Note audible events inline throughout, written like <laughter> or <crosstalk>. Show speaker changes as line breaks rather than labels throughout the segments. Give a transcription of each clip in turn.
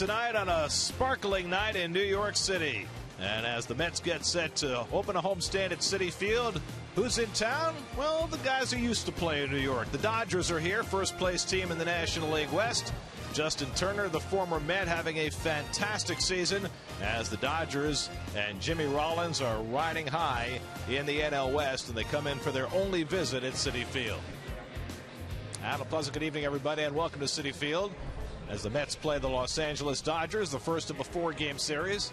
tonight on a sparkling night in New York City. And as the Mets get set to open a homestand at Citi Field, who's in town? Well, the guys who used to play in New York. The Dodgers are here, first place team in the National League West. Justin Turner, the former Met, having a fantastic season as the Dodgers and Jimmy Rollins are riding high in the NL West, and they come in for their only visit at Citi Field. And a pleasant good evening, everybody, and welcome to Citi Field as the Mets play the Los Angeles Dodgers, the first of a four game series.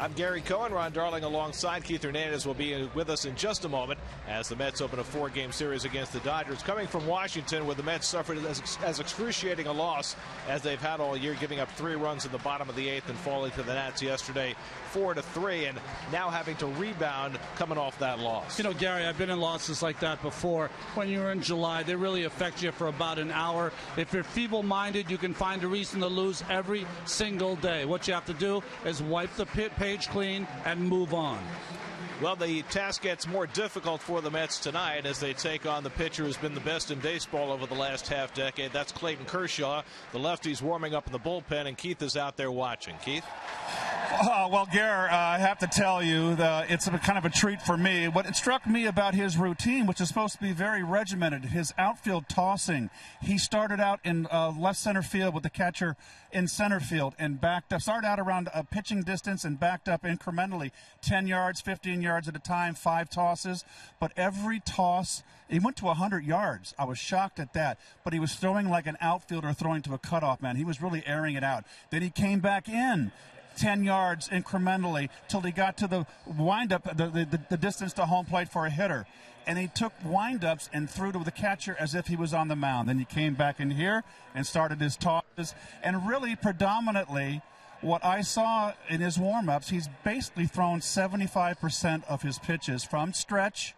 I'm Gary Cohen. Ron Darling alongside Keith Hernandez will be with us in just a moment as the Mets open a four game series against the Dodgers. Coming from Washington, where the Mets suffered as, as, excruciating a loss as they've had all year, giving up three runs in the bottom of the eighth and falling to the Nats yesterday, four to three, and now having to rebound coming off that loss.
You know, Gary, I've been in losses like that before. When you're in July, they really affect you for about an hour. If you're feeble minded, you can find a reason to lose every single day. What you have to do is wipe the page clean and move on.
Well, the task gets more difficult for the Mets tonight as they take on the pitcher who's been the best in baseball over the last half decade. That's Clayton Kershaw. The lefty's warming up in the bullpen, and Keith is out there watching. Keith?
Uh, well, Gare, uh, I have to tell you, the, it's a, kind of a treat for me. What it struck me about his routine, which is supposed to be very regimented, his outfield tossing. He started out in uh, left center field with the catcher in center field and backed up. Started out around a pitching distance and backed up incrementally, 10 yards, 15 yards at a time, five tosses. But every toss, he went to 100 yards. I was shocked at that. But he was throwing like an outfielder throwing to a cutoff man. He was really airing it out. Then he came back in 10 yards incrementally till he got to the windup, the, the, the distance to home plate for a hitter. And he took windups and threw to the catcher as if he was on the mound. Then he came back in here and started his tosses. And really, predominantly, what I saw in his warm ups, he's basically thrown 75% of his pitches from stretch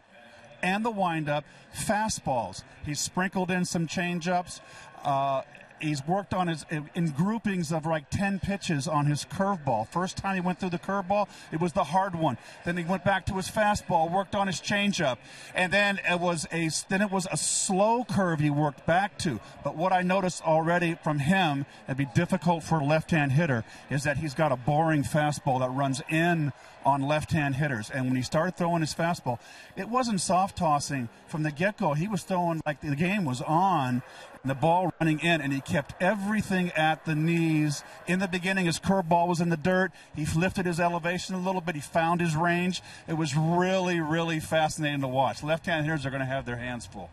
and the windup fastballs. He's sprinkled in some changeups. Uh, he's worked on his in groupings of like 10 pitches on his curveball. First time he went through the curveball, it was the hard one. Then he went back to his fastball, worked on his changeup, and then it was a then it was a slow curve he worked back to. But what I noticed already from him, it'd be difficult for a left-hand hitter, is that he's got a boring fastball that runs in on left-hand hitters. And when he started throwing his fastball, it wasn't soft tossing from the get-go. He was throwing like the game was on, the ball running in, and he kept everything at the knees. In the beginning, his curveball was in the dirt. He lifted his elevation a little bit. He found his range. It was really, really fascinating to watch. Left-hand hitters are going to have their hands full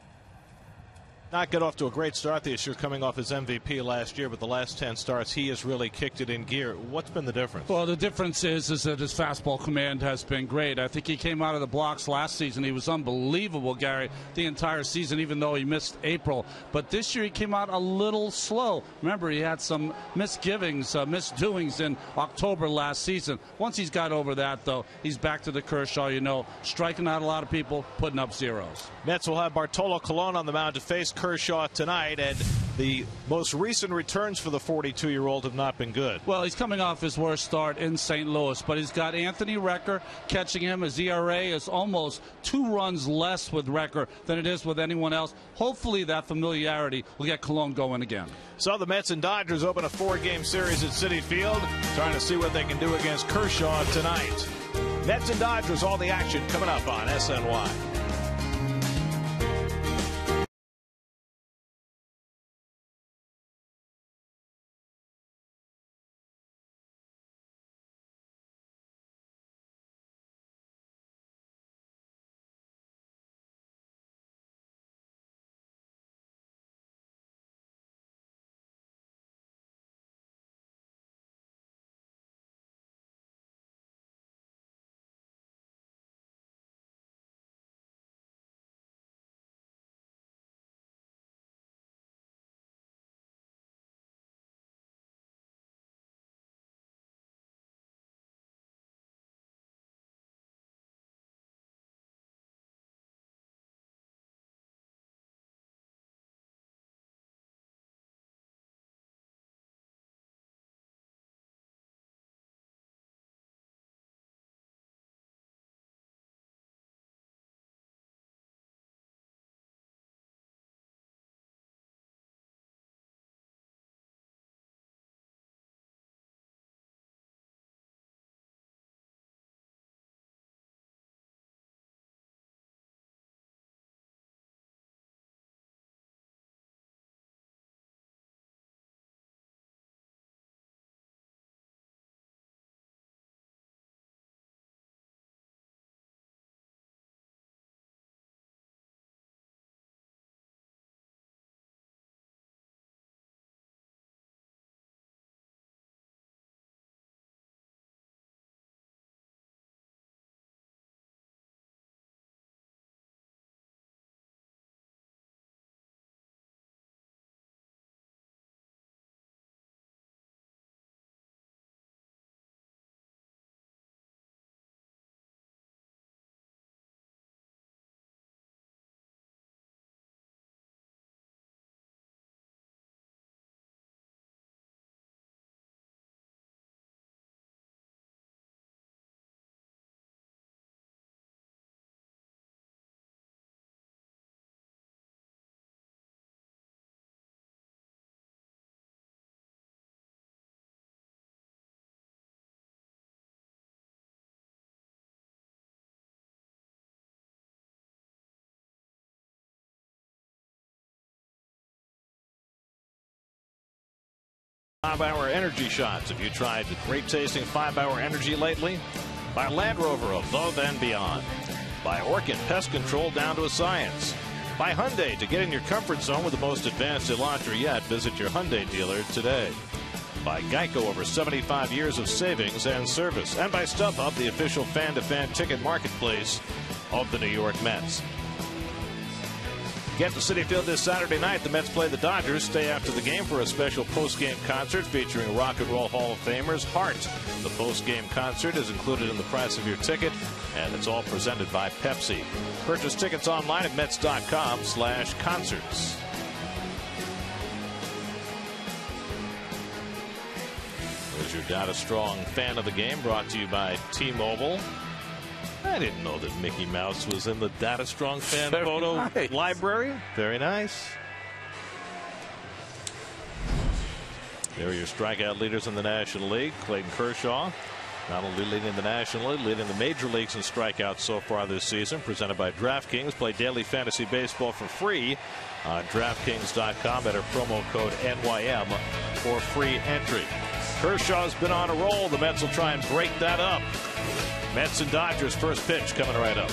not get off to a great start this year coming off his MVP last year, but the last 10 starts he has really kicked it in gear. What's been the difference?
Well, the difference is is that his fastball command has been great. I think he came out of the blocks last season. He was unbelievable, Gary, the entire season even though he missed April. But this year he came out a little slow. Remember, he had some misgivings, uh, misdoings in October last season. Once he's got over that though, he's back to the Kershaw, you know, striking out a lot of people, putting up zeros.
Mets will have Bartolo Colon on the mound to face Kershaw tonight, and the most recent returns for the 42 year old have not been good.
Well, he's coming off his worst start in St. Louis, but he's got Anthony Recker catching him. His ERA is almost two runs less with Recker than it is with anyone else. Hopefully, that familiarity will get Colon going again.
So the Mets and Dodgers open a four game series at Citi Field, trying to see what they can do against Kershaw tonight. Mets and Dodgers, all the action coming up on SNY. Five Hour Energy Shots. Have you tried great tasting Five Hour Energy lately? By Land Rover above and beyond. By Orkin Pest Control down to a science. By Hyundai to get in your comfort zone with the most advanced Elantra yet. Visit your Hyundai dealer today. By Geico over 75 years of savings and service. And by StubHub, the official fan to fan ticket marketplace of the New York Mets. Get to Citi Field this Saturday night. The Mets play the Dodgers. Stay after the game for a special post-game concert featuring Rock and Roll Hall of Famers Heart. The post-game concert is included in the price of your ticket, and it's all presented by Pepsi. Purchase tickets online at Mets.com slash concerts. There's your Data Strong fan of the game brought to you by T-Mobile. I didn't know that Mickey Mouse was in the Data Strong fan
Very
photo
nice.
library. Very nice. There are your strikeout leaders in the National League. Clayton Kershaw, not only leading the National League, leading the major leagues in strikeouts so far this season. Presented by DraftKings. Play daily fantasy baseball for free on DraftKings.com. Enter promo code NYM for free entry. Kershaw's been on a roll. The Mets will try and break that up. Mets and Dodgers first pitch coming right up.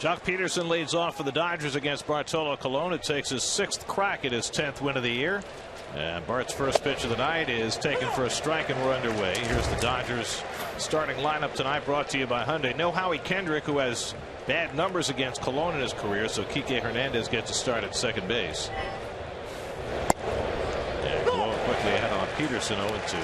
Joc Pederson leads off for the Dodgers against Bartolo Colon. It takes his sixth crack at his 10th win of the year. And Bart's first pitch of the night is taken for a strike, and we're underway. Here's the Dodgers starting lineup tonight, brought to you by Hyundai. No Howie Kendrick, who has bad numbers against Colon in his career, so Kike Hernandez gets a start at second base. And Colon quickly ahead on Pederson, 0 2.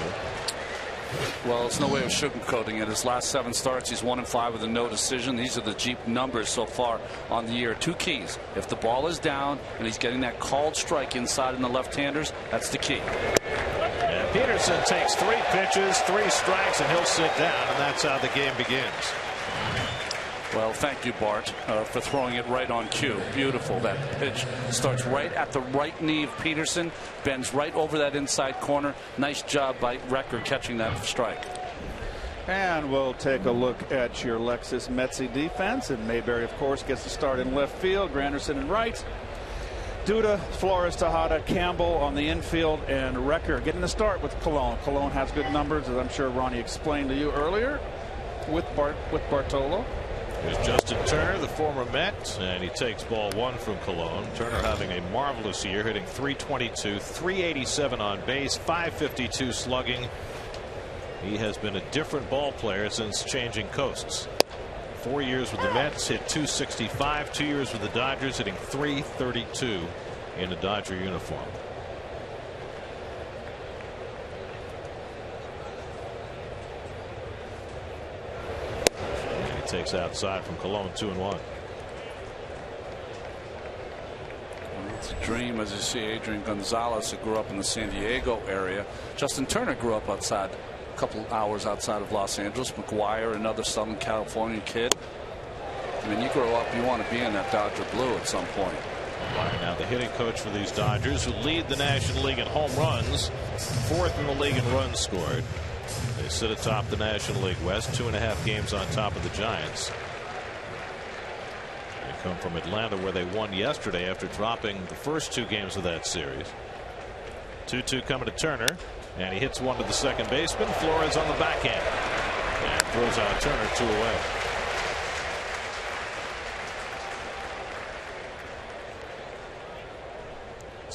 Well, it's no way of sugarcoating it. His last seven starts, he's one and five with a no decision. These are the Jeep numbers so far on the year. Two keys. If the ball is down and he's getting that called strike inside in the left-handers, that's the key.
And Pederson takes three pitches, three strikes, and he'll sit down, and that's how the game begins.
Well, thank you, Bart, uh, for throwing it right on cue. Beautiful. That pitch starts right at the right knee of Pederson, bends right over that inside corner. Nice job by Recker catching that strike.
And we'll take a look at your Lexus Metzi defense. And Mayberry, of course, gets the start in left field. Granderson in right. Duda, Flores, Tejada, Campbell on the infield, and Recker getting the start with Colon. Colon has good numbers, as I'm sure Ronnie explained to you earlier, with Bart with Bartolo.
Here's Justin Turner, the former Met, and he takes ball one from Colon. Turner having a marvelous year, hitting 322, 387 on base, 552 slugging. He has been a different ball player since changing coasts. Four years with the Mets, hit 265. Two years with the Dodgers, hitting 332 in a Dodger uniform. Takes outside from Colon, two and one.
It's a dream as you see Adrian Gonzalez who grew up in the San Diego area. Justin Turner grew up outside a couple hours outside of Los Angeles. McGwire another Southern California kid. I mean you grow up you want to be in that Dodger blue at some point.
Now the hitting coach for these Dodgers who lead the National League in home runs fourth in the league in runs scored. They sit atop the National League West two and a half games on top of the Giants. They come from Atlanta where they won yesterday after dropping the first two games of that series. 2-2 coming to Turner and he hits one to the second baseman Flores on the backhand and throws out Turner two away.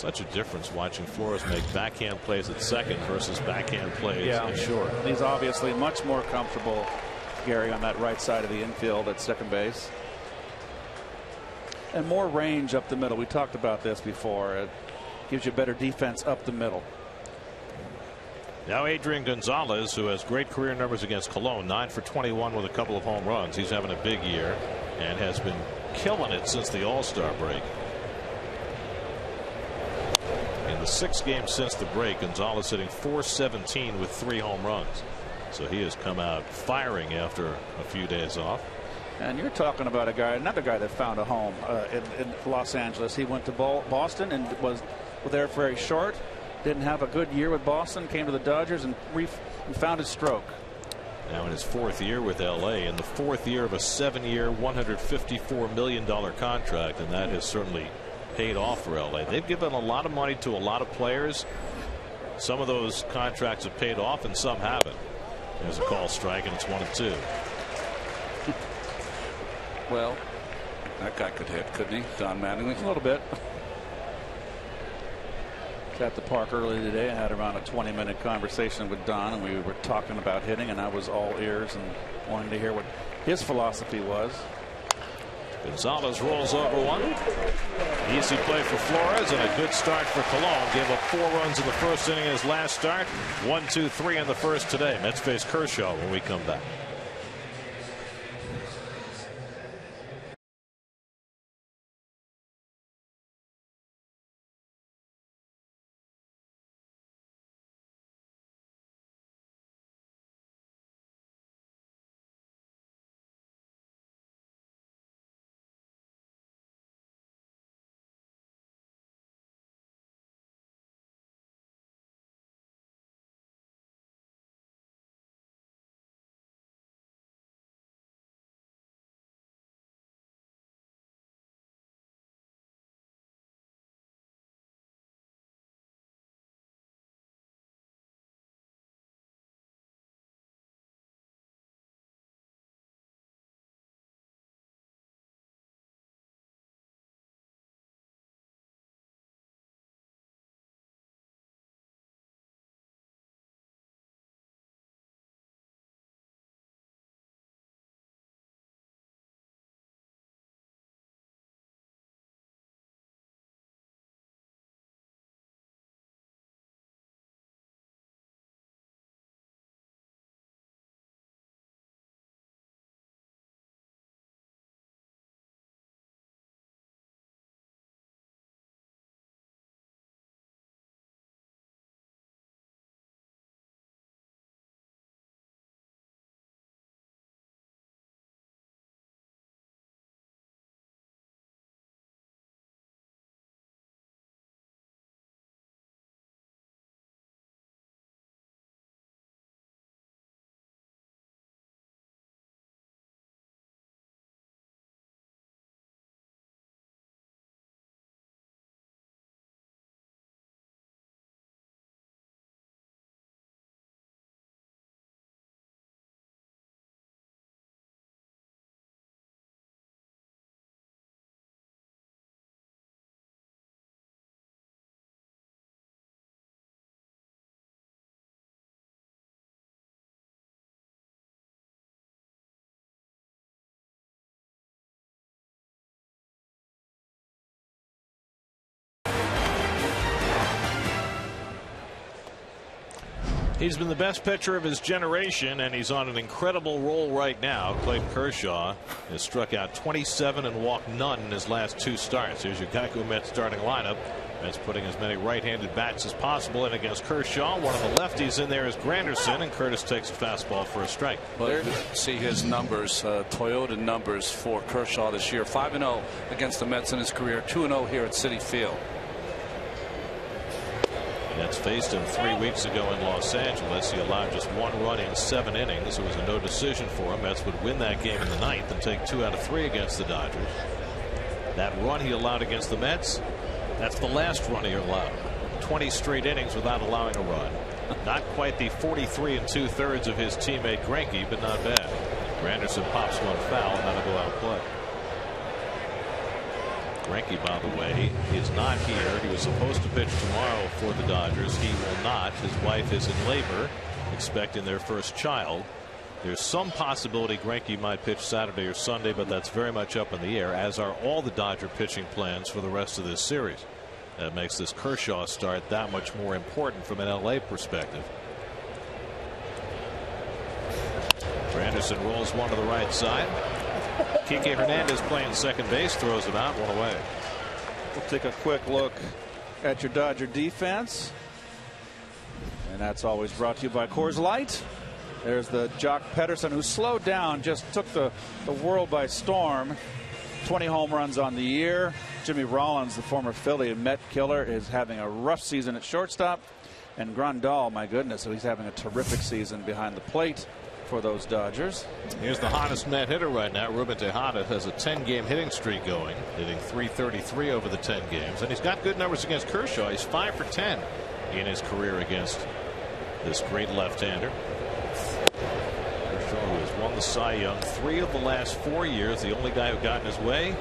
Such a difference watching Flores make backhand plays at second versus backhand plays
Yeah,
at short.
He's obviously much more comfortable, Gary, on that right side of the infield at second base. And more range up the middle. We talked about this before. It gives you better defense up the middle.
Now Adrian Gonzalez, who has great career numbers against Colon, 9 for 21 with a couple of home runs. He's having a big year and has been killing it since the All-Star break. In the six games since the break, Gonzalez hitting 417 with three home runs. So he has come out firing after a few days off.
And you're talking about a guy, another guy that found a home uh, in, in, Los Angeles. He went to Boston and was there very short. Didn't have a good year with Boston. Came to the Dodgers and, and found his stroke.
Now in his fourth year with LA, in the fourth year of a seven-year, $154 million contract, and that has certainly paid off for LA. They've given a lot of money to a lot of players. Some of those contracts have paid off, and some haven't. There's a call strike, and it's one and two. <laughs>
Well, that guy could hit, couldn't he? Don Mattingly?
A little bit. <laughs> At the park early today, I had around a 20 minute conversation with Don, and we were talking about hitting, and I was all ears and wanted to hear what his philosophy was.
Gonzalez rolls over one. Easy play for Flores and a good start for Colon. Gave up four runs in the first inning in his last start. One, two, three in the first today. Mets face Kershaw when we come back. He's been the best pitcher of his generation, and he's on an incredible roll right now. Clayton Kershaw has struck out 27 and walked none in his last two starts. Here's your Geico Mets starting lineup. Mets putting as many right-handed bats as possible in against Kershaw. One of the lefties in there is Granderson, and Curtis takes a fastball for a strike.
But see his numbers, uh, Toyota numbers for Kershaw this year: 5 and 0 against the Mets in his career, 2 and 0 here at Citi Field.
Mets faced him three weeks ago in Los Angeles. He allowed just one run in seven innings. It was a no decision for him. Mets would win that game in the ninth and take two out of three against the Dodgers. That run he allowed against the Mets, that's the last run he allowed. 20 straight innings without allowing a run. Not quite the 43 and two thirds of his teammate Greinke, but not bad. Granderson pops one foul and that'll go out of play. Greinke, by the way, is not here. He was supposed to pitch tomorrow for the Dodgers. He will not. His wife is in labor, expecting their first child. There's some possibility Greinke might pitch Saturday or Sunday, but that's very much up in the air, as are all the Dodger pitching plans for the rest of this series. That makes this Kershaw start that much more important from an LA perspective. Granderson rolls one to the right side. Kike Hernandez playing second base throws it out one away.
We'll take a quick look at your Dodger defense. And that's always brought to you by Coors Light. There's the Joc Pederson who slowed down, just took the, the world by storm. 20 home runs on the year. Jimmy Rollins, the former Philly and Met killer, is having a rough season at shortstop. And Grandal, my goodness, he's having a terrific season behind the plate for those Dodgers.
Here's the hottest net hitter right now. Ruben Tejada has a 10 game hitting streak going, hitting 333 over the 10 games. And he's got good numbers against Kershaw. He's 5 for 10 in his career against this great left hander. Kershaw, has won the Cy Young three of the last four years. The only guy who got in his way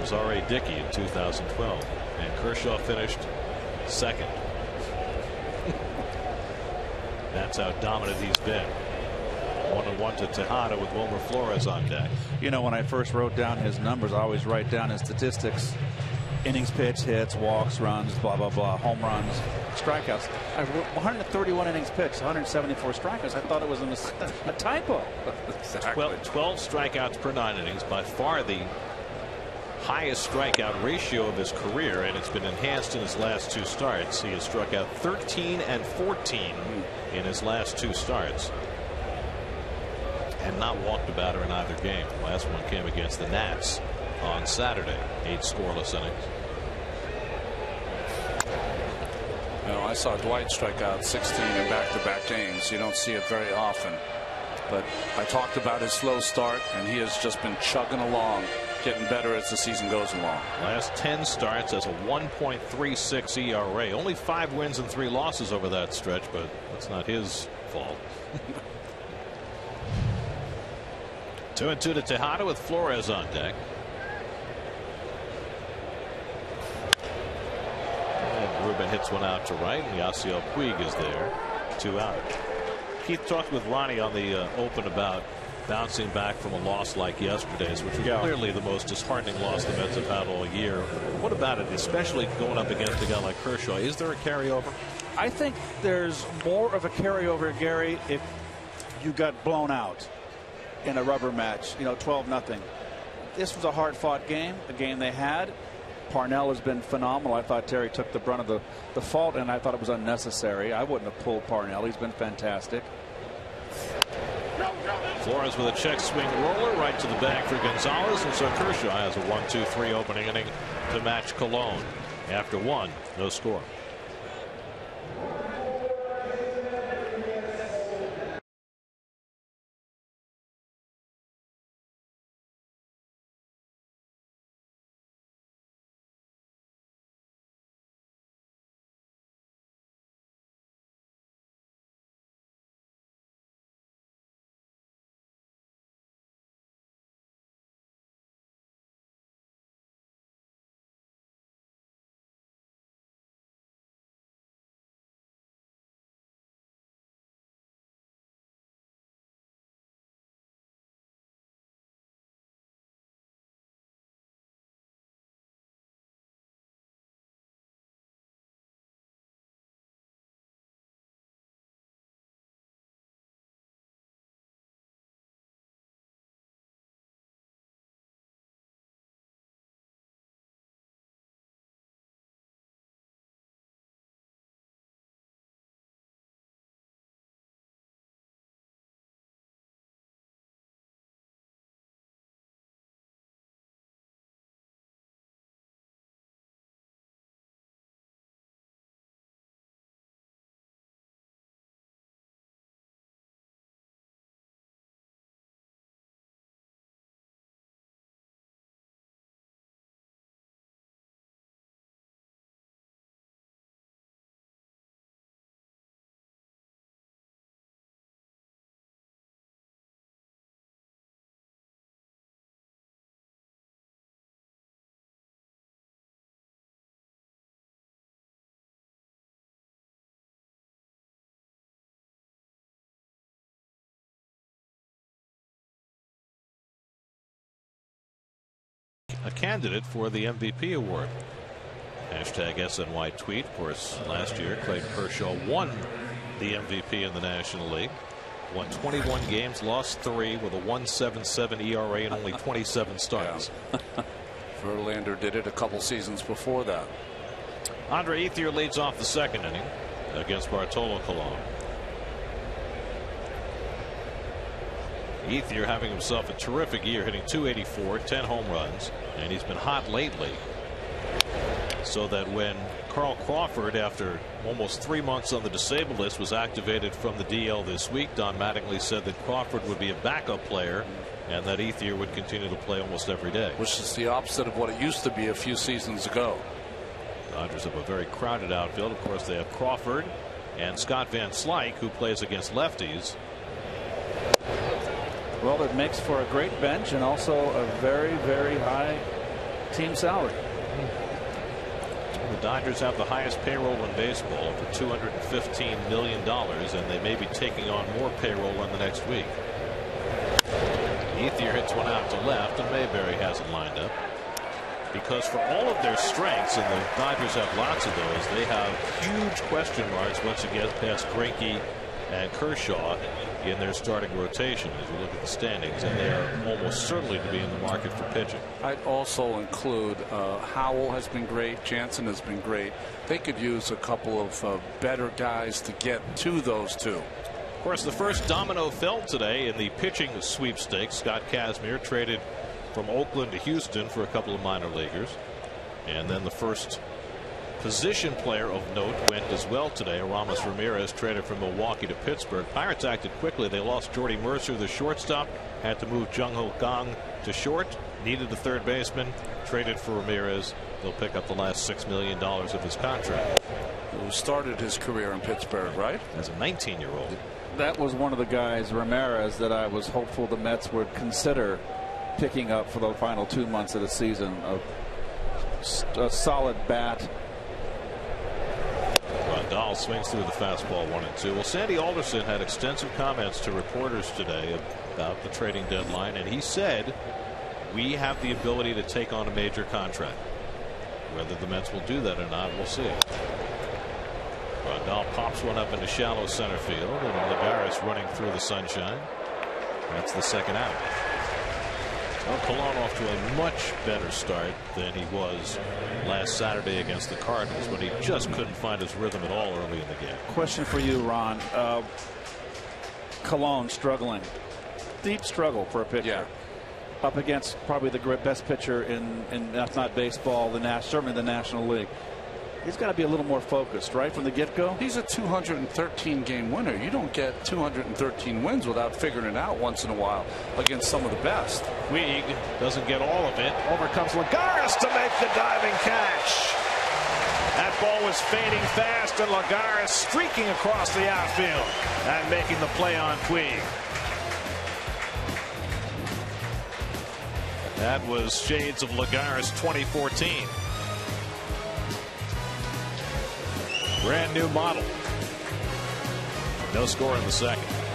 was R.A. Dickey in 2012. And Kershaw finished second. <laughs> That's how dominant he's been. One and one to Tejada with Wilmer Flores on deck.
You know, when I first wrote down his numbers, I always write down his statistics innings pitched, hits, walks, runs, blah, blah, blah, home runs, strikeouts. I 131 innings pitched, 174 strikeouts. I thought it was a, a typo. <laughs>
exactly. 12, 12 strikeouts per nine innings, by far the highest strikeout ratio of his career, and it's been enhanced in his last two starts. He has struck out 13 and 14 in his last two starts and not walked a batter in either game. The last one came against the Nats on Saturday. Eight scoreless innings.
You know, I saw Dwight strike out 16 in back-to-back games. You don't see it very often. But I talked about his slow start, and he has just been chugging along, getting better as the season goes along.
Last 10 starts as a 1.36 ERA. Only five wins and three losses over that stretch, but that's not his fault. <laughs> Two and two to Tejada with Flores on deck. And Ruben hits one out to right, and Yasiel Puig is there. Two out. Keith talked with Ronnie on the uh, open about bouncing back from a loss like yesterday's, which was yeah. clearly the most disheartening loss the Mets have had all year. What about it, especially going up against a guy like Kershaw? Is there a carryover?
I think there's more of a carryover, Gary, if you got blown out in a rubber match, you know, 12 nothing. This was a hard fought game, a game they had. Parnell has been phenomenal. I thought Terry took the brunt of the, the fault, and I thought it was unnecessary. I wouldn't have pulled Parnell. He's been fantastic.
Flores with a check swing roller right to the bag for Gonzalez, and so Kershaw has a 1 2 3 opening inning to match Colon. After one, no score. A candidate for the MVP award. Hashtag SNY tweet. Of course, last year Clayton Kershaw won the MVP in the National League. Won 21 games, lost three with a 1.77 ERA and only 27 starts.
Verlander did it a couple seasons before that.
Andre Ethier leads off the second inning against Bartolo Colon. Ethier having himself a terrific year, hitting 284, 10 home runs, and he's been hot lately. So that when Carl Crawford, after almost three months on the disabled list, was activated from the DL this week, Don Mattingly said that Crawford would be a backup player and that Ethier would continue to play almost every day.
Which is the opposite of what it used to be a few seasons ago.
Dodgers have a very crowded outfield. Of course, they have Crawford and Scott Van Slyke, who plays against lefties.
Well, it makes for a great bench and also a very, very high team salary.
The Dodgers have the highest payroll in baseball for $215 million, and they may be taking on more payroll in the next week. Ethier hits one out to left, and Mayberry hasn't lined up. Because for all of their strengths, and the Dodgers have lots of those, they have huge question marks once it gets past Greinke and Kershaw in their starting rotation as you look at the standings, and they are almost certainly to be in the market for pitching.
I'd also include uh, Howell has been great, Jansen has been great. They could use a couple of uh, better guys to get to those two.
Of course, the first domino fell today in the pitching sweepstakes. Scott Kazmir traded from Oakland to Houston for a couple of minor leaguers. And then the first position player of note went as well today. Aramis Ramirez traded from Milwaukee to Pittsburgh. Pirates acted quickly. They lost Jordy Mercer, the shortstop, had to move Jung Ho Kang to short, needed a third baseman, traded for Ramirez. They'll pick up the last $6 million of his contract.
Who started his career in Pittsburgh, right?
As a 19 year old.
That was one of the guys, Ramirez, that I was hopeful the Mets would consider picking up for the final two months of the season. A, a solid bat.
Dahl swings through the fastball one and two. Well, Sandy Alderson had extensive comments to reporters today about the trading deadline, and he said, We have the ability to take on a major contract. Whether the Mets will do that or not, we'll see. Dahl pops one up into shallow center field, and Lagares running through the sunshine. That's the second out. Well, Colon off to a much better start than he was last Saturday against the Cardinals, but he just couldn't find his rhythm at all early in the game.
Question for you, Ron. Uh, Colon struggling. Deep struggle for a pitcher.
Yeah.
Up against probably the best pitcher in, in that's not baseball, the nas- certainly the National League. He's got to be a little more focused, right, from the get-go.
He's a 213 game winner. You don't get 213 wins without figuring it out once in a while against some of the best.
Puig doesn't get all of it. Overcomes Lagares to make the diving catch. That ball was fading fast, and Lagares streaking across the outfield and making the play on Puig. That was shades of Lagares 2014. Brand new model. No score in the second.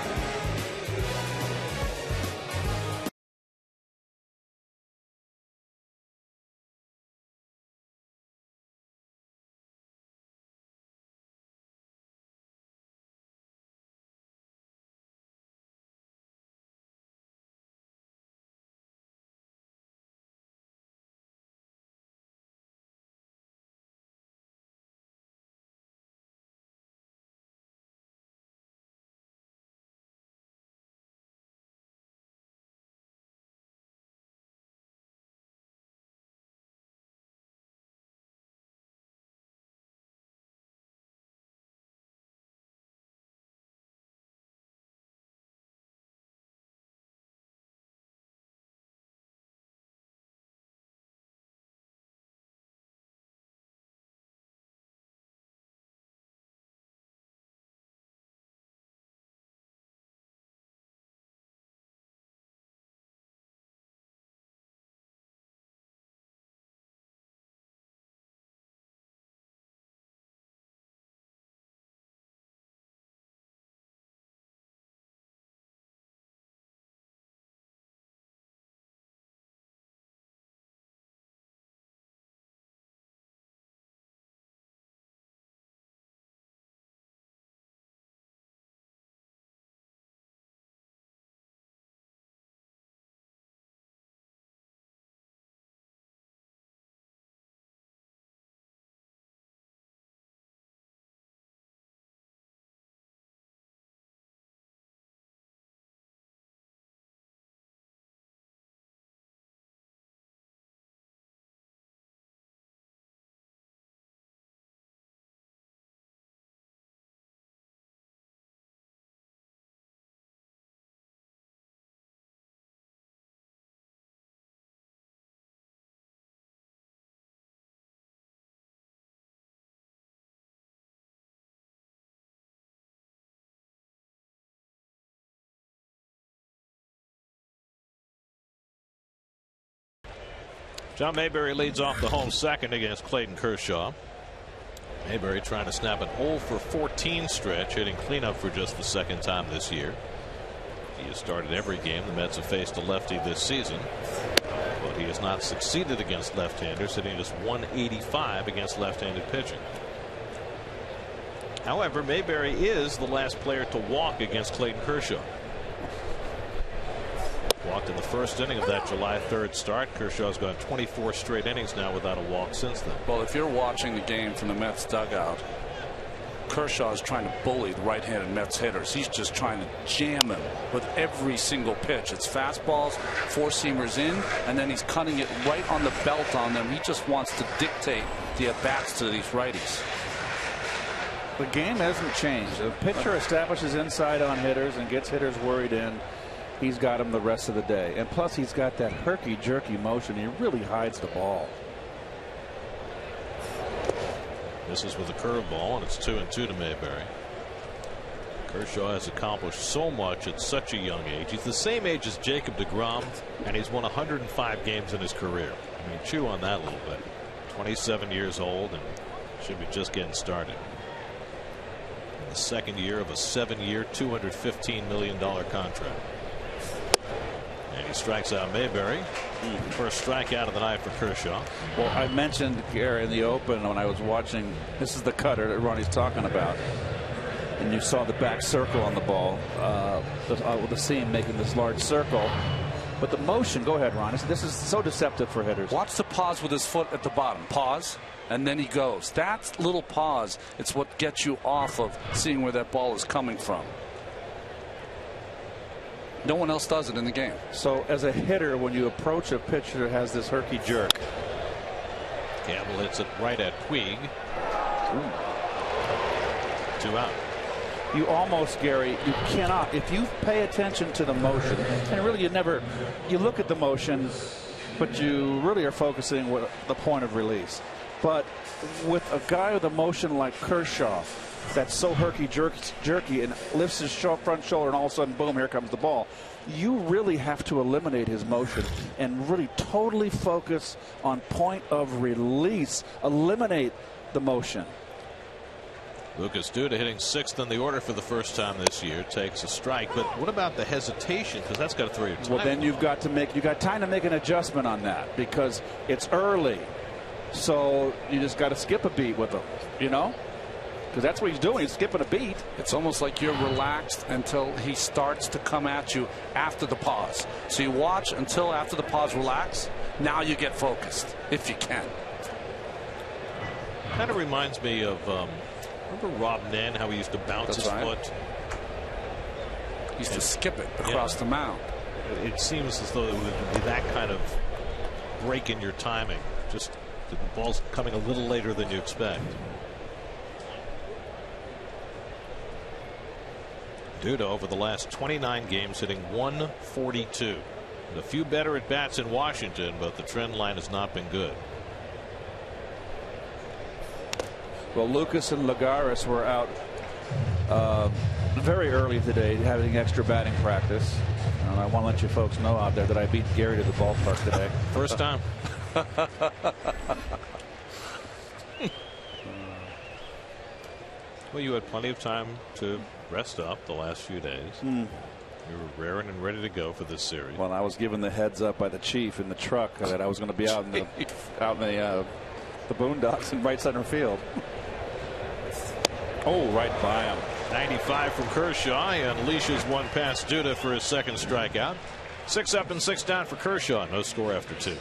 John Mayberry leads off the home second against Clayton Kershaw. Mayberry trying to snap an 0 for 14 stretch, hitting cleanup for just the second time this year. He has started every game the Mets have faced a lefty this season. But he has not succeeded against left-handers, hitting just 185 against left-handed pitching. However, Mayberry is the last player to walk against Clayton Kershaw. Walked in the first inning of that July 3rd start. Kershaw's gone 24 straight innings now without a walk since then.
Well, if you're watching the game from the Mets dugout, Kershaw is trying to bully the right-handed Mets hitters. He's just trying to jam them with every single pitch. It's fastballs, four-seamers in, and then he's cutting it right on the belt on them. He just wants to dictate the at-bats to these righties.
The game hasn't changed. The pitcher establishes inside on hitters and gets hitters worried in. He's got him the rest of the day. And plus, he's got that herky jerky motion. He really hides the ball.
This is with a curveball, and it's two and two to Mayberry. Kershaw has accomplished so much at such a young age. He's the same age as Jacob DeGrom, and he's won 105 games in his career. I mean, chew on that a little bit. 27 years old and should be just getting started. In the second year of a seven-year, $215 million contract. And he strikes out Mayberry. First strikeout of the night for Kershaw.
Well, I mentioned Gary in the open when I was watching. This is the cutter that Ronnie's talking about. And you saw the back circle on the ball, uh, the, uh, the seam making this large circle. But the motion, go ahead, Ronnie. This is so deceptive for hitters.
Watch the pause with his foot at the bottom. Pause, and then he goes. That little pause, it's what gets you off of seeing where that ball is coming from. No one else does it in the game.
So, as a hitter, when you approach a pitcher that has this herky jerk,
Campbell hits it right at Puig. Two out.
you almost, Gary, you cannot, if you pay attention to the motion, and really you never, you look at the motion, but you really are focusing with the point of release. But with a guy with a motion like Kershaw, that's so herky jerky, jerky and lifts his front shoulder, and all of a sudden, boom, here comes the ball. You really have to eliminate his motion and really totally focus on point of release. Eliminate the motion.
Lucas Duda hitting sixth in the order for the first time this year takes a strike. But what about the hesitation? Because that's got to throw your.
Well, then you've got to make you got time to make an adjustment on that because it's early, so you just got to skip a beat with him, you know, because that's what he's doing. He's skipping a beat.
It's almost like you're relaxed until he starts to come at you after the pause. So you watch until after the pause, relax. Now you get focused if you can.
Kind of reminds me of um, remember Rob Nen how he used to bounce
That's
his
right.
foot.
He used to skip it across
Yeah.
the mound.
It seems as though it would be that kind of break in your timing. Just the ball's coming a little later than you expect. Duda over the last 29 games hitting 142. And a few better at bats in Washington, but the trend line has not been good.
Well, Lucas and Lagares were out uh, very early today, having extra batting practice. And I want to let you folks know out there that I beat Gary to the ballpark today. <laughs>
First time. <laughs> well, you had plenty of time to rest up the last few days. You were raring and ready to go for this series.
Well, I was given the heads up by the chief in the truck that I was going to be out in the out in the uh, the boondocks in right center field. Oh, right by him.
95 from Kershaw and unleashes one past Duda for his second strikeout. Six up and six down for Kershaw. No score after two.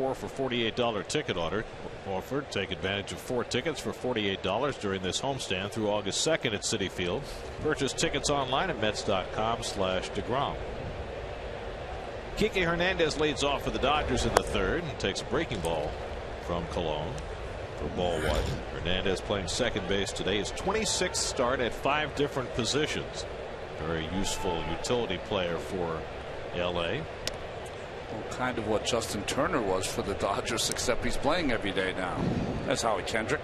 Four for $48 ticket order offered. Take advantage of four tickets for $48 during this homestand through August 2nd at Citi Field. Purchase tickets online at Mets.com slash DeGrom. Kike Hernandez leads off for the Dodgers in the third and takes a breaking ball from Colon for ball one. Hernandez playing second base today. His 26th start at five different positions. Very useful utility player for LA.
Well, kind of what Justin Turner was for the Dodgers, except he's playing every day now. That's Howie Kendrick.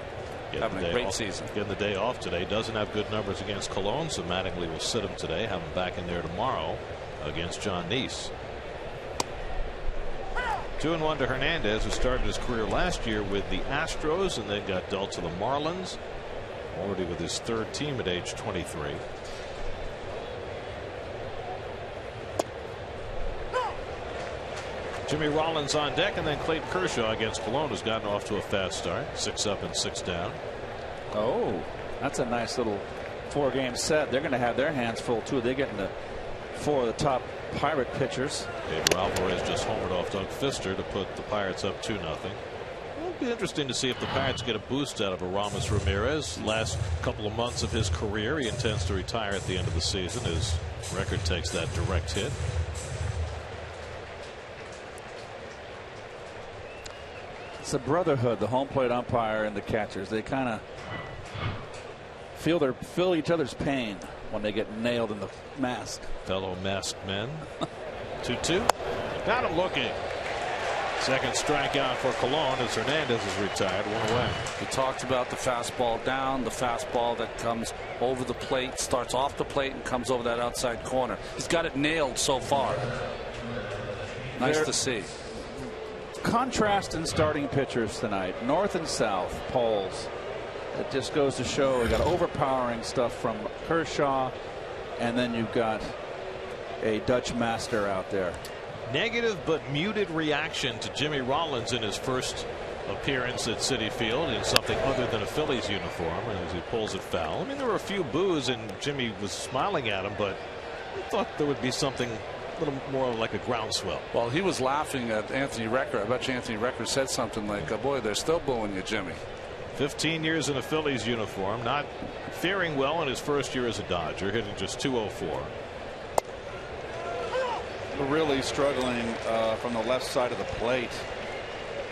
Getting
having a great
off-
season.
Getting the day off today. Doesn't have good numbers against Colon, so Mattingly will sit him today. Have him back in there tomorrow against Jon Niese. Two and one to Hernandez, who started his career last year with the Astros and then got dealt to the Marlins. Already with his third team at age 23. Jimmy Rollins on deck, and then Clayton Kershaw against Colon has gotten off to a fast start. Six up and six down.
Oh, that's a nice little four game set. They're going to have their hands full too. They get the four of the top pirate pitchers.
Pedro Alvarez just homered off Doug Fister to put the Pirates up 2 0. It'll be interesting to see if the Pirates get a boost out of Aramis Ramirez. Last couple of months of his career, he intends to retire at the end of the season. His record takes that direct hit.
A brotherhood, the home plate umpire and the catchers. They kind of feel their feel each other's pain when they get nailed in the mask.
Fellow masked men. <laughs> 2 2. Got him looking. Second strikeout for Colon as Hernandez is retired. One away.
We talked about the fastball down, the fastball that comes over the plate, starts off the plate and comes over that outside corner. He's got it nailed so far. Nice
There-
to see.
Contrast in starting pitchers tonight, north and south poles. It just goes to show we got overpowering stuff from Kershaw, and then you've got a Dutch master out there.
Negative but muted reaction to Jimmy Rollins in his first appearance at Citi Field in something other than a Phillies uniform as he pulls it foul. I mean there were a few boos and Jimmy was smiling at him but I thought there would be something a little more like a groundswell.
Well, he was laughing at Anthony Recker. I bet you Anthony Recker said something like, oh, boy, they're still booing you, Jimmy.
15 years in a Phillies uniform not faring well in his first year as a Dodger hitting just 204.
Really struggling uh, from the left side of the plate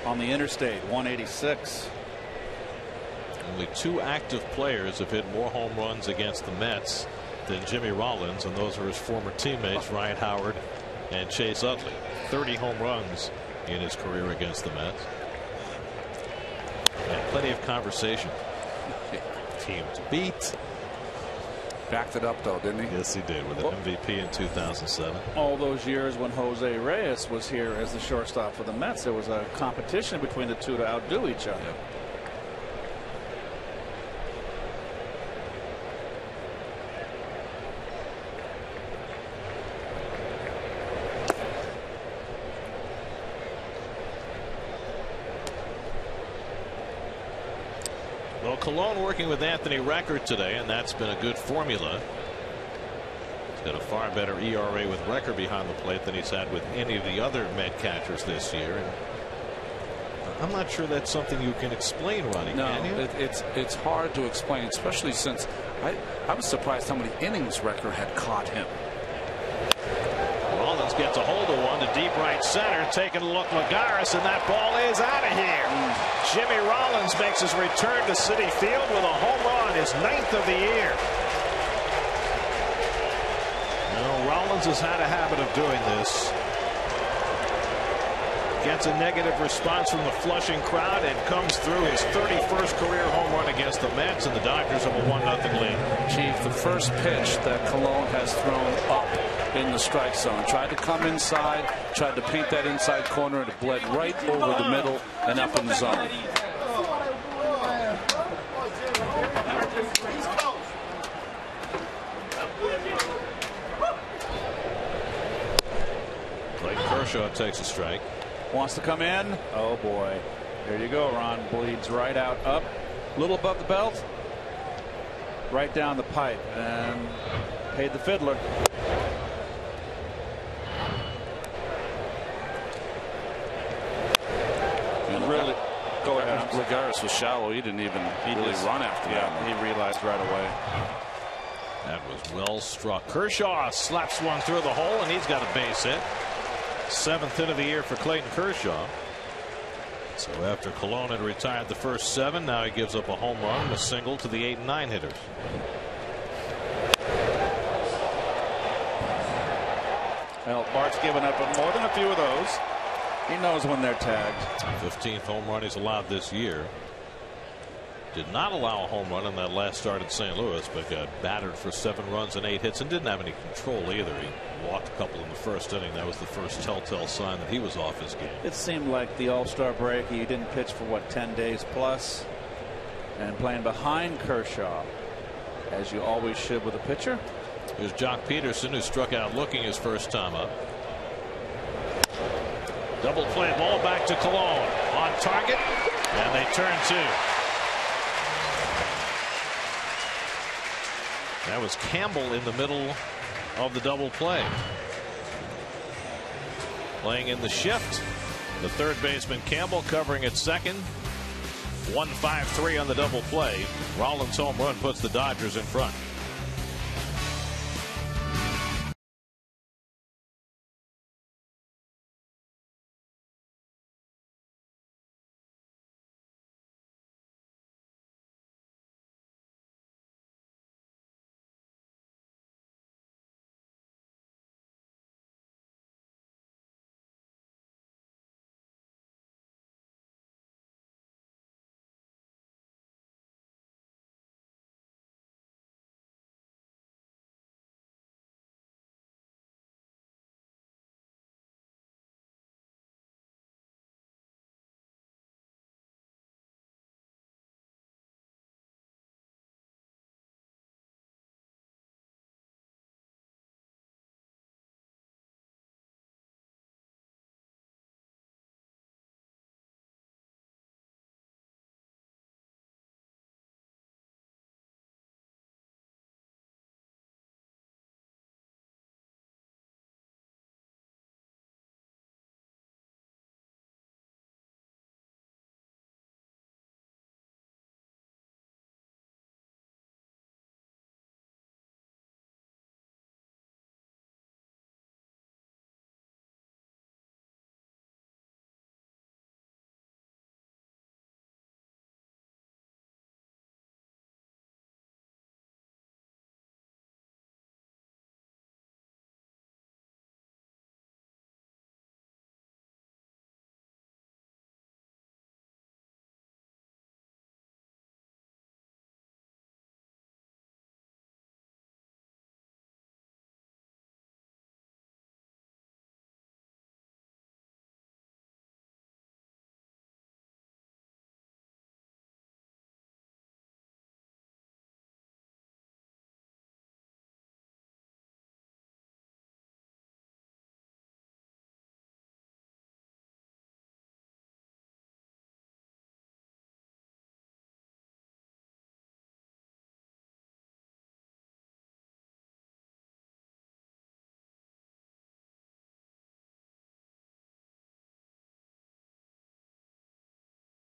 on the interstate 186.
Only two active players have hit more home runs against the Mets than Jimmy Rollins, and those are his former teammates Ryan Howard and Chase Utley. 30 home runs in his career against the Mets. And plenty of conversation. <laughs> Team to beat.
Backed it up, though, didn't he?
Yes, he did with an MVP in 2007.
All those years when Jose Reyes was here as the shortstop for the Mets, there was a competition between the two to outdo each other.
Well, Colon working with Anthony Recker today, and that's been a good formula. He's got a far better ERA with Recker behind the plate than he's had with any of the other Met catchers this year. And I'm not sure that's something you can explain, Ronnie.
No,
can you?
it, it's it's hard to explain, especially since I I was surprised how many innings Recker had caught him.
Gets a hold of one to deep right center, taking a look Lagares, and that ball is out of here. Jimmy Rollins makes his return to Citi Field with a home run, his ninth of the year. No, Rollins has had a habit of doing this. Gets a negative response from the Flushing crowd and comes through his 31st career home run against the Mets, and the Dodgers have a 1 0 lead.
Chief, the first pitch that Colon has thrown up in the strike zone. Tried to come inside, tried to paint that inside corner, and it bled right over the middle and up in the zone.
Clayton Kershaw takes a strike.
Wants to come in. Oh boy. There you go, Ron. Bleeds right out up. A little above the belt. Right down the pipe. And paid the fiddler.
Lagares was shallow. He didn't even he really just, run after
yeah,
that.
He realized right away.
That was well struck. Kershaw slaps one through the hole, and he's got a base hit. Seventh hit of the year for Clayton Kershaw. So after Colon had retired the first seven, now he gives up a home run a single to the eight and nine hitters.
Well, Bart's given up more than a few of those. He knows when they're tagged.
15th home run he's allowed this year. Did not allow a home run in that last start at St. Louis, but got battered for seven runs and eight hits and didn't have any control either. He walked a couple in the first inning. That was the first telltale sign that he was off his game.
It seemed like the All Star break, he didn't pitch for what, 10 days plus, and playing behind Kershaw, as you always should with a pitcher.
Here's Joc Pederson, who struck out looking his first time up. Double play ball back to Colon. on target, and they turn two. That was Campbell in the middle of the double play. Playing in the shift. The third baseman Campbell covering at second. 1-5-3 on the double play. Rollins home run puts the Dodgers in front.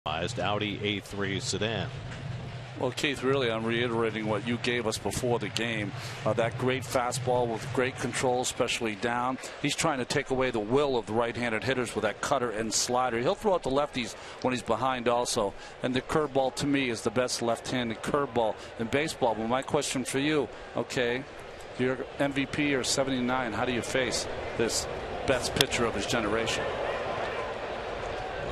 Audi A3 sedan.
Well, Keith, really, I'm reiterating what you gave us before the game. Uh, that great fastball with great control, especially down. He's trying to take away the will of the right-handed hitters with that cutter and slider. He'll throw out the lefties when he's behind also. And the curveball, to me, is the best left-handed curveball in baseball. But my question for you, okay, your MVP or 79, how do you face this best pitcher of his generation?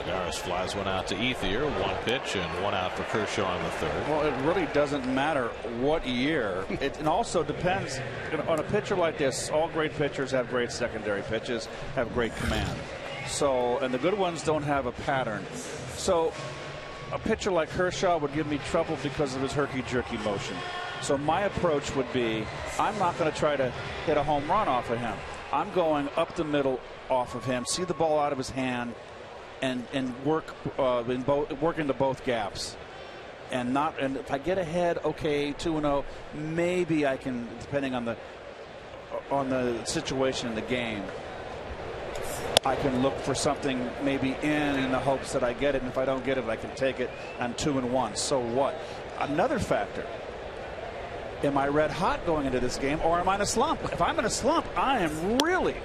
Lagares flies one out to Ethier, one pitch and one out for Kershaw in the third.
Well, it really doesn't matter what year. it, it also depends on a pitcher like this. All great pitchers have great secondary pitches, have great command. So, and the good ones don't have a pattern. So, a pitcher like Kershaw would give me trouble because of his herky jerky motion. So, my approach would be I'm not going to try to hit a home run off of him. I'm going up the middle off of him, see the ball out of his hand, and and work uh, in both work into both gaps and not and if I get ahead okay 2 and 0 maybe I can depending on the on the situation in the game I can look for something maybe in in the hopes that I get it. And if I don't get it, I can take it. I'm two and one. So what? Another factor. Am I red hot going into this game or am I in a slump? If I'm in a slump, I am really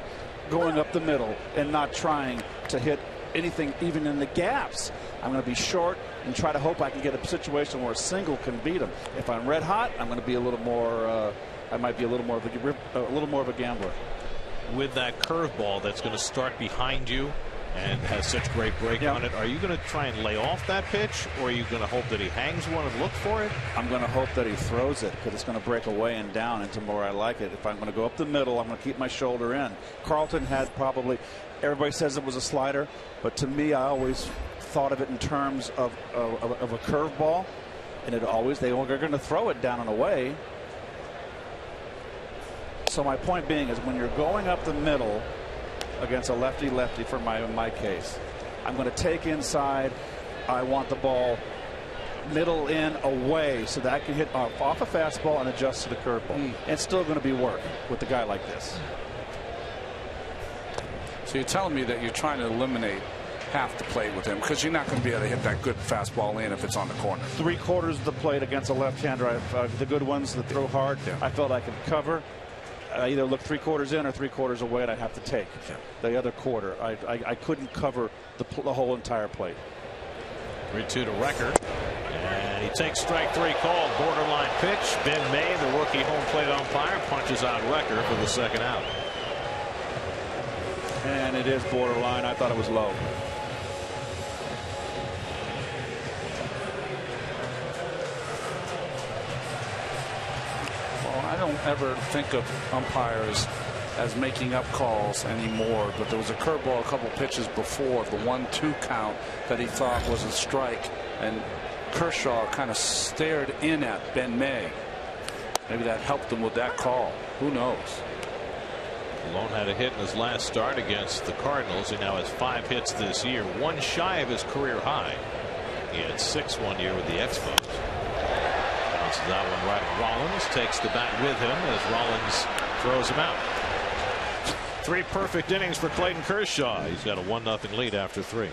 going up the middle and not trying to hit anything even in the gaps. I'm going to be short and try to hope I can get a situation where a single can beat him. If I'm red hot, I'm going to be a little more. Uh, I might be a little more of a, a little more of a gambler.
With that curveball that's going to start behind you and has such great break yeah. on it. Are you going to try and lay off that pitch, or are you going to hope that he hangs one and look for it?
I'm going to hope that he throws it because it's going to break away and down into more I like it. If I'm going to go up the middle, I'm going to keep my shoulder in. Carlton had probably everybody says it was a slider, but to me, I always thought of it in terms of of, of a curveball, and it always they are going to throw it down and away. So my point being is when you're going up the middle against a lefty lefty for my in my case. I'm going to take inside. I want the ball middle in away so that I can hit off, off a fastball and adjust to the curveball. Mm. It's still going to be work with a guy like this.
So you're telling me that you're trying to eliminate half the plate with him because you're not going to be able to hit that good fastball in if it's on the corner.
Three quarters of the plate against a left-hander. Uh, the good ones that throw hard. Yeah. I felt I could cover. I either look three quarters in or three quarters away, and I'd have to take yeah. the other quarter. I, I, I couldn't cover the, the, whole entire plate.
3 2 to Recker. And he takes strike three called. Borderline pitch. Ben May, the rookie home plate umpire, punches out Recker for the second out.
And it is borderline. I thought it was low.
Well, I don't ever think of umpires as making up calls anymore, but there was a curveball a couple pitches before the one-two count that he thought was a strike, and Kershaw kind of stared in at Ben May. Maybe that helped him with that call. Who knows?
Malone had a hit in his last start against the Cardinals. He now has five hits this year, one shy of his career high. He had six one year with the Expos. Bounces that one right at Rollins. Takes the bat with him as Rollins throws him out. Three perfect innings for Clayton Kershaw. He's got a 1 0 lead after three.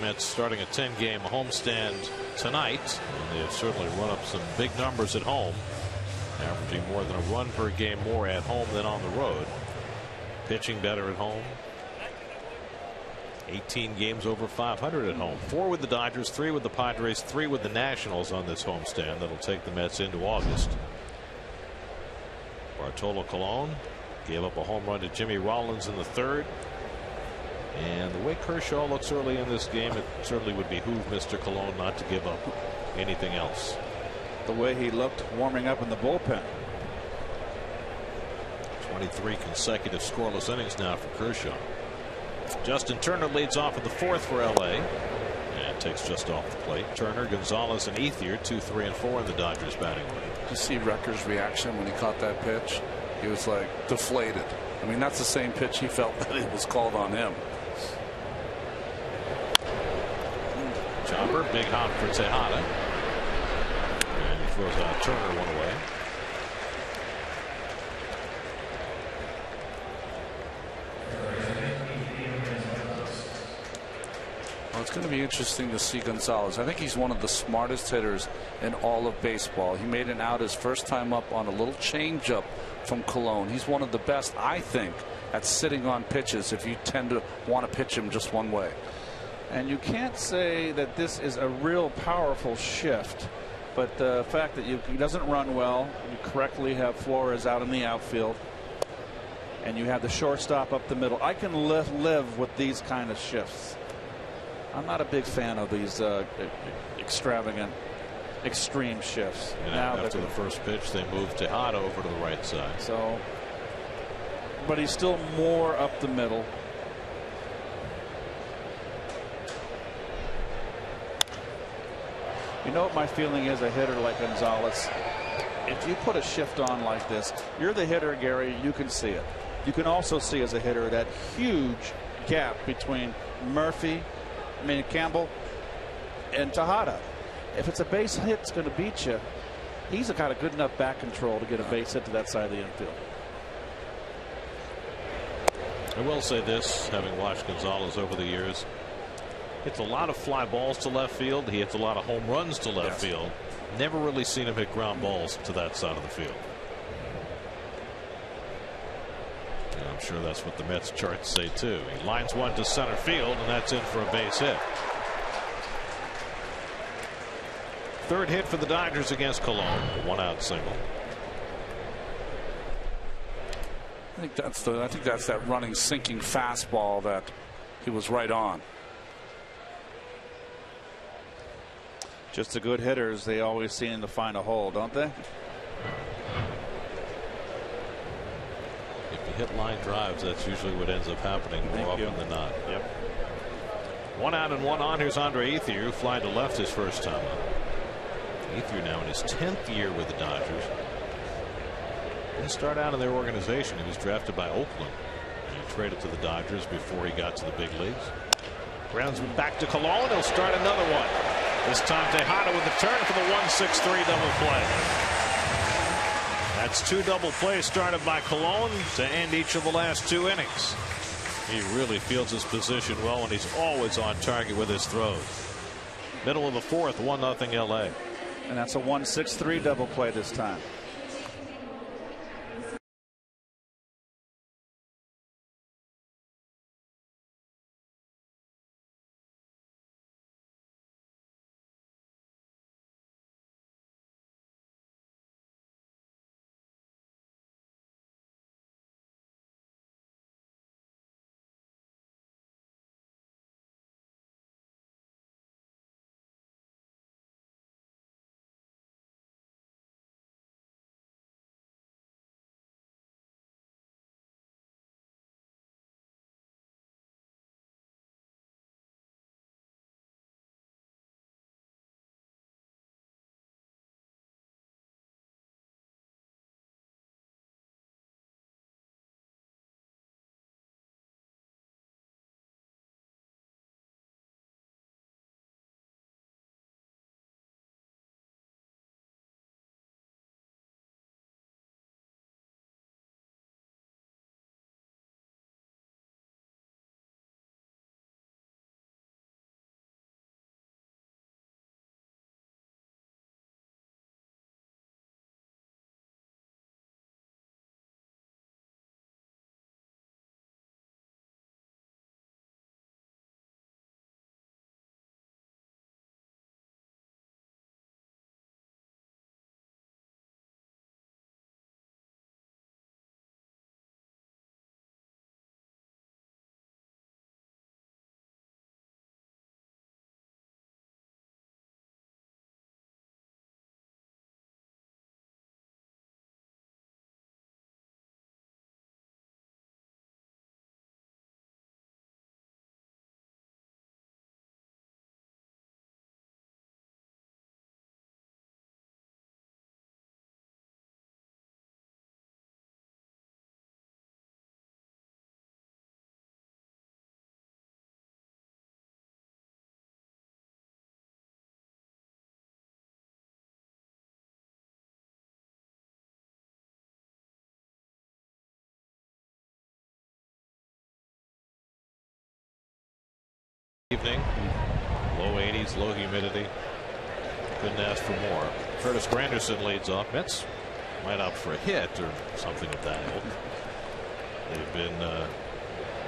Mets starting a 10 game homestand tonight. And they've certainly run up some big numbers at home, averaging more than a run per game more at home than on the road. Pitching better at home. 18 games over 500 at home. Four with the Dodgers, three with the Padres, three with the Nationals on this homestand that'll take the Mets into August. Bartolo Colon gave up a home run to Jimmy Rollins in the third. And the way Kershaw looks early in this game, it certainly would behoove Mr. Colon not to give up anything else.
The way he looked warming up in the bullpen.
23 consecutive scoreless innings now for Kershaw. Justin Turner leads off in the fourth for LA and takes just off the plate. Turner, Gonzalez, and Ethier, two, three, and four in the Dodgers batting order.
Did you see Recker's reaction when he caught that pitch? He was like deflated. I mean, that's the same pitch he felt <laughs> that it was called on him.
Chopper, big hop for Tejada. And he throws out Turner one away.
Well, it's going to be interesting to see Gonzalez. I think he's one of the smartest hitters in all of baseball. He made an out his first time up on a little changeup from Colon. He's one of the best, I think, at sitting on pitches if you tend to want to pitch him just one way.
And you can't say that this is a real powerful shift. But the fact that you, he doesn't run well, you correctly have Flores out in the outfield, and you have the shortstop up the middle. I can live, live with these kind of shifts. I'm not a big fan of these uh, extravagant, extreme shifts.
And now after the first pitch, they move Tejada over to the right side.
So, but he's still more up the middle. You know what my feeling is a hitter like Gonzalez? If you put a shift on like this, you're the hitter, Gary, you can see it. You can also see as a hitter that huge gap between Murphy, I mean Campbell, and Tejada. If it's a base hit, it's going to beat you. He's got a good enough back control to get a base hit to that side of the infield.
I will say this, having watched Gonzalez over the years, hits a lot of fly balls to left field. He hits a lot of home runs to left yes. field. Never really seen him hit ground balls to that side of the field. And I'm sure that's what the Mets charts say too. He lines one to center field, and that's in for a base hit. Third hit for the Dodgers against Colon. One out single.
I think that's the I think that's that running sinking fastball that he was right on.
Just the good hitters, they always seem to find a hole, don't they?
If you hit line drives, that's usually what ends up happening more
Thank
often
you.
than not.
Yep.
One out and one on. Here's Andre Ethier, who fly to left his first time Ethier now in his 10th year with the Dodgers. Didn't start out in their organization. He was drafted by Oakland. And he traded to the Dodgers before he got to the big leagues. Grounds back to Colon. He'll start another one. This time Tejada with the turn for the 1-6-3 double play. That's two double plays started by Colon to end each of the last two innings. He really feels his position well, and he's always on target with his throws. Middle of the fourth, 1 0 LA.
And that's a 1-6-3 double play this time.
Evening. Low 80s, low humidity. Couldn't ask for more. Curtis Granderson leads off. Mets might opt for a hit or something of that ilk. They've been uh,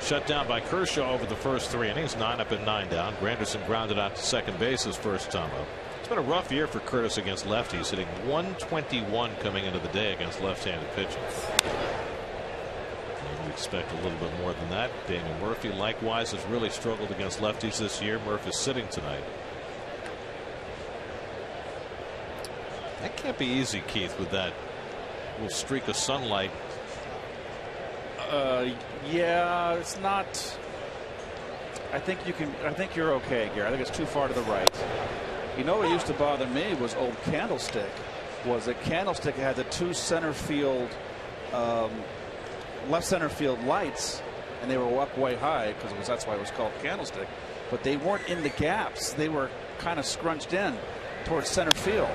shut down by Kershaw over the first three innings, nine up and nine down. Granderson grounded out to second base his first time up. It's been a rough year for Curtis against lefties, hitting 121 coming into the day against left-handed pitching. Expect a little bit more than that. Daniel Murphy likewise has really struggled against lefties this year. Murphy is sitting tonight. That can't be easy, Keith, with that little streak of sunlight
uh, yeah, it's not. I think you can. I think you're okay, Gary. I think it's too far to the right. You know what used to bother me was old Candlestick. Was that Candlestick had the two center field, um, left center field lights, and they were up way high because that's why it was called Candlestick. But they weren't in the gaps. They were kind of scrunched in towards center field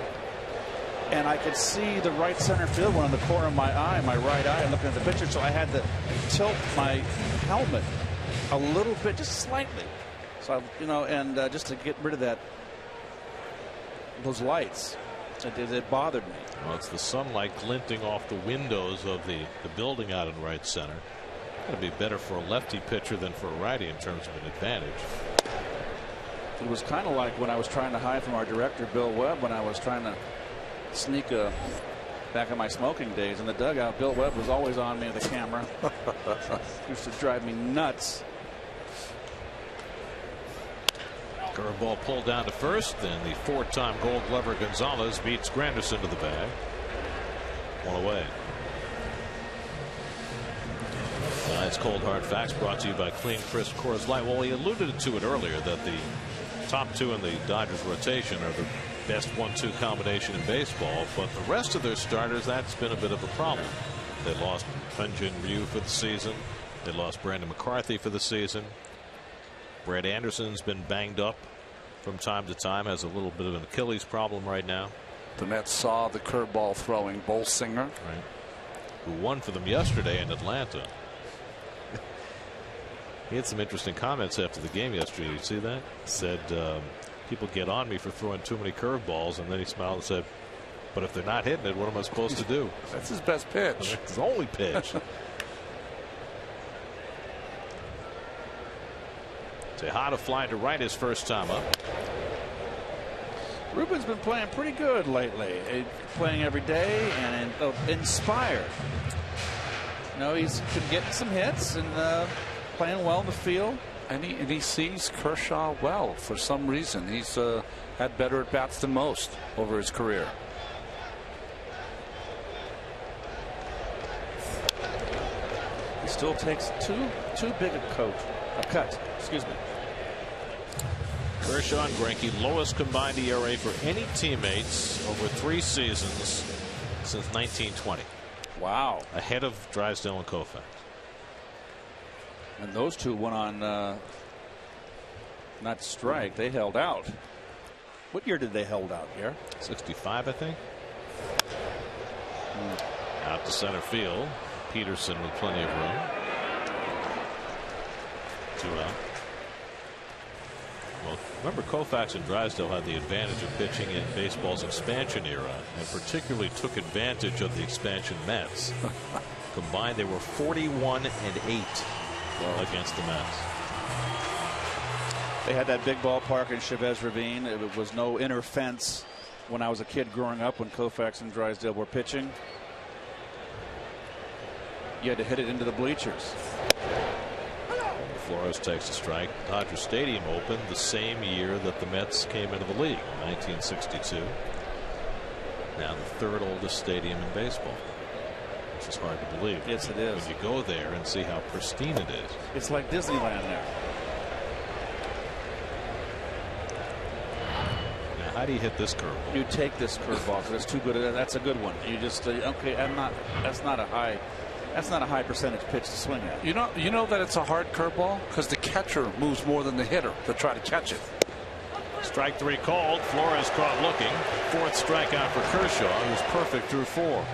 and I could see the right center field one on the corner of my eye, my right eye, looking at the picture. So I had to tilt my helmet a little bit, just slightly. So I, you know, and uh, just to get rid of that, those lights, it, it, bothered me.
Well, it's the sunlight glinting off the windows of the the building out in right center. To be better for a lefty pitcher than for a righty in terms of an advantage.
It was kind of like when I was trying to hide from our director Bill Webb when I was trying to sneak a back in my smoking days in the dugout. Bill Webb was always on me with the camera. <laughs> Used to drive me nuts.
Curveball pulled down to first, and the four-time Gold Glover Gonzalez beats Granderson to the bag. One away. Tonight's Cold Hard Facts brought to you by Clean Crisp Coors Light. Well, we alluded to it earlier that the top two in the Dodgers rotation are the best one-two combination in baseball, but the rest of their starters, that's been a bit of a problem. They lost Hyun-Jin Ryu for the season. They lost Brandon McCarthy for the season. Brett Anderson's been banged up from time to time, has a little bit of an Achilles problem right now.
The Mets saw the curveball throwing Bolsinger.
Right. Who won for them yesterday in Atlanta. he had some interesting comments after the game yesterday. You see that? Said um, people get on me for throwing too many curveballs. And then he smiled and said, but if they're not hitting it, what am I supposed to do?
That's his best pitch.
It's <laughs> his only pitch. <laughs> Tejada flying to fly to right his first time up.
Ruben's been playing pretty good lately. Playing every day and uh, inspired. You know, he's been getting some hits and uh, playing well in the field
and he, and he sees Kershaw well for some reason. He's uh, had better at bats than most over his career.
He still takes too too big a coat a cut. Excuse me.
Kershaw and Greinke lowest combined ERA for any teammates over three seasons since 1920.
Wow.
Ahead of Drysdale and Koufax.
And those two went on uh, not strike. They held out. What year did they hold out here?
65, I think. Mm. Out to center field. Pederson with plenty of room. Two out. Well, remember Koufax and Drysdale had the advantage of pitching in baseball's expansion era and particularly took advantage of the expansion Mets. <laughs> Combined, they were 41 and 8 against the Mets.
They had that big ballpark in Chavez Ravine. It was no inner fence when I was a kid growing up when Koufax and Drysdale were pitching. You had to hit it into the bleachers.
Flores takes a strike. Dodger Stadium opened the same year that the Mets came into the league, 1962. Now the third oldest stadium in baseball which is hard to believe.
Yes, it is.
When you go there and see how pristine it is.
It's like Disneyland there.
Now, how do you hit this curve?
You take this curveball because it's too good. That's a good one. You just uh, okay. I'm not. That's not a high. That's not a high percentage pitch to swing at.
You know. You know that it's a hard curveball because the catcher moves more than the hitter to try to catch it.
Strike three called. Flores caught looking. Fourth strikeout for Kershaw, who's perfect through four.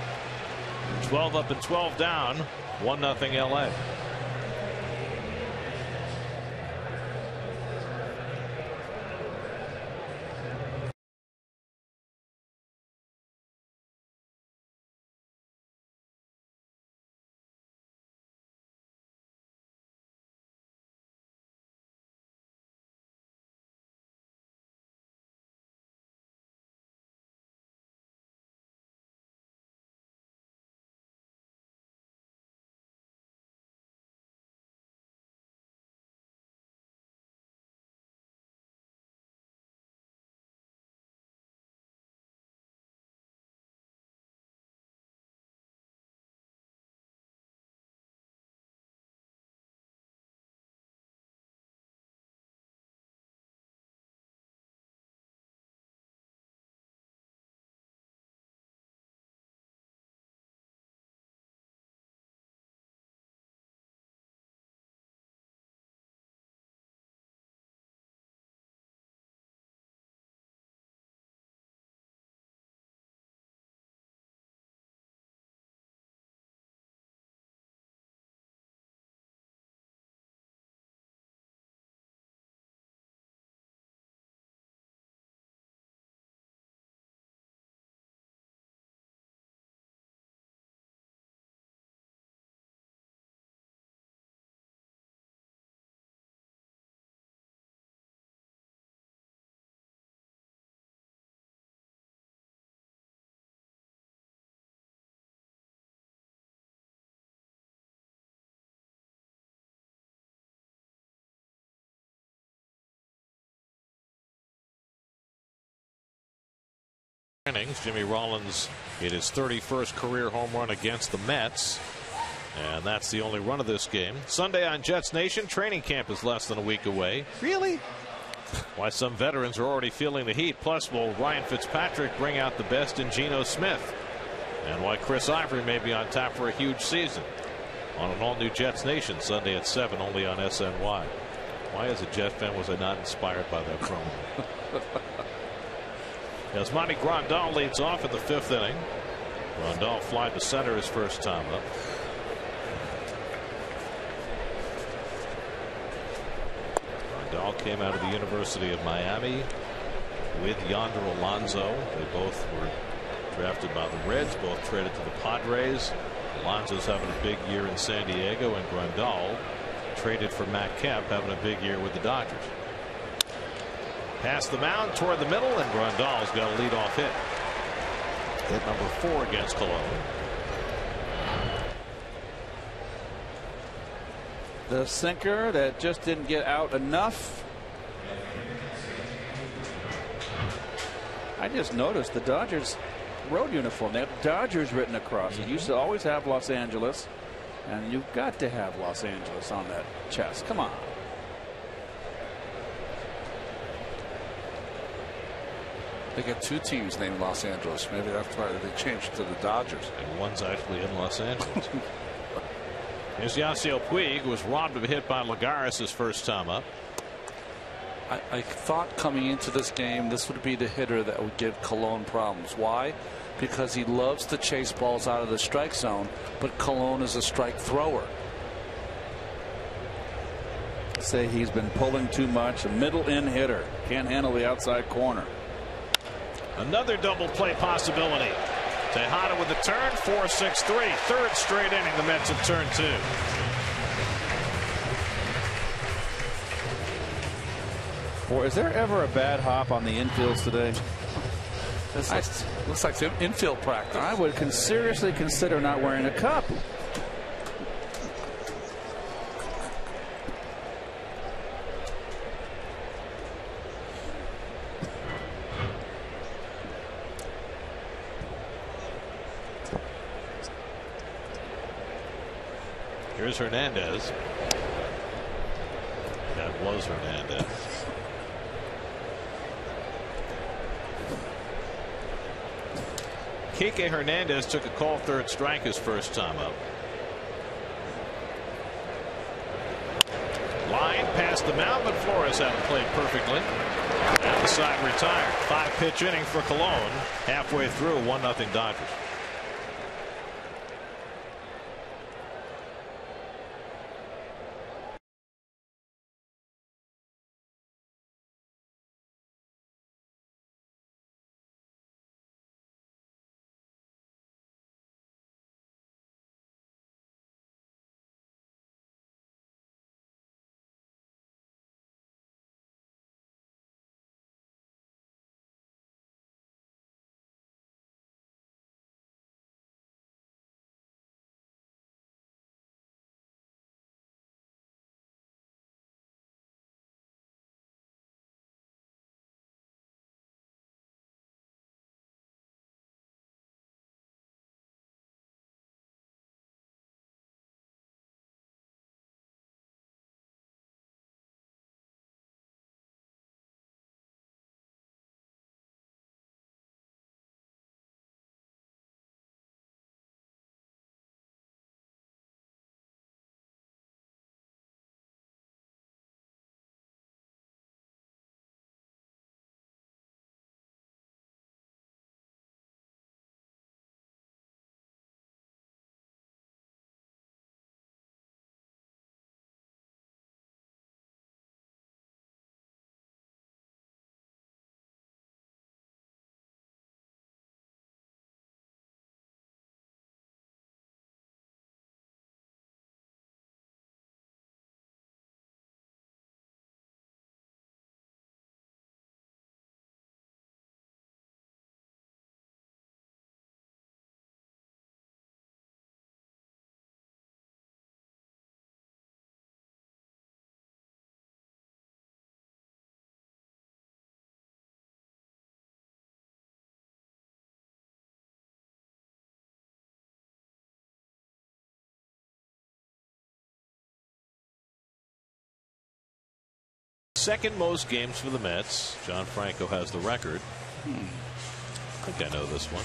12 up and 12 down. 1 nothing LA. Innings. Jimmy Rollins hit his 31st career home run against the Mets. And that's the only run of this game. Sunday on Jets Nation, training camp is less than a week away.
Really?
Why some veterans are already feeling the heat. Plus, will Ryan Fitzpatrick bring out the best in Geno Smith? And why Chris Ivory may be on top for a huge season. On an all new Jets Nation Sunday at 7 only on SNY. Why, as a Jet fan, was I not inspired by that promo? <laughs> As Monty Grandal leads off in the fifth inning. Grandal flied to center his first time up. Grandal came out of the University of Miami with Yonder Alonso. They both were drafted by the Reds, both traded to the Padres. Alonso's having a big year in San Diego, and Grandal traded for Matt Kemp, having a big year with the Dodgers. Past the mound toward the middle, and Grandal's got a leadoff hit. Hit number four against Colon.
The sinker that just didn't get out enough. I just noticed the Dodgers road uniform. They have Dodgers written across it. Used to always have Los Angeles, and you've got to have Los Angeles on that chest. Come on.
They got two teams named Los Angeles. Maybe that's why they changed to the Dodgers.
And one's actually in Los Angeles. <laughs> Here's Yasiel Puig, was robbed of a hit by Lagares his first time up.
I, I, thought coming into this game, this would be the hitter that would give Colon problems. Why? Because he loves to chase balls out of the strike zone, but Colon is a strike thrower.
Say he's been pulling too much. A middle in hitter. Can't handle the outside corner.
Another double play possibility. Tejada with the turn, 4 6 3. Third straight inning, the Mets have turned two.
Boy, is there ever a bad hop on the infields today?
This looks, looks like some infield practice.
I would con seriously consider not wearing a cup.
Here's Hernandez. That was Hernandez. Kike Hernandez took a call third strike his first time up. Line past the mound, but Flores hadn't played perfectly. And the side retired. Five pitch inning for Colon. Halfway through, 1 0 Dodgers. Second most games for the Mets. John Franco has the record. Hmm. I think I know this one.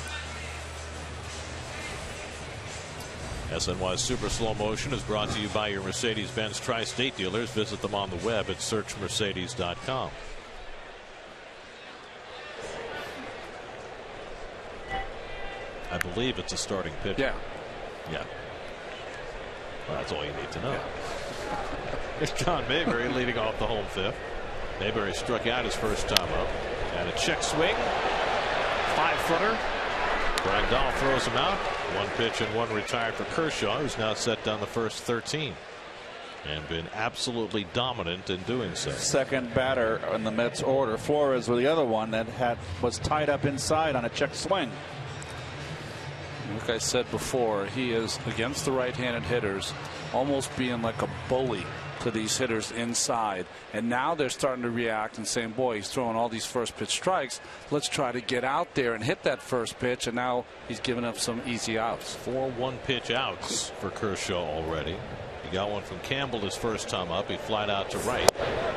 SNY Super Slow Motion is brought to you by your Mercedes Benz Tri State dealers. Visit them on the web at searchmercedes.com. I believe it's a starting pitch.
Yeah.
Yeah. Well, that's all you need to know. It's John Mayberry leading off the home fifth. Mayberry struck out his first time up. And a check swing. Five footer. Grandal throws him out. One pitch and one retired for Kershaw, who's now set down the first 13 and been absolutely dominant in doing so.
Second batter in the Mets order. Flores was the other one that had was tied up inside on a check swing.
Like I said before, he is against the right-handed hitters, almost being like a bully to these hitters inside. And now they're starting to react and saying, boy, he's throwing all these first pitch strikes. Let's try to get out there and hit that first pitch. And now he's giving up some easy outs.
Four one pitch outs for Kershaw already. He got one from Campbell his first time up. He flied out to right.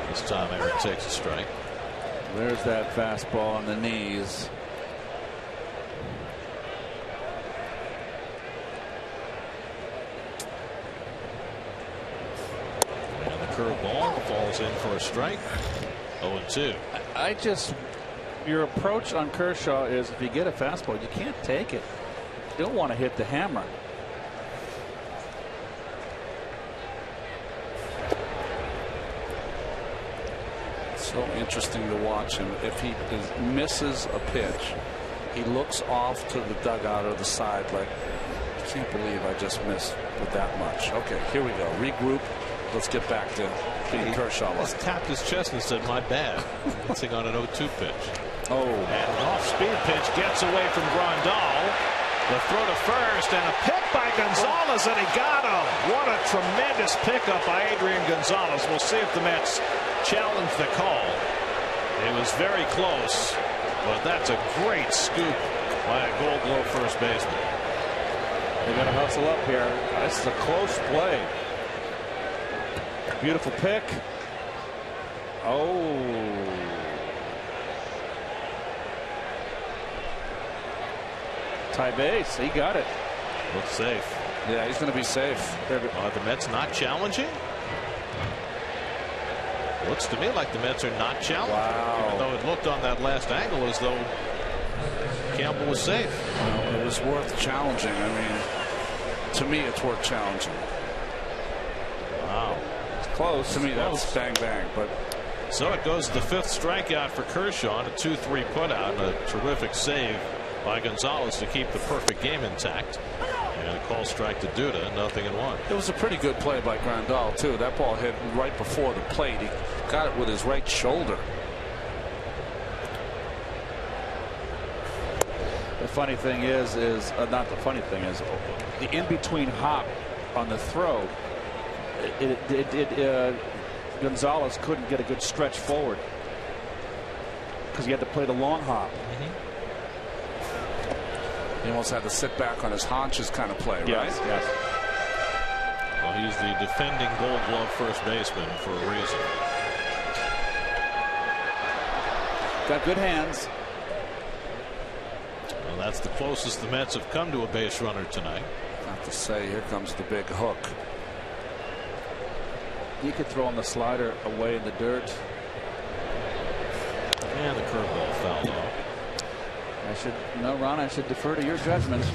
This time Aaron takes a strike.
There's that fastball on the knees.
Curveball falls in for a strike. 0 2.
I just your approach on Kershaw is if you get a fastball, you can't take it. You don't want to hit the hammer.
so interesting to watch him. If he is, misses a pitch, he looks off to the dugout or the side like, I can't believe I just missed with that much. Okay, here we go. Regroup. Let's get back to being Kershaw.
Just tapped his chest and said, "My bad." Hitting on an 0-2 pitch.
Oh,
and an off-speed pitch gets away from Grandal. The throw to first and a pick by Gonzalez, and he got him. What a tremendous pickup by Adrian Gonzalez. We'll see if the Mets challenge the call. It was very close, but that's a great scoop by a Gold Glove first baseman.
They got to hustle up here. This is a close play. Beautiful pick. Oh. Tie base. He got it.
Looks safe.
Yeah, he's going to be safe.
Are uh, the Mets not challenging? Looks to me like the Mets are not challenging.
Wow.
Even though it looked on that last angle as though Campbell was safe.
Well, it was worth challenging. I mean, to me, it's worth challenging.
Wow.
It's close. To me, that's close. bang, bang. But
so it goes the fifth strikeout for Kershaw a 2 3 putout and a terrific save by Gonzalez to keep the perfect game intact. And a call strike to Duda, nothing in one.
It was a pretty good play by Grandal, too. That ball hit right before the plate. He got it with his right shoulder.
The funny thing is, is uh, not the funny thing is, the in between hop on the throw. It, it, it, uh, Gonzalez couldn't get a good stretch forward because he had to play the long hop.
Mm -hmm.
He almost had to sit back on his haunches kind of play,
yes,
right?
Yes.
Well, he's the defending Gold Glove first baseman for a reason.
Got good hands.
Well, that's the closest the Mets have come to a base runner tonight.
I have to say, here comes the big hook.
You could throw him the slider away in the dirt.
And the curveball fouled off.
I should no, Ron. I should defer to your judgment. <laughs>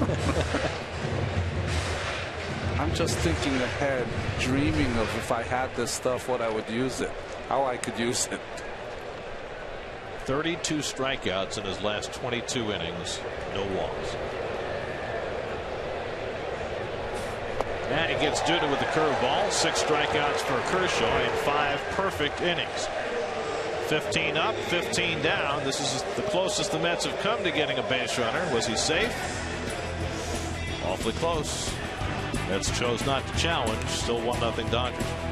I'm just thinking ahead, dreaming of if I had this stuff, what I would use it, how I could use it.
32 strikeouts in his last 22 innings, no walks. And he gets Duda with the curveball. Six strikeouts for Kershaw in five perfect innings. 15 up, 15 down. This is the closest the Mets have come to getting a base runner. Was he safe? Awfully close. Mets chose not to challenge. Still 1 0 Dodgers.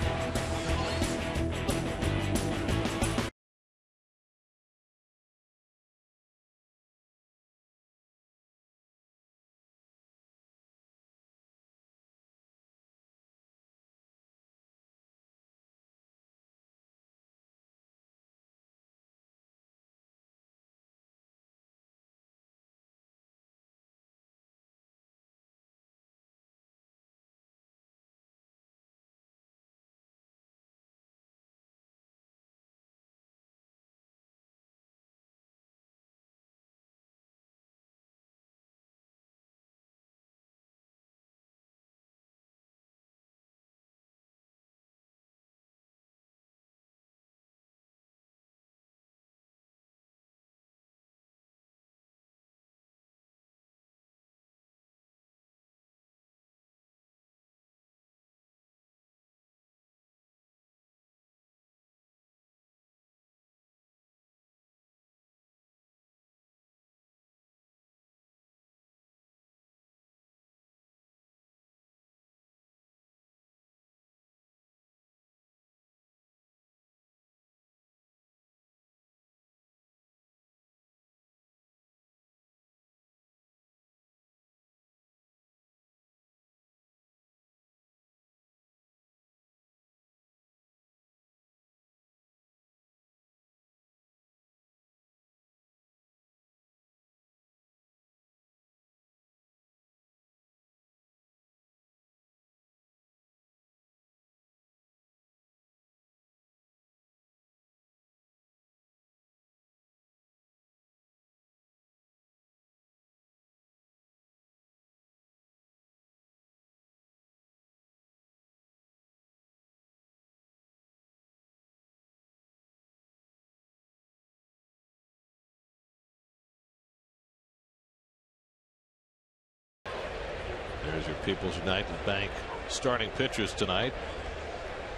Your People's United Bank starting pitchers tonight.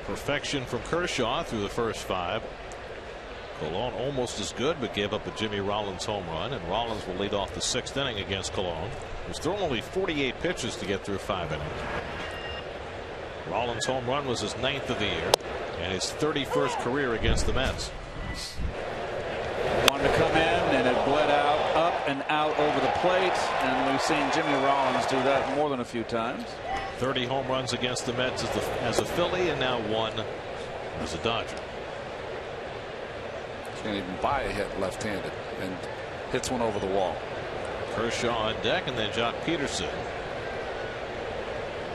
Perfection from Kershaw through the first five. Colon almost as good, but gave up a Jimmy Rollins home run, and Rollins will lead off the sixth inning against Colon. He's thrown only 48 pitches to get through five innings. Rollins' home run was his ninth of the year, and his 31st career against the Mets.
To come in, and it bled out, up and out over the plate, and we've seen Jimmy Rollins do that more than a few times.
30 home runs against the Mets as, the, as a Philly, and now one as a Dodger.
Can't even buy a hit left-handed, and hits one over the wall.
Kershaw on deck, and then Joc Pederson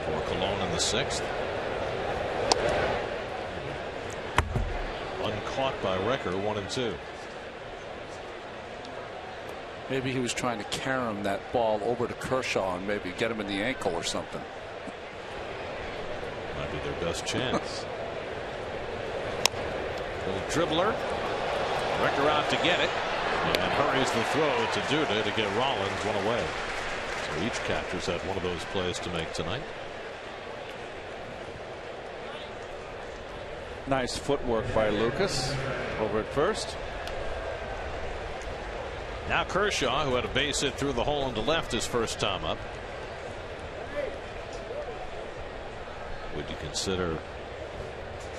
for Colon in the sixth. Uncaught by Recker, one and two.
Maybe he was trying to carry him that ball over to Kershaw and maybe get him in the ankle or something.
Might be their best chance. Little dribbler. Recker out to get it. And hurries the throw to Duda to get Rollins one away. So each catcher's had one of those plays to make tonight.
Nice footwork by Lucas over at first.
Now Kershaw, who had a base hit through the hole into left his first time up. Would you consider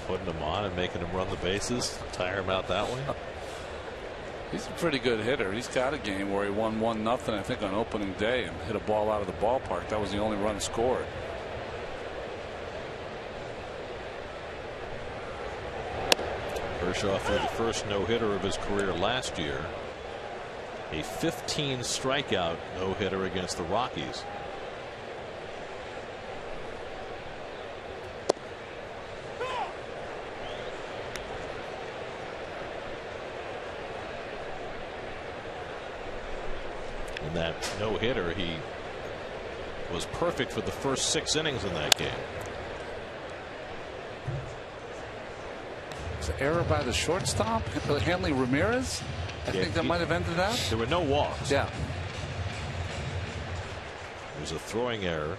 putting him on and making him run the bases, tire him out that way? <laughs>
He's a pretty good hitter. He's got a game where he won one nothing, I think, on opening day and hit a ball out of the ballpark. That was the only run scored.
Kershaw threw the first no hitter of his career last year. A 15 strikeout no hitter against the Rockies. In that no hitter, he was perfect for the first six innings in that game.
It's an error by the shortstop, Hanley Ramirez. I
Yeah,
think that
he-
might have ended that.
There were no walks.
Yeah.
It was a throwing error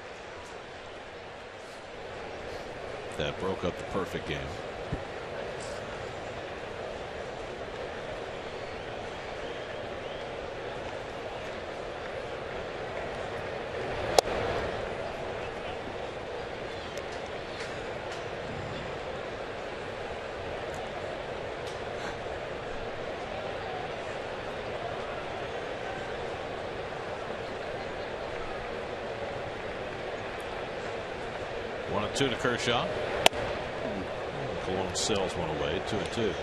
that broke up the perfect game. Two to Kershaw. Colon sells one away, two and two.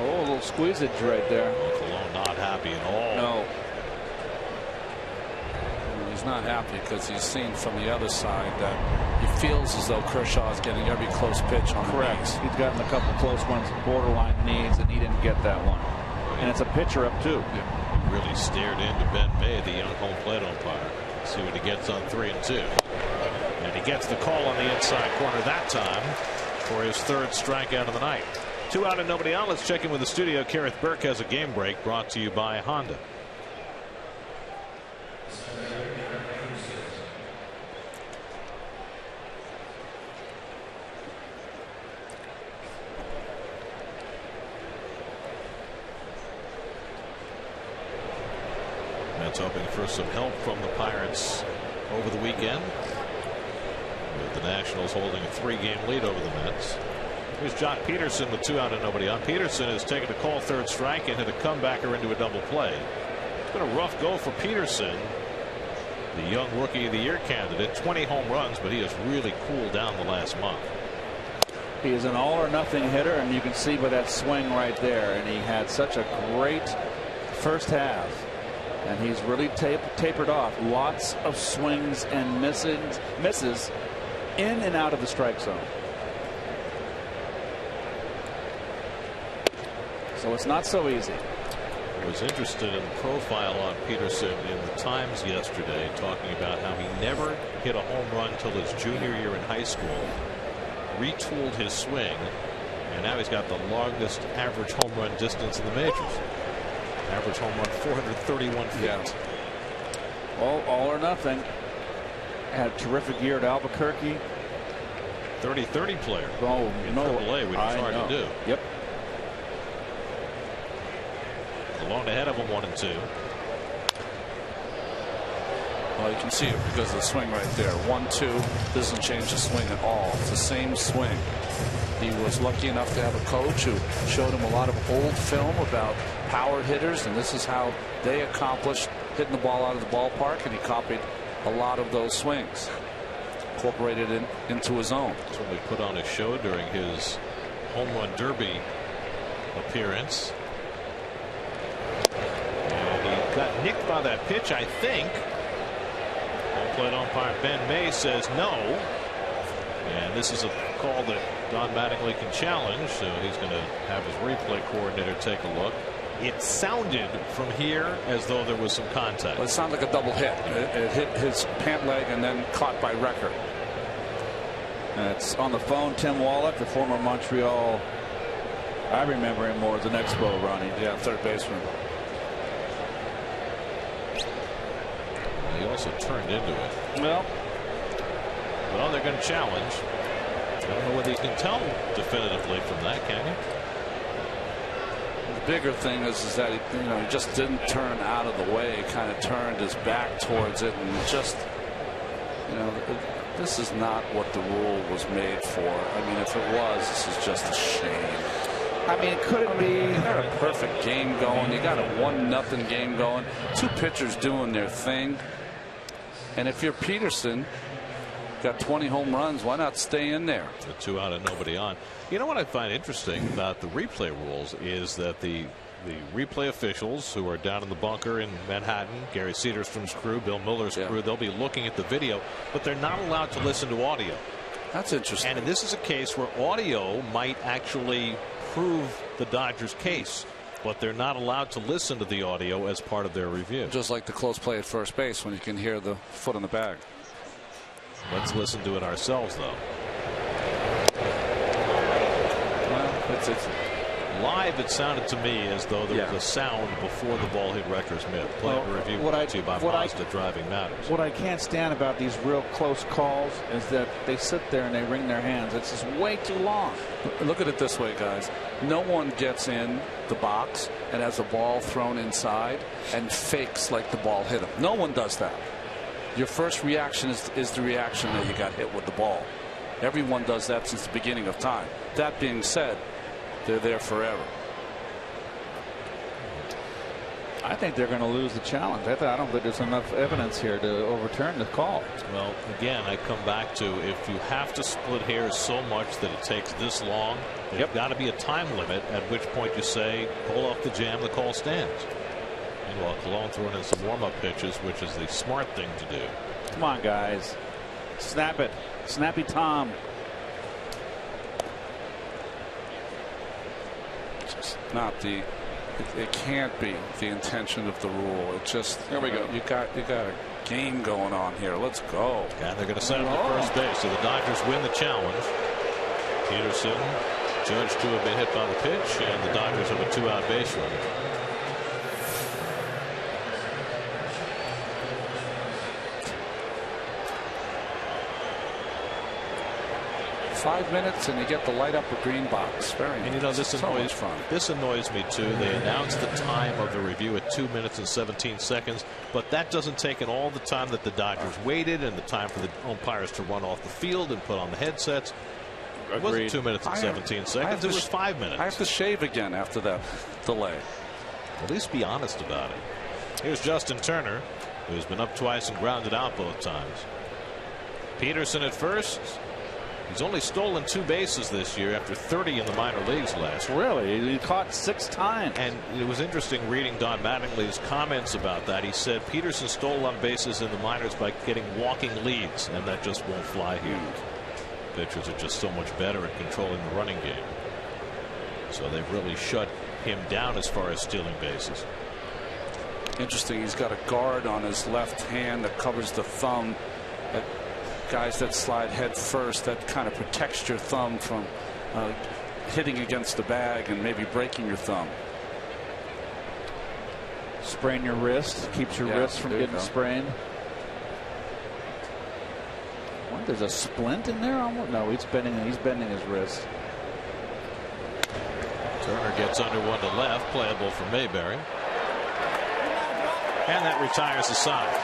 Oh, a little squeeze squeezage right there.
Well, Colon not happy at all.
No.
He's not happy because he's seen from the other side that he feels as though Kershaw is getting every close pitch on
Correct.
the.
He's gotten a couple close ones, borderline knees, and he didn't get that one. And it's a pitcher up too.
He really stared into Ben May, the young home plate umpire. See what he gets on three and two. And he gets the call on the inside corner that time for his third strikeout of the night. Two out and nobody out. Let's check in with the studio. Kerith Burke has a game break brought to you by Honda. Mets hoping for some help from the Pirates over the weekend. With the Nationals holding a three game lead over the Mets. Here's Joc Pederson with two out and nobody on. Pederson has taken a call third strike and hit a comebacker into a double play. It's been a rough go for Pederson, the young rookie of the year candidate. 20 home runs, but he has really cooled down the last month.
He is an all or nothing hitter, and you can see by that swing right there. And he had such a great first half. And he's really tap tapered off. Lots of swings and misses, misses in and out of the strike zone. So it's not so easy.
I was interested in the profile on Pederson in the Times yesterday, talking about how he never hit a home run until his junior year in high school, retooled his swing, and now he's got the longest average home run distance in the majors. Average home run 431 feet.
Yeah. All, all or nothing. Had a terrific year at Albuquerque.
30-30 player.
Oh,
in
no,
AAA, which is hard
know.
to do.
Yep.
Alone ahead of him, one and two.
Well, you can see it because of the swing right there. One, two doesn't change the swing at all. It's the same swing. He was lucky enough to have a coach who showed him a lot of old film about power hitters, and this is how they accomplished hitting the ball out of the ballpark, and he copied a lot of those swings, incorporated it into his own.
That's what we put on a show during his home run derby appearance. And he got nicked by that pitch, I think. Home plate umpire Ben May says no. And this is a call that Don Mattingly can challenge, so he's going to have his replay coordinator take a look. It sounded from here as though there was some contact.
Well, it sounded like a double hit. It, it hit his pant leg and then caught by Recker.
And it's on the phone. Tim Wallach, the former Montreal. I remember him more as an Expo, Ronnie.
Yeah, third baseman.
He also turned into it.
Well,
Well, they're going to challenge. I don't know whether you can tell definitively from that, can you?
Bigger thing is, is that he, you know, he just didn't turn out of the way. He kind of turned his back towards it and just, you know, this is not what the rule was made for. I mean, if it was, this is just a shame.
I mean, it could it be?
You got a perfect game going. You got a one nothing game going. Two pitchers doing their thing. And if you're Pederson, got 20 home runs, why not stay in there?
The two out and nobody on. You know what I find interesting about the replay rules is that the the replay officials who are down in the bunker in Manhattan, Gary Cederstrom's crew, Bill Miller's
Yeah.
crew, they'll be looking at the video, but they're not allowed to listen to audio.
That's interesting.
And this is a case where audio might actually prove the Dodgers' case, but they're not allowed to listen to the audio as part of their review.
Just like the close play at first base when you can hear the foot on the bag.
Let's listen to it ourselves, though.
Well, it's, it's,
Live, it sounded to me as though there
Yeah.
was a sound before the ball hit Recker's mitt. Play
Well,
review
what I-
brought to you by
what I-
Driving Matters.
What I can't stand about these real close calls is that they sit there and they wring their hands. It's just way too long.
look at it this way, guys. No one gets in the box and has a ball thrown inside and fakes like the ball hit him. No one does that. Your first reaction is, is the reaction that you got hit with the ball. Everyone does that since the beginning of time. That being said, they're there forever.
I think they're going to lose the challenge. I, th- I don't think there's enough evidence here to overturn the call.
Well, again, I come back to if you have to split hairs so much that it takes this long, there's
Yep.
got to be a time limit at which point you say, pull off the jam, the call stands. Meanwhile, Colon throwing in some warm up pitches, which is the smart thing to do.
Come on, guys. Snap it. Snappy Tom.
Just not the. It, it can't be the intention of the rule. It just.
There we go.
You got you got a game going on here. Let's go.
And they're going to send him to first oh. base. So the Dodgers win the challenge. Pederson judged to have been hit by the pitch, and the Dodgers have a two out base run.
Five minutes and you get the light up a green box. Very.
And you know this
so
annoys
fun.
this annoys me too. They announced the time of the review at two minutes and 17 seconds, but that doesn't take in all the time that the Dodgers waited and the time for the umpires to run off the field and put on the headsets. It wasn't two minutes and
I-
17
have
seconds. It was five minutes.
I have to shave again after that delay.
At least be honest about it. Here's Justin Turner, who's been up twice and grounded out both times. Pederson at first. He's only stolen two bases this year after 30 in the minor leagues last.
Really? He caught six times.
And it was interesting reading Don Mattingly's comments about that. He said Pederson stole on bases in the minors by getting walking leads, and that just won't fly here. Hmm. Pitchers are just so much better at controlling the running game. So they've really shut him down as far as stealing bases.
interesting. He's got a guard on his left hand that covers the thumb. That guys that slide head first, that kind of protects your thumb from uh, hitting against the bag and maybe breaking your thumb.
Sprain your wrist, keeps your
Yeah,
wrist from
there you
getting
go.
sprained. What, there's a splint in there? Almost? No, he's bending. He's bending his wrist.
Turner gets under one to left, playable for Mayberry. And that retires the side.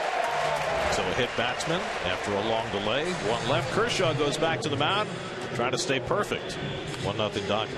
So a hit batsman after a long delay. One left. Kershaw goes back to the mound, trying to stay perfect. One nothing Dodgers.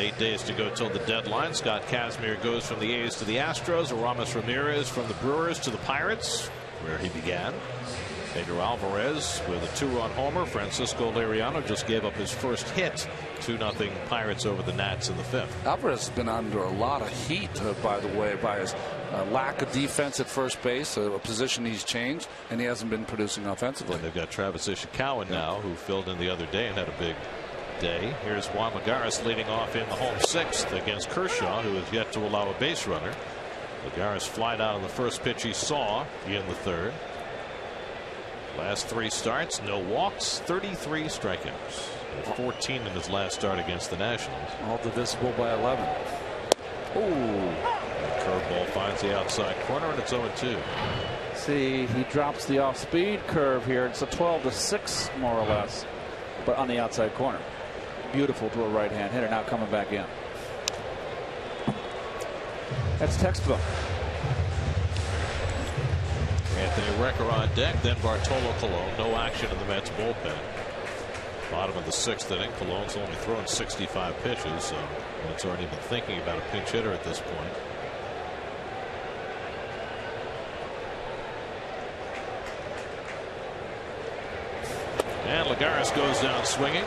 Eight days to go till the deadline. Scott Kazmir goes from the A's to the Astros. Aramis Ramirez from the Brewers to the Pirates, where he began. Pedro Alvarez with a two-run homer. Francisco Liriano just gave up his first hit. 2-0 Pirates over the Nats in the fifth.
Alvarez has been under a lot of heat, uh, by the way, by his uh, lack of defense at first base, a position he's changed, and he hasn't been producing offensively.
They've got Travis Ishikawa now, who filled in the other day and had a big day. Here's Juan Lagares leading off in the home sixth against Kershaw, who has yet to allow a base runner. Lagares flied out on the first pitch he saw in the third. Last three starts, no walks, 33 strikeouts. 14 in his last start against the Nationals.
All divisible by 11.
Ooh.
Curveball finds the outside corner, and it's 0 2.
See, he drops the off-speed curve here. It's a 12 to 6, more or less, but on the outside corner. Beautiful to a right-hand hitter. Now coming back in. That's textbook.
Anthony Recker on deck, then Bartolo Colon. No action in the Mets bullpen. Bottom of the sixth inning, Colon's only thrown 65 pitches, so Mets aren't even thinking about a pinch hitter at this point. And Lagares goes down swinging.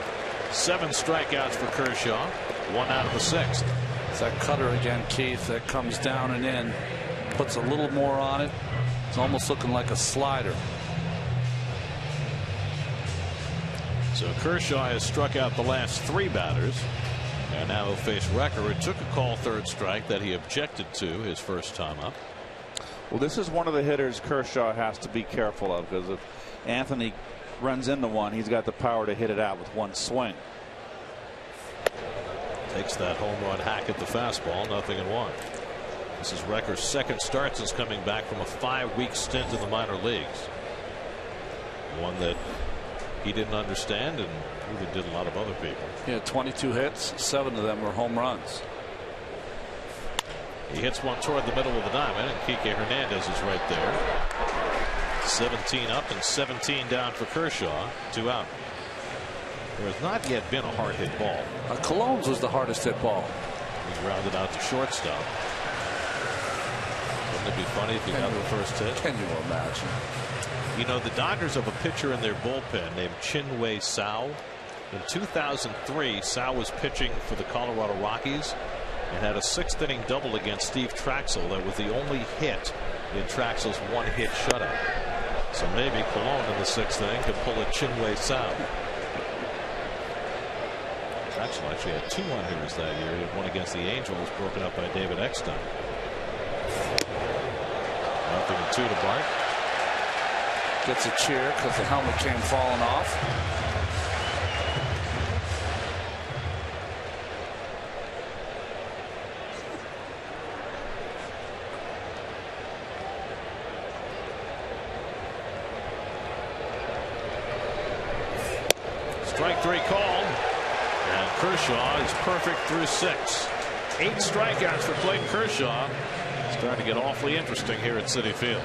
Seven strikeouts for Kershaw. One out of the sixth.
It's that cutter again, Keith, that comes down and in, puts a little more on it. It's almost looking like a slider.
So Kershaw has struck out the last three batters. And now he'll face Recker, who took a call third strike that he objected to his first time up.
Well, this is one of the hitters Kershaw has to be careful of because if Anthony runs into one, he's got the power to hit it out with one swing.
Takes that home run hack at the fastball, nothing in one. This is Recker's second start since coming back from a five week stint in the minor leagues. One that he didn't understand and really did a lot of other people.
Yeah, 22 hits, seven of them were home runs.
He hits one toward the middle of the diamond, and Kike Hernandez is right there. 17 up and 17 down for Kershaw. Two out. There has not yet been a hard hit ball.
Uh, Colon's was the hardest hit ball.
He grounded out to shortstop. Wouldn't it be funny if he got the first hit?
Can you imagine?
You know, the Dodgers have a pitcher in their bullpen named Chin-Wei Hsiao. In 2003, Hsiao was pitching for the Colorado Rockies and had a sixth inning double against Steve Trachsel. that was the only hit in Trachsel's one hit shutout. So maybe Colon in the sixth inning could pull a Chin-Wei Hsiao. Trachsel actually had two one hitters that year. He had one against the Angels, broken up by David Eckstein. Nothing two to Bart.
Gets a cheer because the helmet came falling off.
Strike three called. And Kershaw is perfect through six. Eight strikeouts for Clayton Kershaw. Starting to get awfully interesting here at Citi Field.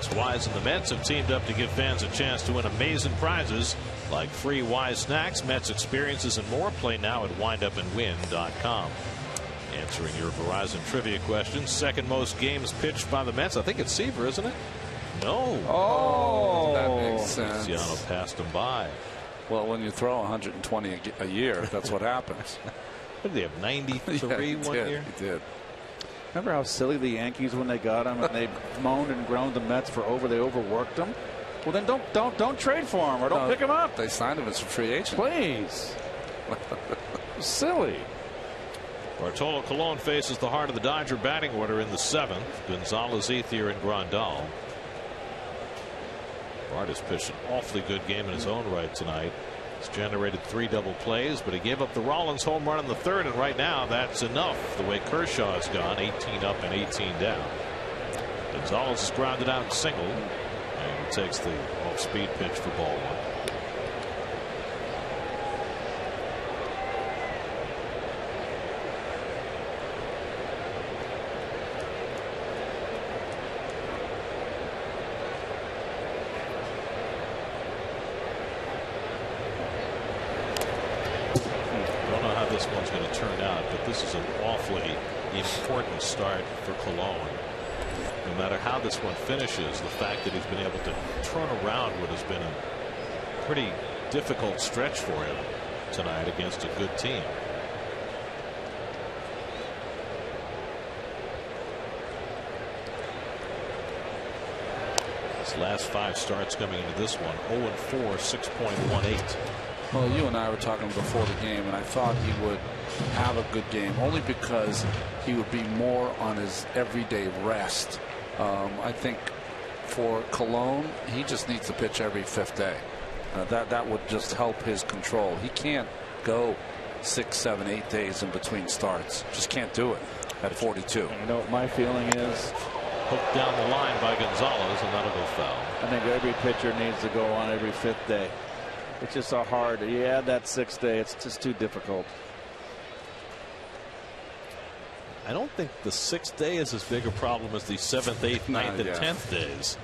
Snacks, Wise and the Mets have teamed up to give fans a chance to win amazing prizes like free Wise snacks, Mets experiences, and more. Play now at windupandwin.com. Answering your Verizon trivia questions. Second most games pitched by the Mets. I think it's Seaver, isn't it? No.
Oh, that makes oh. sense.
Feliciano passed him by.
Well, when you throw 120 a, a year, that's what happens. <laughs>
what did they have? 93 <laughs>
yeah,
one
did.
year?
He did.
Remember how silly the Yankees when they got him and they moaned and groaned the Mets for over they overworked him. Well, then don't don't don't trade for him or don't
No,
pick him up.
They signed him as a free agent.
Please. <laughs> silly.
Bartolo Colon faces the heart of the Dodger batting order in the seventh. Gonzalez, Ethier, and Grandal. Bart has pitched an awfully good game in his own right tonight. He's generated three double plays, but he gave up the Rollins home run in the third, and right now that's enough. The way Kershaw has gone, 18 up and 18 down. Gonzalez is grounded out single, and takes the off-speed pitch for ball one. start for Colon. No matter how this one finishes, the fact that he's been able to turn around what has been a pretty difficult stretch for him tonight against a good team. His last five starts coming into this one 0 4 6.18.
Well, you and I were talking before the game, and I thought he would have a good game only because he would be more on his everyday rest. Um, I think for Colon, he just needs to pitch every fifth day. Uh, that that would just help his control. He can't go six, seven, eight days in between starts. Just can't do it at 42.
You know what my feeling is?
Hooked down the line by Gonzalez, and that'll go foul.
I think every pitcher needs to go on every fifth day. It's just so hard. You add that sixth day, it's just too difficult.
I don't think the sixth day is as big a problem as the seventh, eighth, ninth, and
yeah.
tenth days,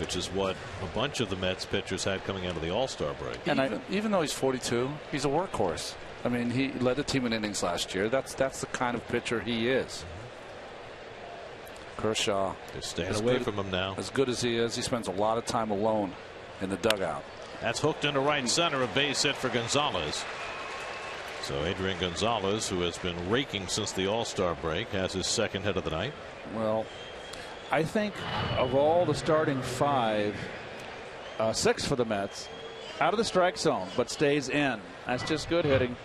which is what a bunch of the Mets pitchers had coming out of the All Star break.
And even, even though he's 42, he's a workhorse. I mean, he led the team in innings last year. That's that's the kind of pitcher he is. Kershaw,
They're staying away
good-
from him now.
as good as he is, he spends a lot of time alone in the dugout.
That's hooked into right center, a base hit for Gonzalez. So Adrian Gonzalez, who has been raking since the All Star break, has his second hit of the night.
Well, I think of all the starting five, uh, six for the Mets, out of the strike zone, but stays in. That's just good hitting.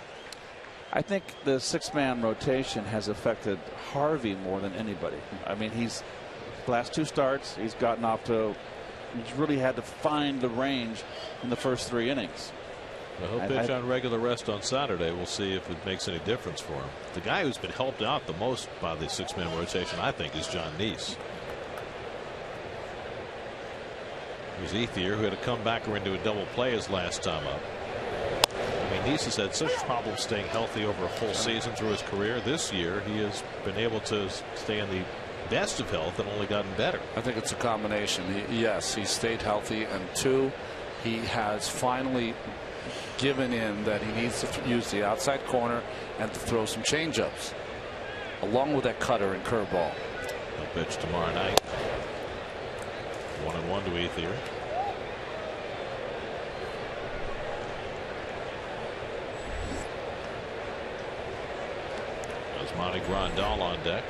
I think the six man rotation has affected Harvey more than anybody. I mean, he's last two starts, he's gotten off to, he's really had to find the range in the first three innings.
Well, he'll
I-
pitch
I-
on regular rest on Saturday. We'll see if it makes any difference for him. The guy who's been helped out the most by the six man rotation, I think, is Jon Niese. Here's Ethier, who had a comebacker into a double play his last time up. I mean, Niese has had such problems staying healthy over a full season through his career. This year, he has been able to stay in the best of health and only gotten better.
I think it's a combination. He, yes, he stayed healthy, and two, he has finally given in that he needs to use the outside corner and to throw some changeups, along with that cutter and curveball.
He'll pitch tomorrow night. One and one to Ethier. Monty Grandal on deck.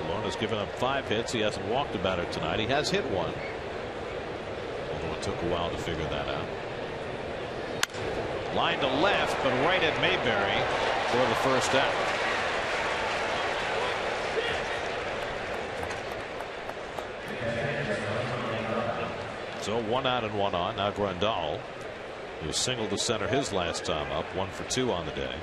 Colon has given up five hits. He hasn't walked a batter tonight. He has hit one. Although it took a while to figure that out. Line to left, but right at Mayberry for the first out. So one out and one on. Now Grandal, who singled to center his last time up, one for two on the day.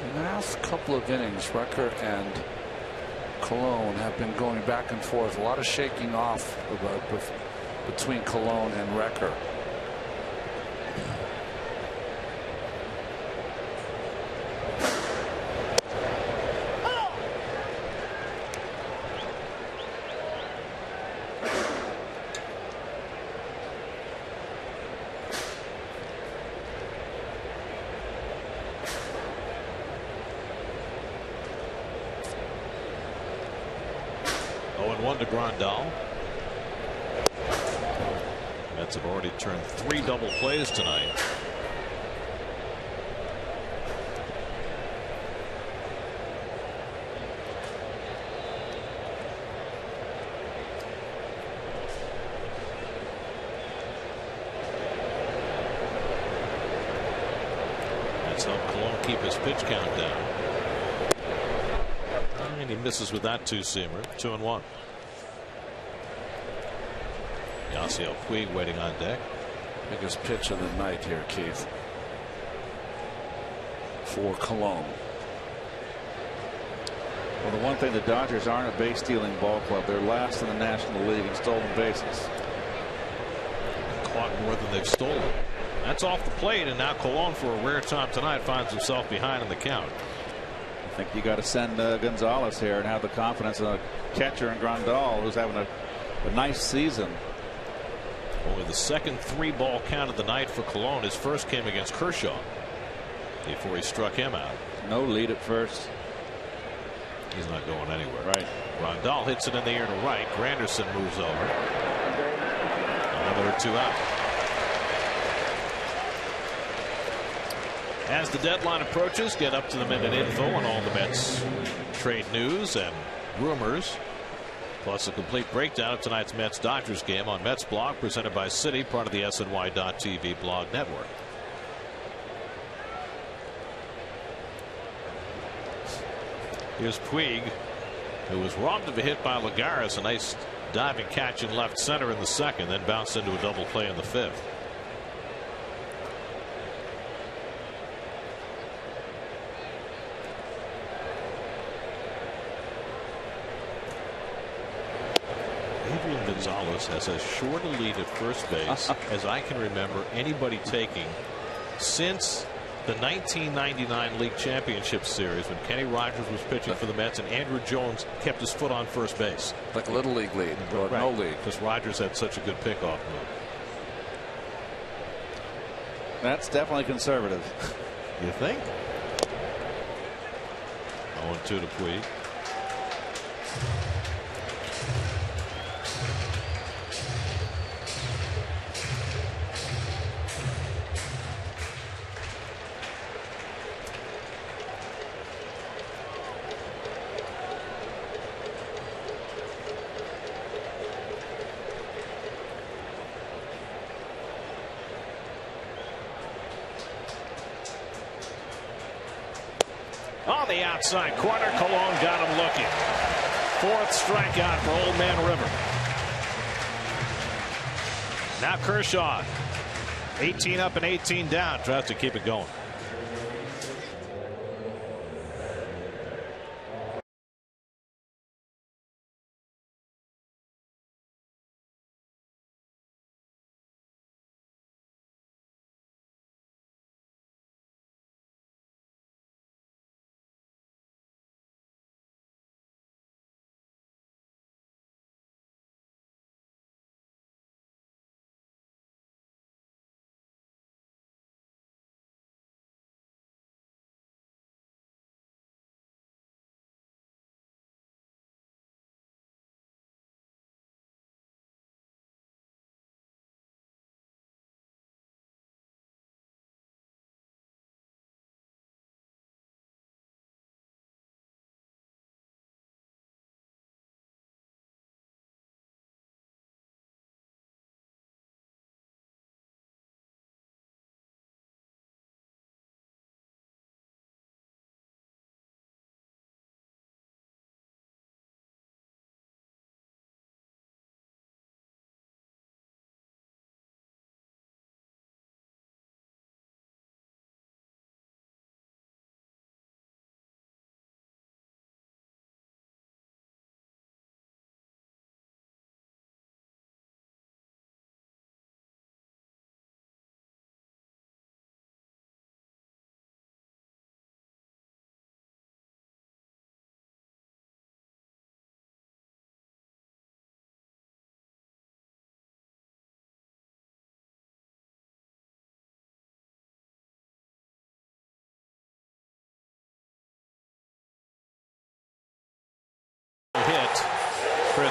The last couple of innings, Recker and Colon have been going back and forth. A lot of shaking off between Colon and
Recker. One to Grandal. Mets have already turned three double plays tonight. That's helped Colon keep his pitch count down. And he misses with that two seamer. Two and one. Yasiel Puig waiting on deck.
Biggest pitch of the night here, Keith. For Colon.
Well, the one thing the Dodgers aren't a base stealing ball club. They're last in the National League in stolen bases.
Caught more than they've stolen. That's off the plate, and now Colon, for a rare time tonight, finds himself behind in the count.
I think you got to send uh, Gonzalez here and have the confidence of a catcher in Grandal, who's having a, a nice season.
Only the second three ball count of the night for Colon. His first came against Kershaw before he struck him out.
No lead at first.
He's not going anywhere.
Right.
Grandal hits it in the air to right. Granderson moves over. Another two out. As the deadline approaches, get up to the minute info on all the Mets trade news and rumors. Plus a complete breakdown of tonight's Mets Dodgers game on Mets blog presented by Citi, part of the SNY.TV blog network. Here's Puig, who was robbed of a hit by Lagares. A nice diving catch in left center in the second, then bounced into a double play in the fifth. Adrian Gonzalez has as short a lead at first base <laughs> as I can remember anybody taking since the 1999 League Championship Series when Kenny Rogers was pitching for the Mets and Andruw Jones kept his foot on first base.
Like a little league lead or
right.
no league.
Because Rogers had such a good pickoff move.
That's definitely conservative.
You think? 0 2 to Puig. Outside corner, Colon got him looking. Fourth strikeout for Old Man River. Now Kershaw, 18 up and 18 down, tries to keep it going.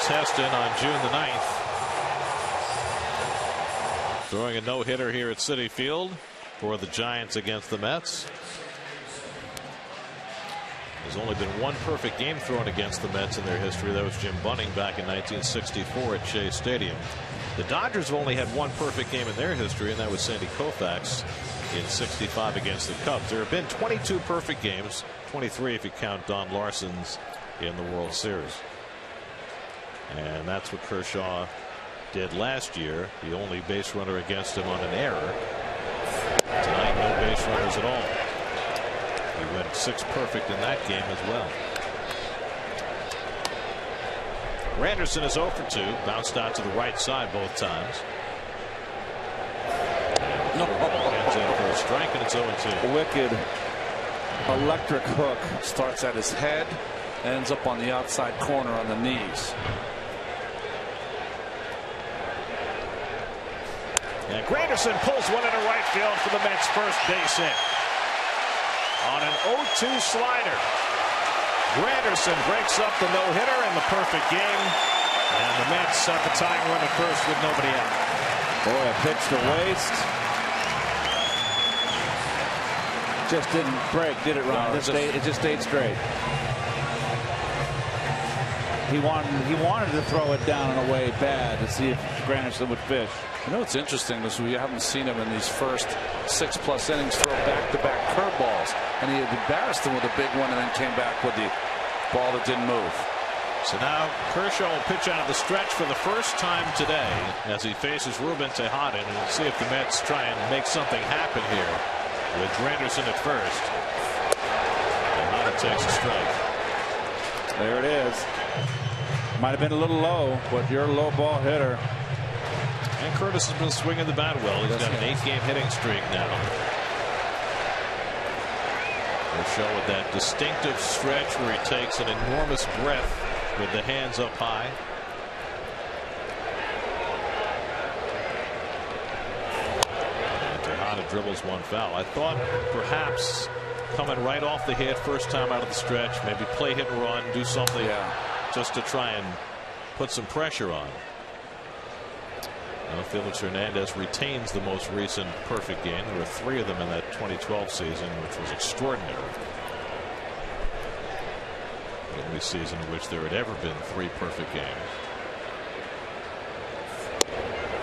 Heston on June the 9th. Throwing a no hitter here at Citi Field for the Giants against the Mets. There's only been one perfect game thrown against the Mets in their history. That was Jim Bunning back in 1964 at Shea Stadium. The Dodgers have only had one perfect game in their history, and that was Sandy Koufax in 65 against the Cubs. There have been 22 perfect games, 23 if you count Don Larsen's in the World Series. And that's what Kershaw did last year. The only base runner against him on an error. Tonight, no base runners at all. He went six perfect in that game as well. Granderson is 0 for 2. Bounced out to the right side both times.
No.
In for a strike, and it's 0 2.
Wicked electric hook.
Starts at his head, ends up on the outside corner on the knees.
And Granderson pulls one into right field for the Mets' first base hit. On an 0-2 slider. Granderson breaks up the no-hitter in the perfect game. And the Mets have the tying run at first with nobody out.
Boy, a pitch to waste. Just didn't break, did it, Ron?
No,
it,
just-
just stayed, it just stayed straight. He wanted he wanted to throw it down in a way bad to see if Granderson would fish.
You know what's interesting is we haven't seen him in these first six plus innings throw back to back curveballs. And he had embarrassed him with a big one and then came back with the ball that didn't move.
So now Kershaw will pitch out of the stretch for the first time today as he faces Ruben Tejada and we'll see if the Mets try and make something happen here with Granderson at first. Tejada takes a strike.
There it is. Might have been a little low, but you're a low ball hitter.
And Curtis has been swinging the bat well. He's got an eight game hitting streak now. They'll show with that distinctive stretch where he takes an enormous breath with the hands up high. And Tejada dribbles one foul. I thought perhaps coming right off the hit, first time out of the stretch, maybe play hit and run, do something
Yeah.
Just to try and put some pressure on. Now Felix Hernandez retains the most recent perfect game. There were three of them in that 2012 season, which was extraordinary. The only season in which there had ever been three perfect games.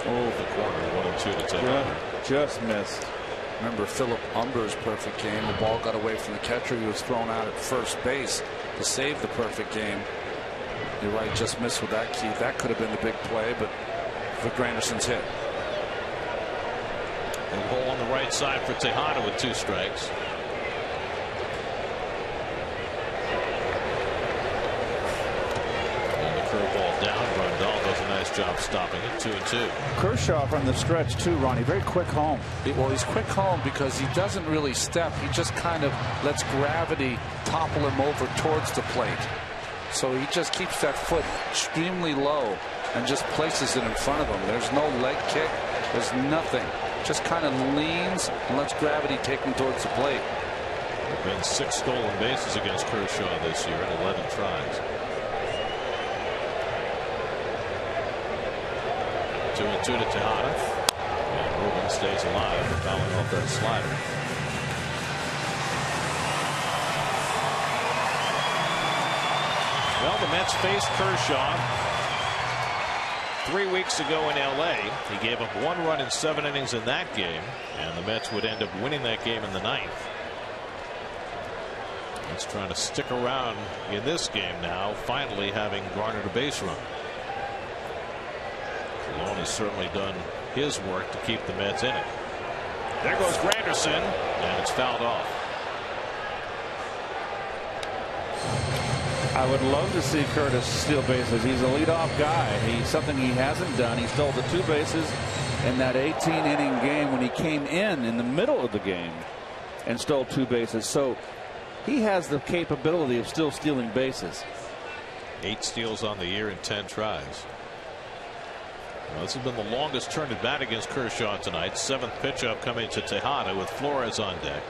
Oh, the corner, one and two to take over.
Just missed.
Remember Philip Humber's perfect game. The ball got away from the catcher. He was thrown out at first base to save the perfect game. You're right, just missed with that key. That could have been the big play, but for Granderson's hit.
Big hole on the right side for Tejada with two strikes. And the curveball down. Grandal does a nice job stopping it. Two and two.
Kershaw from the stretch too, Ronnie. Very quick home.
Well, he's quick home because he doesn't really step. He just kind of lets gravity topple him over towards the plate. So he just keeps that foot extremely low and just places it in front of him. There's no leg kick. There's nothing. Just kind of leans and lets gravity take him towards the plate.
Been six stolen bases against Kershaw this year in 11 tries. Two and two to Tejada. And Ruben stays alive, fouling off that slider. Well, the Mets faced Kershaw three weeks ago in L.A. He gave up one run in seven innings in that game, and the Mets would end up winning that game in the ninth. He's trying to stick around in this game now, finally having garnered a base run. Colon has certainly done his work to keep the Mets in it. There goes Granderson, and it's fouled off.
I would love to see Curtis steal bases. He's a leadoff guy. He's something he hasn't done. He stole the two bases in that 18 inning game when he came in in the middle of the game and stole two bases. So he has the capability of still stealing bases.
Eight steals on the year in 10 tries. Well, this has been the longest turn at bat against Kershaw tonight. Seventh pitch up coming to Tejada with Flores on deck.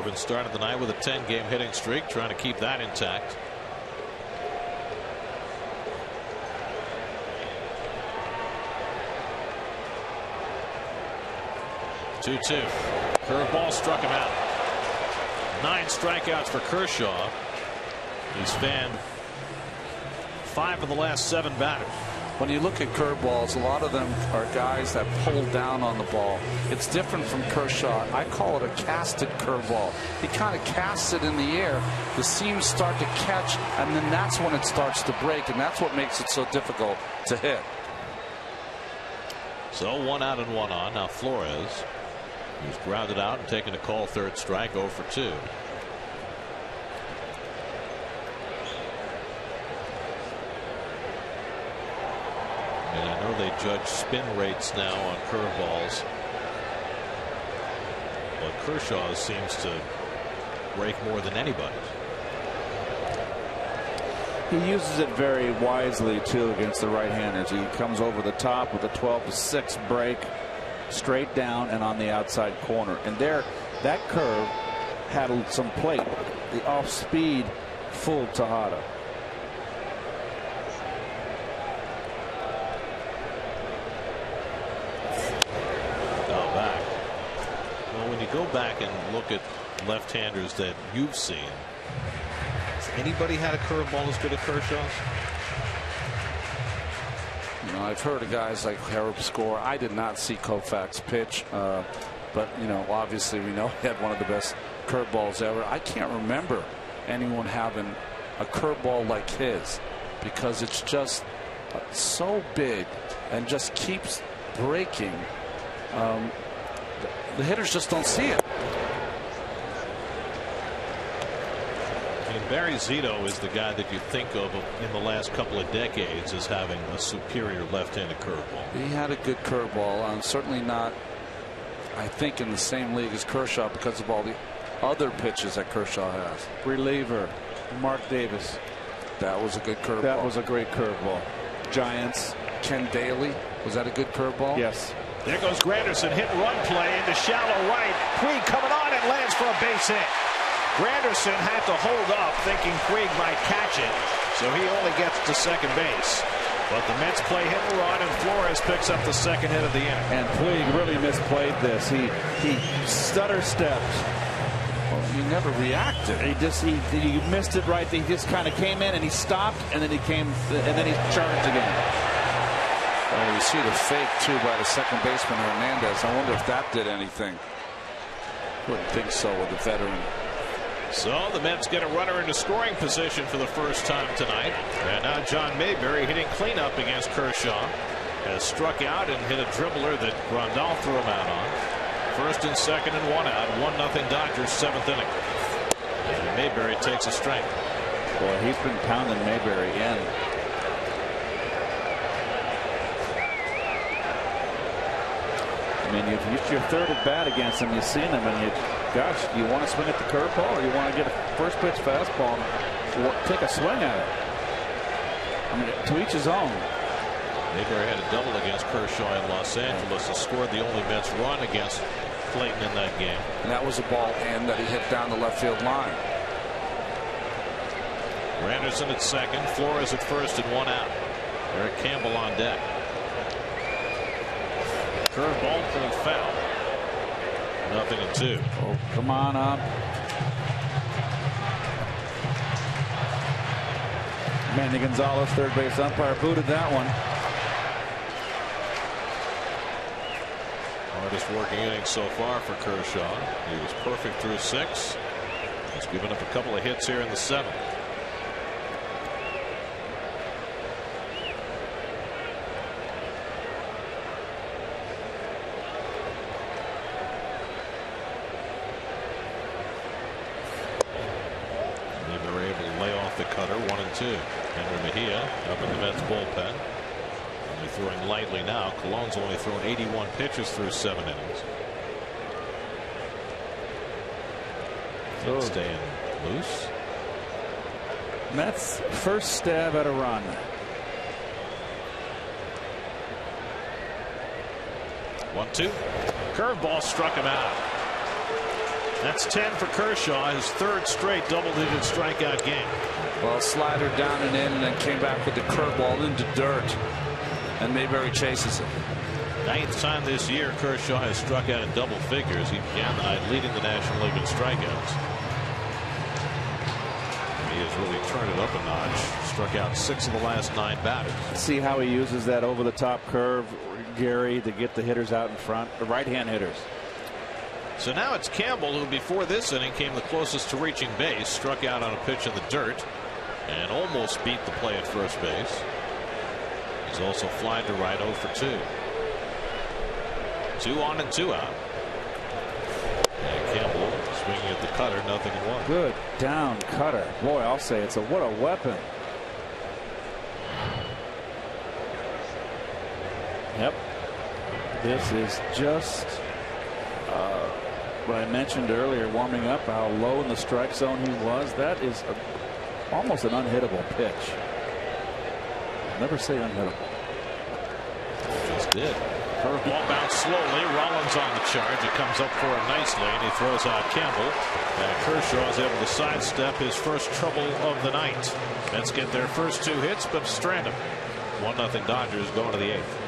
Ruben started the night with a 10 game hitting streak, trying to keep that intact. Two two. Curveball struck him out. Nine strikeouts for Kershaw. He's fanned five of the last seven batters.
When you look at curveballs, a lot of them are guys that pull down on the ball. It's different from Kershaw. I call it a casted curveball. He kind of casts it in the air. The seams start to catch, and then that's when it starts to break, and that's what makes it so difficult to hit.
So one out and one on. Now Flores, who's grounded out and taking a call third strike, 0 for 2. And I know they judge spin rates now on curveballs. But Kershaw seems to break more than anybody.
He uses it very wisely too against the right-handers. He comes over the top with a 12 to 6 break, straight down and on the outside corner. And there, that curve had some plate. The off-speed fooled Tejada.
Now back. Well, when you go back and look at left-handers that you've seen, has anybody had a curveball as good as Kershaw's?
You know, I've heard of guys like Herb Score. I did not see Koufax pitch, uh, but you know, obviously we know he had one of the best curveballs ever. I can't remember anyone having a curveball like his because it's just so big and just keeps breaking. Um, the hitters just don't see it.
I mean, Barry Zito is the guy that you think of in the last couple of decades as having a superior left-handed curveball.
He had a good curveball. Um, certainly not, I think, in the same league as Kershaw because of all the other pitches that Kershaw has.
Reliever, Mark Davis.
That was a good curveball.
That was a great curveball. Giants.
Ken Dayley. Was that a good curveball?
Yes.
There goes Granderson, hit run play into shallow right. Puig coming on and lands for a base hit. Granderson had to hold up thinking Puig might catch it, so he only gets to second base. But the Mets play hit and run, and Flores picks up the second hit of the inning.
And Puig really misplayed this. He he stutter stepped.
Well, he never reacted.
He just he, he missed it right. He just kind of came in and he stopped, and then he came and then he charged again.
Well, you see the fake too by the second baseman Hernandez. I wonder if that did anything. Wouldn't think so with a veteran.
So the Mets get a runner into scoring position for the first time tonight. And now John Mayberry hitting cleanup against Kershaw. Has struck out and hit a dribbler that Grandal threw him out on. First and second and one out. One nothing Dodgers seventh inning. And Mayberry takes a strike.
Boy, he's been pounding Mayberry in. I mean, if it's your third at bat against him, you've seen him, and you, gosh, do you want to swing at the curveball or you want to get a first pitch fastball and take a swing at it? I mean, to each his own.
Mayberry had a double against Kershaw in Los Angeles and scored the only Mets run against Clayton in that game.
And that was a ball in that he hit down the left field line.
Granderson at second, Flores at first, and one out. Eric Campbell on deck. Curveball pulled foul. Nothing and two.
Oh, come on up. Manny Gonzalez, third base umpire, booted that one.
Hardest working inning so far for Kershaw. He was perfect through six. He's given up a couple of hits here in the seventh. They were able to lay off the cutter one and two. Jenrry Mejia up in the Mets bullpen. Only throwing lightly now. Colon's only thrown 81 pitches through seven innings. Staying loose.
Mets first stab at a run.
One two. Curveball struck him out. That's 10 for Kershaw, his third straight double digit strikeout game.
Well, slider down and in, and then came back with the curveball into dirt. And Mayberry chases it.
Ninth time this year, Kershaw has struck out in double figures. He began the night leading the National League in strikeouts. He has really turned it up a notch. Struck out six of the last nine batters.
See how he uses that over the top curve, Gary, to get the hitters out in front, the right hand hitters.
So now it's Campbell who before this inning came the closest to reaching base struck out on a pitch in the dirt and almost beat the play at first base. He's also flied to right 0 for 2. Two on and two out. And Campbell swinging at the cutter nothing in one.
Good down cutter. Boy I'll say it's a what a weapon. Yep. This is just what I mentioned earlier, warming up, how low in the strike zone he was. That is a, almost an unhittable pitch. Never say unhittable.
Just did. Curveball bounced slowly. Rollins on the charge. It comes up for a nicely, and he throws out Campbell. And Kershaw is able to sidestep his first trouble of the night. Mets get their first two hits, but strand him. 1 0 Dodgers going to the eighth.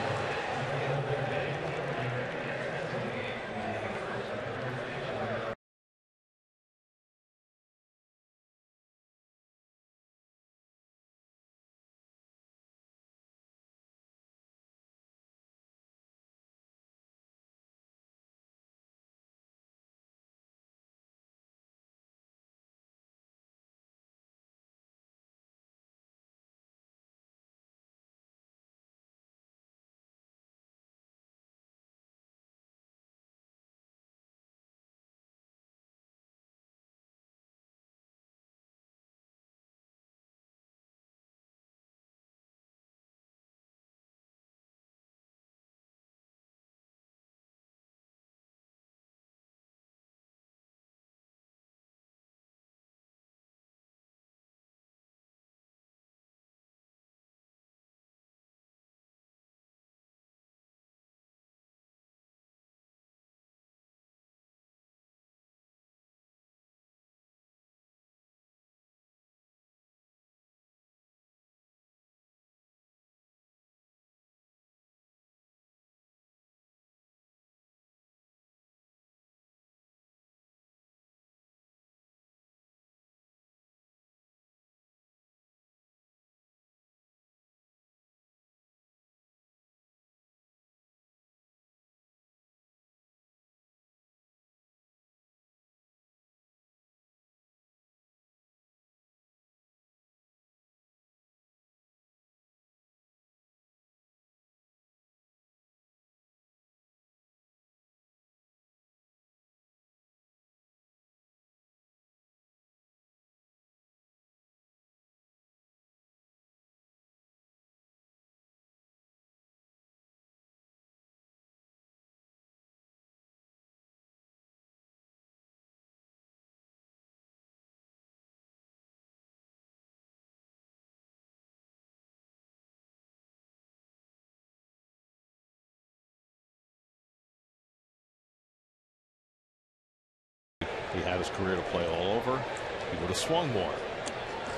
He had his career to play all over. He would have swung more.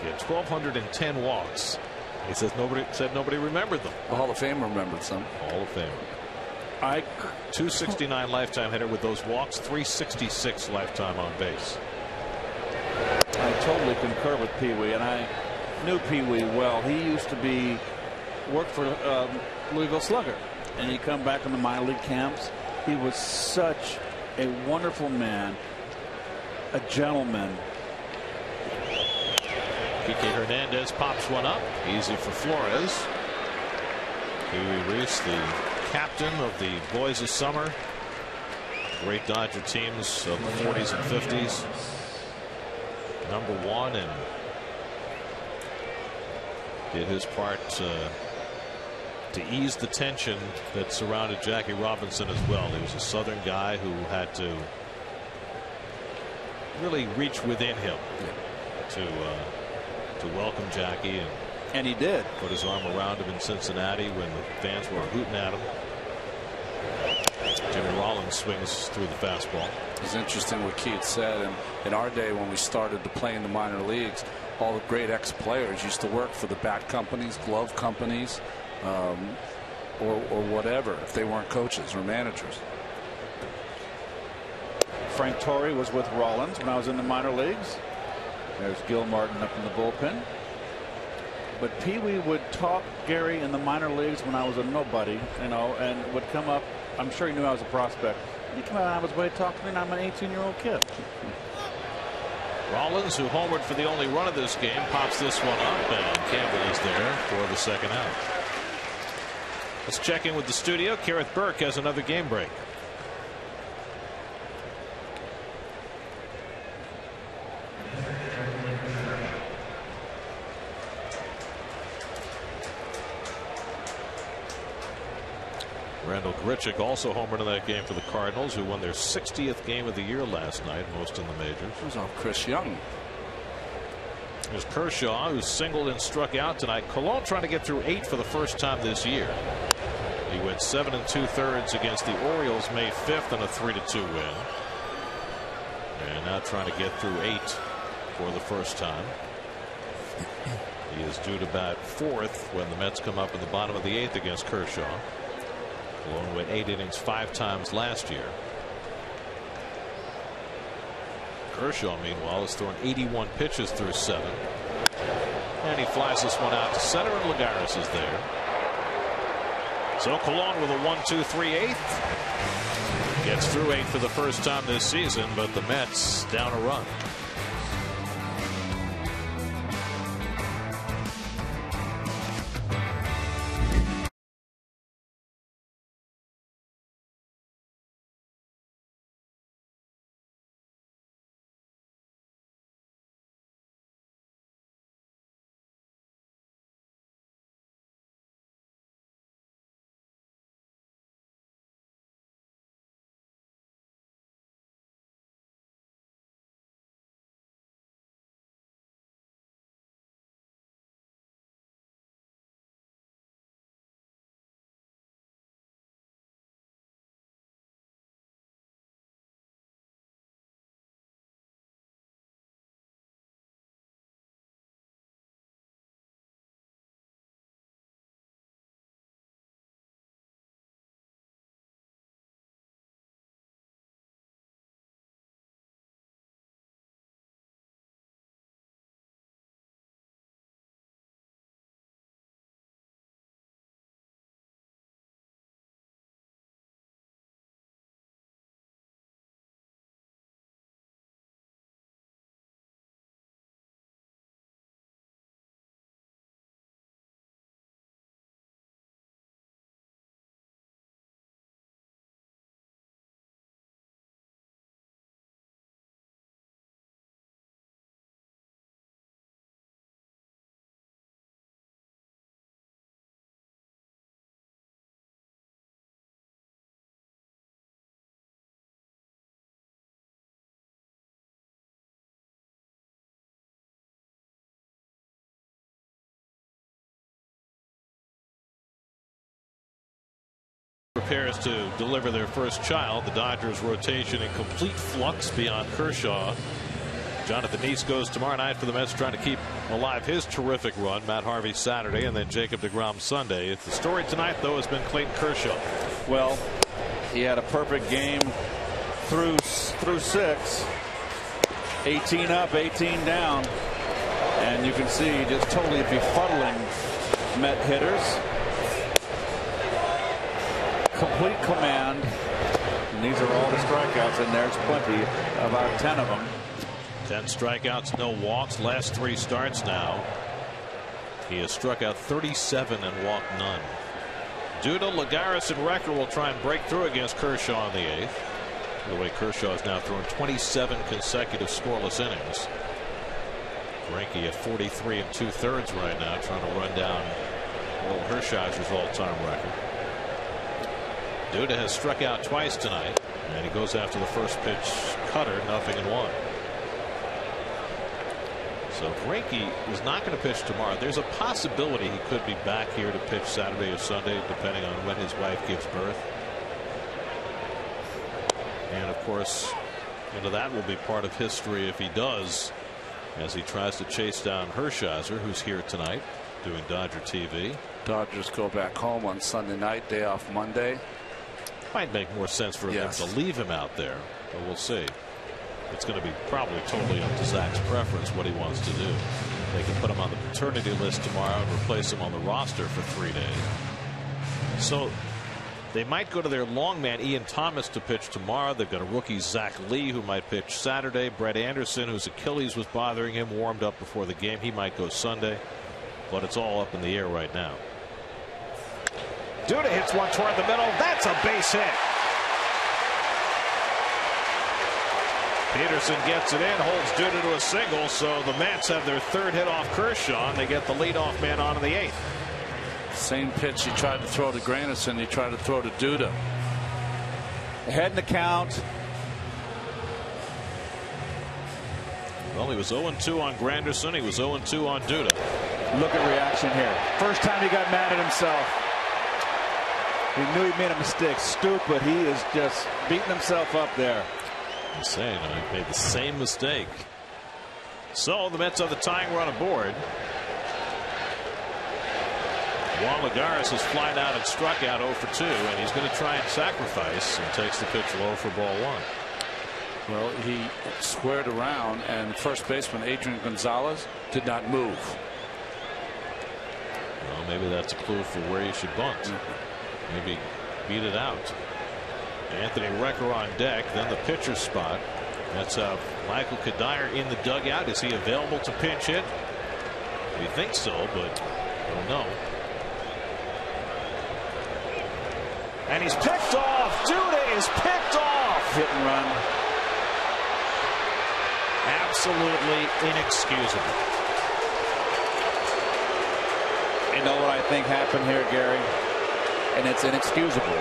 He had 1,210 walks. He says nobody said nobody remembered them.
The Hall of Fame remembered some.
Hall of Fame.
I
269 lifetime hitter with those walks, 366 lifetime on base.
I totally concur with Pee Wee, and I knew Pee Wee well. He used to be worked for um, Louisville Slugger, and he come back in the minor league camps. He was such a wonderful man, a gentleman.
Kike Hernandez pops one up. Easy for Flores. Pee Wee Reese, the captain of the Boys of Summer. Great Dodger teams of the 40s and 50s. Number one and did his part uh, to ease the tension that surrounded Jackie Robinson as well. He was a Southern guy who had to really reach within him to uh, to welcome Jackie and
And he did.
put his arm around him in Cincinnati when the fans were hooting at him. Jimmy Rollins swings through the fastball.
It's interesting what Keith said. And in our day, when we started to play in the minor leagues, all the great ex-players used to work for the bat companies, glove companies, um, or, or whatever, if they weren't coaches or managers.
Frank Torre was with Rawlings when I was in the minor leagues. There's Gilmartin up in the bullpen. But Pee Wee would talk Gary in the minor leagues when I was a nobody, you know, and would come up. I'm sure he knew I was a prospect. He came out of his way to talk to me, and I'm an 18 year old kid.
Rollins, who homered for the only run of this game, pops this one up, and Campbell is there for the second out. Let's check in with the studio. Kerith Burke has another game break. Grichuk also homered in that game for the Cardinals, who won their 60th game of the year last night, most in the majors.
It was off Chris Young.
There's Kershaw, who singled and struck out tonight. Colon trying to get through eight for the first time this year. He went seven and two thirds against the Orioles May 5th in a three to two win. And now trying to get through eight for the first time. He is due to bat fourth when the Mets come up in the bottom of the eighth against Kershaw. Colon went eight innings five times last year. Kershaw, meanwhile, has thrown 81 pitches through seven. And he flies this one out to center, and Lagares is there. So Colon with a 1 2 3 eighth. Gets through eight for the first time this season, but the Mets down a run. Prepares to deliver their first child. The Dodgers rotation in complete flux beyond Kershaw. Jonathan Niese goes tomorrow night for the Mets trying to keep alive his terrific run. Matt Harvey Saturday and then Jacob DeGrom Sunday. The story tonight though has been Clayton Kershaw.
Well he had a perfect game through through six. 18 up 18 down and you can see just totally befuddling Met hitters complete command. And these are all the strikeouts, and there's plenty, about 10 of them.
10 strikeouts, no walks, last three starts now. He has struck out 37 and walked none. Duda, Lagares, and Recker will try and break through against Kershaw in the eighth. The way Kershaw has now thrown 27 consecutive scoreless innings. Greinke at 43 and two thirds right now, trying to run down Will Hershiser's all-time record. Duda has struck out twice tonight, and he goes after the first pitch cutter, nothing in one. So Greinke is not going to pitch tomorrow. There's a possibility he could be back here to pitch Saturday or Sunday, depending on when his wife gives birth. And of course, know, that will be part of history if he does, as he tries to chase down Hershiser, who's here tonight doing Dodger TV.
Dodgers go back home on Sunday night, day off Monday
might make more sense for yes. them to leave him out there, but we'll see. It's going to be probably totally up to Zach's preference what he wants to do. They can put him on the paternity list tomorrow and replace him on the roster for three days. So they might go to their long man Ian Thomas to pitch tomorrow. They've got a rookie Zach Lee who might pitch Saturday. Brett Anderson whose Achilles was bothering him warmed up before the game. He might go Sunday. But it's all up in the air right now.
Duda hits one toward the middle. That's a base hit.
Pederson gets it in, holds Duda to a single, so the Mets have their third hit off Kershaw, and they get the leadoff man on in the eighth.
Same pitch he tried to throw to Granderson, he tried to throw to Duda.
Ahead in the count.
Well, he was 0-2 on Granderson. He was 0-2 on Duda.
Look at reaction here. First time he got mad at himself. He knew he made a mistake. Stupid. He is just beating himself up there.
Insane. I made the same mistake. So the Mets have the tying run aboard. Juan Lagares has flied out and struck out 0 for 2, and he's going to try and sacrifice and takes the pitch low for ball one.
Well, he squared around, and first baseman Adrian Gonzalez did not move.
Well, maybe that's a clue for where you should bunt. Mm-hmm. Maybe beat it out. Anthony Recker on deck, then the pitcher spot. That's uh, Michael Cuddyer in the dugout. Is he available to pinch hit? We think so, but don't know. And he's picked off. Duda is picked off.
Hit and run.
Absolutely inexcusable.
You know what I think happened here, Gary? And it's inexcusable.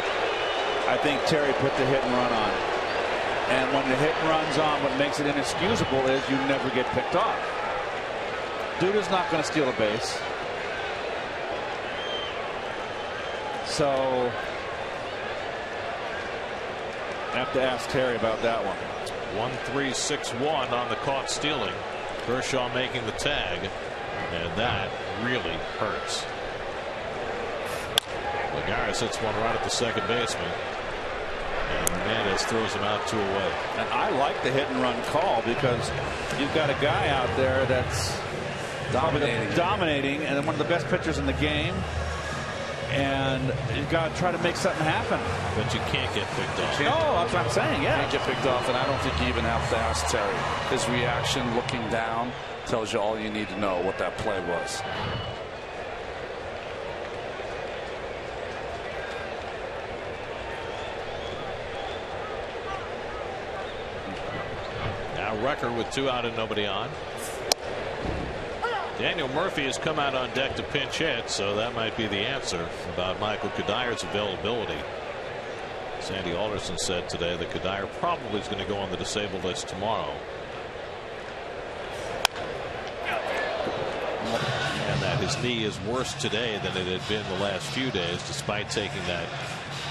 I think Terry put the hit and run on. And when the hit and run's on, what makes it inexcusable is you never get picked off. Duda's not going to steal a base. So I have to ask Terry about that one.
1-3-6-1 on the caught stealing. Kershaw making the tag. And that really hurts. Lagares hits one right at the second baseman. And Hernandez throws him out two away.
And I like the hit and run call because you've got a guy out there that's
Dominating.
dominating and one of the best pitchers in the game. And you've got to try to make something happen.
But you can't get picked off.
No, oh, that's what I'm saying. Yeah.
You Can't get picked off, and I don't think you even have to ask Terry. His reaction, looking down, tells you all you need to know what that play was.
Recker with two out and nobody on. Daniel Murphy has come out on deck to pinch hit, so that might be the answer about Michael Cuddyer's availability. Sandy Alderson said today that Cuddyer probably is going to go on the disabled list tomorrow. And that his knee is worse today than it had been the last few days, despite taking that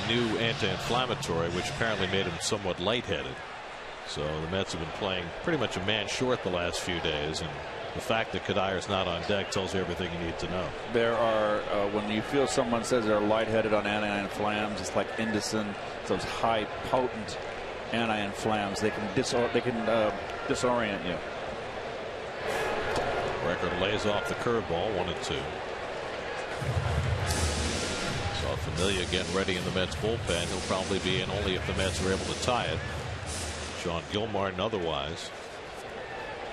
new anti-inflammatory, which apparently made him somewhat lightheaded. So the Mets have been playing pretty much a man short the last few days, and the fact that Cuddyer is not on deck tells you everything you need to know.
There are, uh, when you feel someone says they're lightheaded on anti-inflams, it's like Indocin, those high potent anti-inflams. They can, disor they can uh, disorient you.
Recker lays off the curveball, one and two. Saw Familia getting ready in the Mets bullpen. He'll probably be in only if the Mets are able to tie it. Sean Gilmartin otherwise.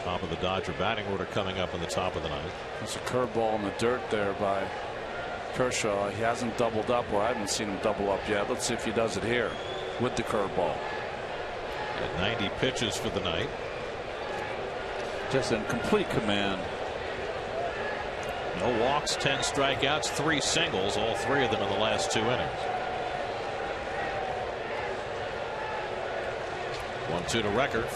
Top of the Dodger batting order coming up in the top of the ninth.
There's a curveball in the dirt there by Kershaw. He hasn't doubled up, or I haven't seen him double up yet. Let's see if he does it here with the curveball.
At 90 pitches for the night.
Just in complete command.
No walks, 10 strikeouts, three singles, all three of them in the last two innings. One two to Recker.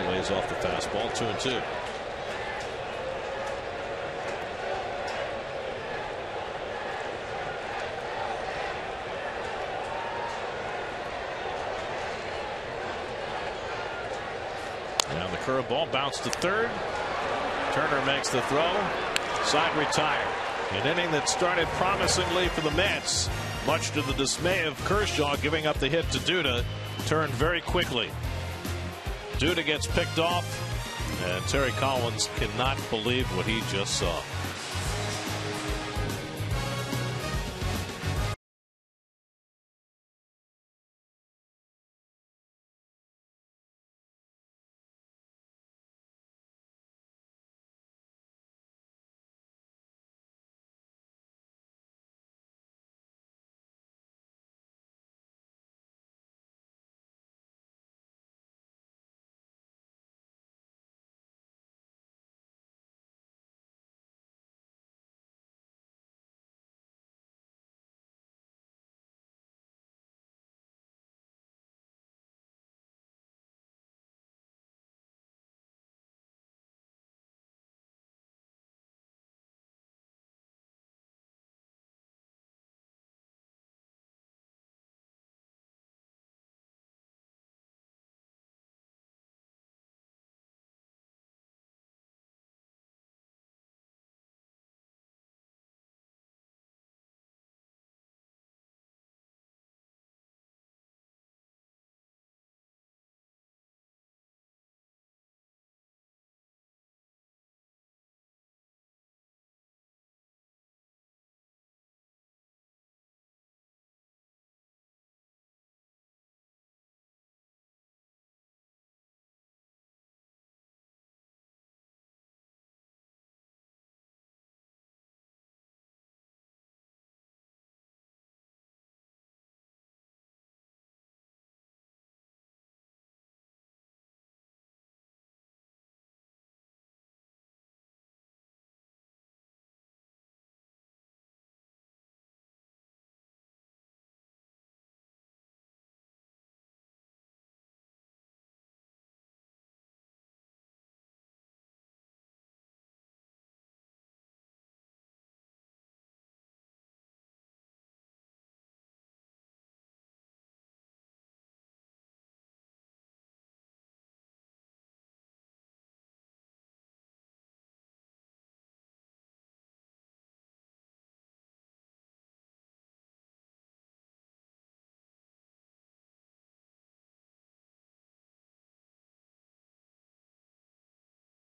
He lays off the fastball, two and two. Now the curveball bounced to third. Turner makes the throw. Side retired. An inning that started promisingly for the Mets, much to the dismay of Kershaw giving up the hit to Duda, turned very quickly. Duda gets picked off, and Terry Collins cannot believe what he just saw.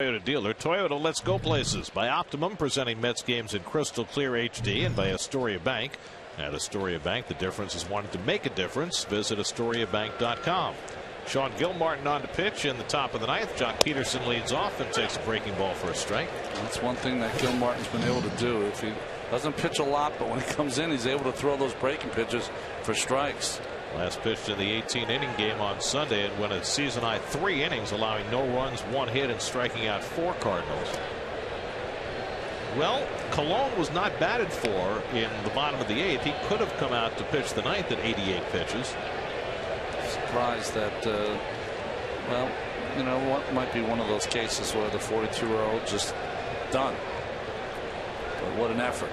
Toyota dealer. Toyota Let's Go Places by Optimum, presenting Mets games in crystal clear HD, and by Astoria Bank. At Astoria Bank, the difference is wanting to make a difference. Visit AstoriaBank.com. Sean Gilmartin on to pitch in the top of the ninth. Joc Pederson leads off and takes a breaking ball for a strike.
That's one thing that Gilmartin's been able to do. If he doesn't pitch a lot, but when he comes in, he's able to throw those breaking pitches for strikes.
Last pitched in the 18 inning game on Sunday and went a season high three innings, allowing no runs, one hit, and striking out four Cardinals. Well, Colon was not batted for in the bottom of the eighth. He could have come out to pitch the ninth at 88 pitches.
Surprised that, uh, well, you know, what might be one of those cases where the 42 year old just done. But what an effort.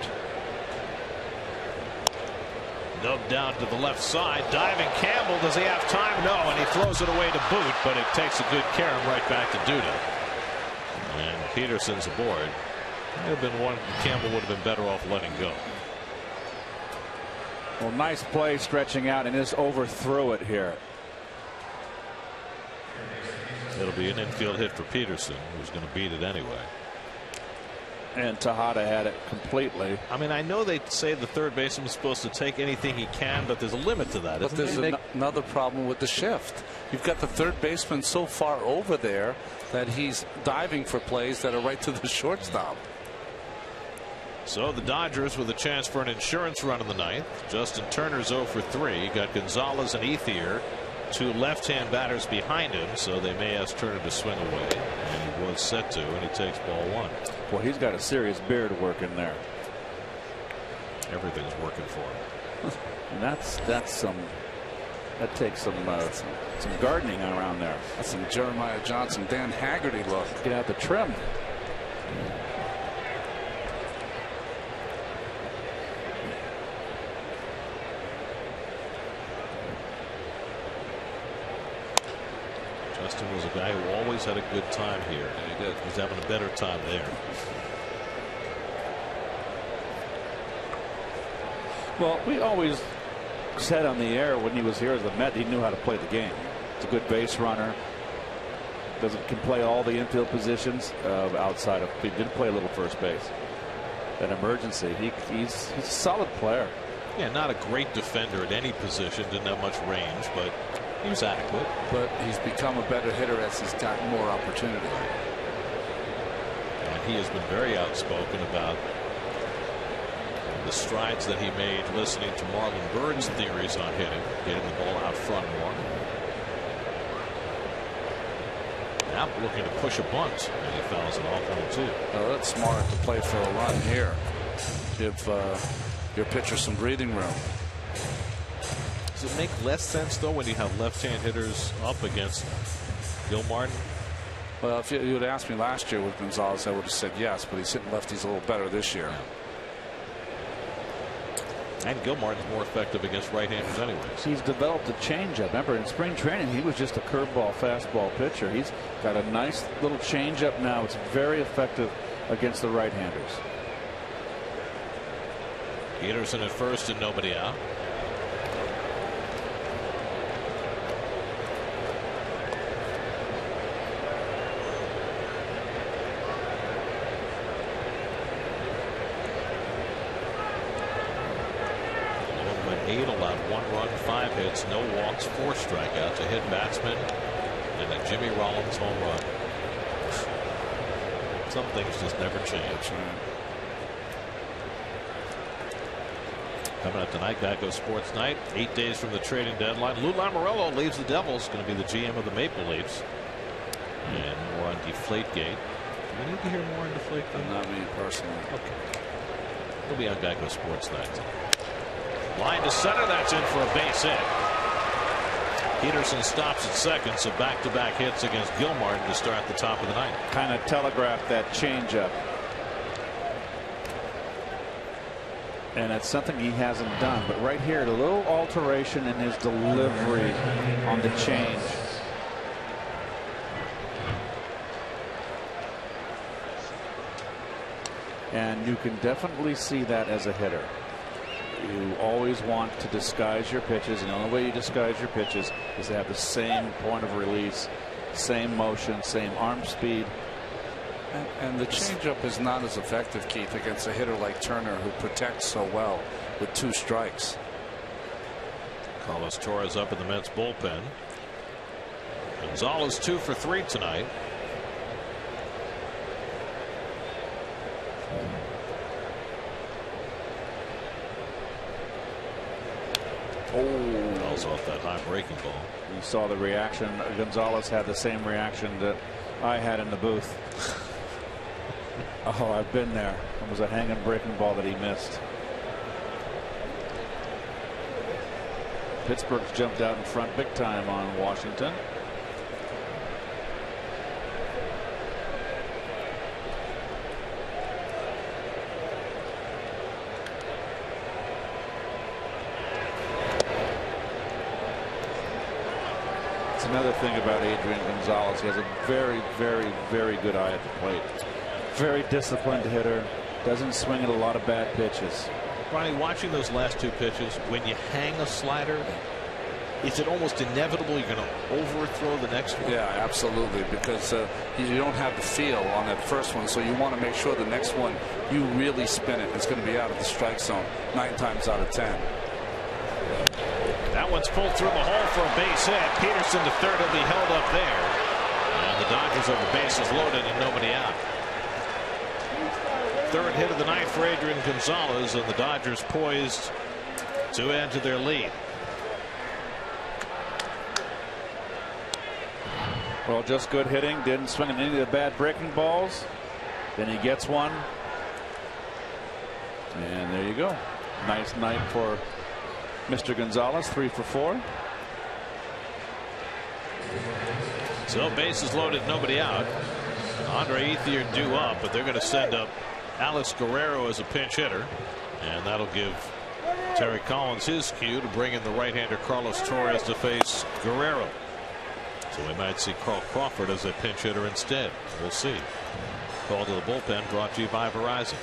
Dug down to the left side. Diving Campbell. Does he have time? No. And he throws it away to boot, but it takes a good care of right back to Duda. And Pederson's aboard. Would have been one. Campbell would have been better off letting go.
Well, nice play stretching out and just overthrew it here.
It'll be an infield hit for Pederson, who's going to beat it anyway.
And Tejada had it completely.
I mean, I know they say the third baseman is supposed to take anything he can, but there's a limit to that.
But there's an another problem with the shift. You've got the third baseman so far over there that he's diving for plays that are right to the <laughs> shortstop.
So the Dodgers with a chance for an insurance run in the ninth. Justin Turner's 0 for 3. Got Gonzalez and Ethier, two left-hand batters behind him, so they may ask Turner to swing away. And he was set to, and he takes ball one.
Well, he's got a serious beard working there.
Everything's working for him. <laughs>
and that's that's some that takes some uh, some, some gardening around there.
That's some Jeremiah Johnson, Dan Haggerty look.
Get out the trim.
Justin was a guy who always had a good time here. And he. He's having a better time there.
Well, we always said on the air when he was here as a Met, he knew how to play the game. He's a good base runner. Doesn't can play all the infield positions uh, outside of. He did play a little first base. An emergency. He, he's he's a solid player.
Yeah, not a great defender at any position. Didn't have much range, but he was adequate.
But he's become a better hitter as he's gotten more opportunity.
And he has been very outspoken about the strides that he made listening to Marlon Byrd's theories on hitting, getting the ball out front more. Now looking to push a bunt, and he fouls it off one two.
Oh, that's smart to play for a run here. Give uh, your pitcher some breathing room.
Does it make less sense though when you have left-hand hitters up against Gilmartin?
Well, if you, you had asked me last year with Gonzalez, I would have said yes, but he's hitting lefties a little better this year.
And Gilmartin's more effective against right-handers anyways.
He's developed a changeup. Remember, in spring training, he was just a curveball, fastball pitcher. He's got a nice little changeup now. It's very effective against the right-handers.
Pederson at first and nobody out. eight allowed one run, five hits, no walks, four strikeouts, a hit batsman, and a Jimmy Rollins home run. Some things just never change. Coming up tonight, Geico Sports Night, eight days from the trading deadline. Lou Lamoriello leaves the Devils, going to be the GM of the Maple Leafs. And more on Deflategate. Do we need to hear more on Deflategate?
Not me personally.
Okay. We'll be on Geico Sports Night. Line to center. That's in for a base hit. Pederson stops at second, so back-to-back hits against Gilmartin to start the top of the ninth.
Kind of telegraphed that changeup. And it's something he hasn't done. But right here, a little alteration in his delivery on the change. And you can definitely see that as a hitter. You always want to disguise your pitches, and the only way you disguise your pitches is to have the same point of release, same motion, same arm speed.
And, and the changeup is not as effective, Keith, against a hitter like Turner who protects so well with two strikes.
Carlos Torres up in the Mets bullpen. Gonzalez two for three tonight.
Oh,
Fouls off that high breaking ball.
you saw the reaction. Gonzalez had the same reaction that I had in the booth. oh, I've been there. It was a hanging breaking ball that he missed. Pittsburgh's jumped out in front big time on Washington. Another thing about Adrian Gonzalez. He has a very, very, very good eye at the plate. Very disciplined hitter. Doesn't swing at a lot of bad pitches.
Ronnie, watching those last two pitches, when you hang a slider, is it almost inevitable you're going to overthrow the next one?
Yeah, absolutely, because uh, you don't have the feel on that first one, so you want to make sure the next one you really spin it. It's going to be out of the strike zone nine times out of ten.
One's pulled through the hole for a base hit. Pederson to third will be held up there. And the Dodgers the bases loaded and nobody out. Third hit of the night for Adrian Gonzalez, and the Dodgers poised to add to their lead.
Well, just good hitting. Didn't swing at any of the bad breaking balls. Then he gets one. And there you go. Nice night for Mr. Gonzalez. Three for four.
So bases loaded, nobody out. Andre Ethier due up, but they're going to send up Alex Guerrero as a pinch hitter. And that'll give Terry Collins his cue to bring in the right-hander Carlos Torres to face Guerrero. So we might see Carl Crawford as a pinch hitter instead. We'll see. Call to the bullpen brought to you by Verizon.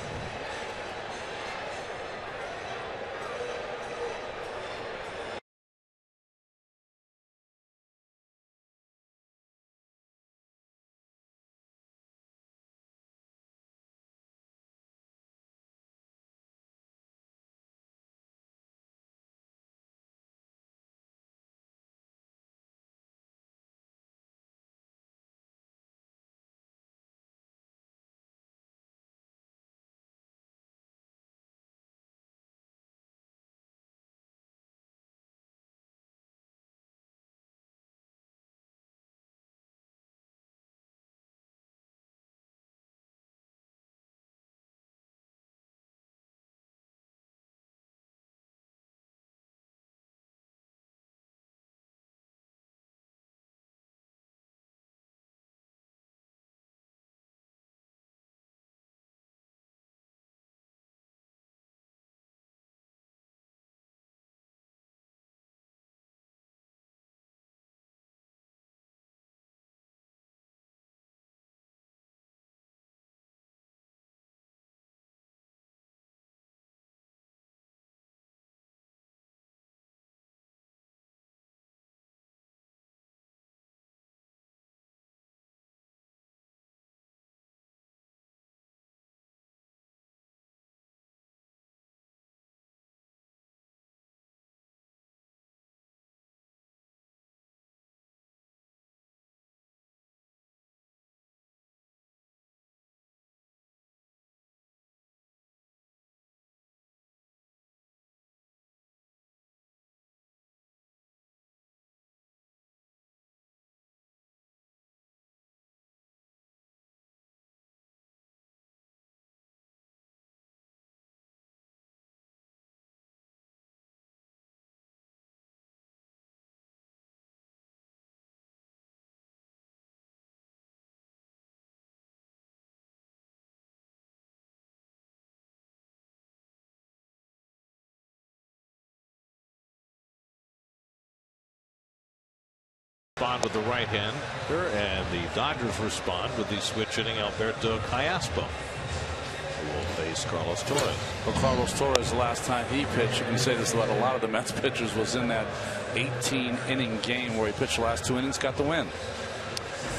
Respond with the right hander, and the Dodgers respond with the switch hitting Alberto Callaspo, who will face Carlos Torres.
Well, Carlos Torres, the last time he pitched, you can say this about a lot of the Mets <laughs> pitchers, was in that 18 inning game where he pitched the last two innings, got the win.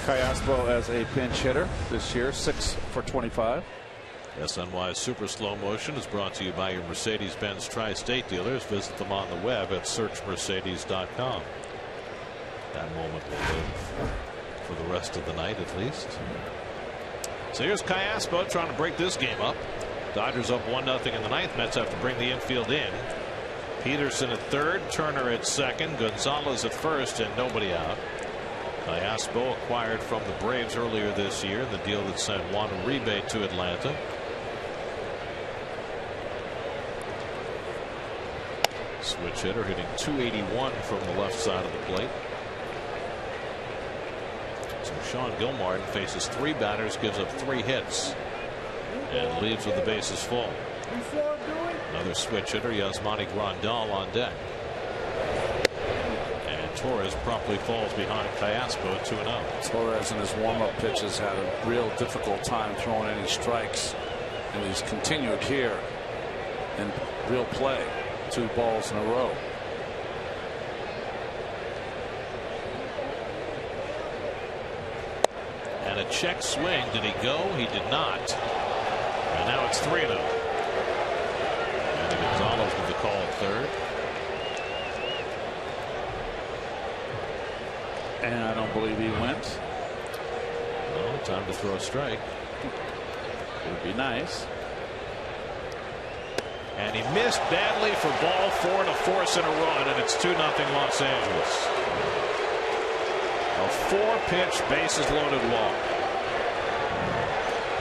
Callaspo as a pinch hitter this year, six for 25.
SNY Super Slow Motion is brought to you by your Mercedes Benz Tri State dealers. Visit them on the web at searchmercedes.com. That moment will live for the rest of the night at least. So here's Callaspo trying to break this game up. Dodgers up 1 0 in the ninth. Mets have to bring the infield in. Pederson at third, Turner at second, Gonzalez at first, and nobody out. Callaspo acquired from the Braves earlier this year in the deal that sent Juan Uribe to Atlanta. Switch hitter hitting 281 from the left side of the plate. So Sean Gilmartin faces three batters, gives up three hits, and leaves with the bases full. Another switch hitter, Yasmani Grandal on deck. And Torres promptly falls behind Callaspo 2 0.
Torres in his warm up pitches had a real difficult time throwing any strikes, and he's continued here in real play. Two balls in a row.
And a check swing. Did he go? He did not. And now it's 3 0. And oh. Gonzalez with the call at third.
And I don't believe he went.
Well, time to throw a strike.
It would be nice.
And he missed badly for ball four to force in a run, and it's 2 0 Los Angeles. A four pitch bases loaded walk.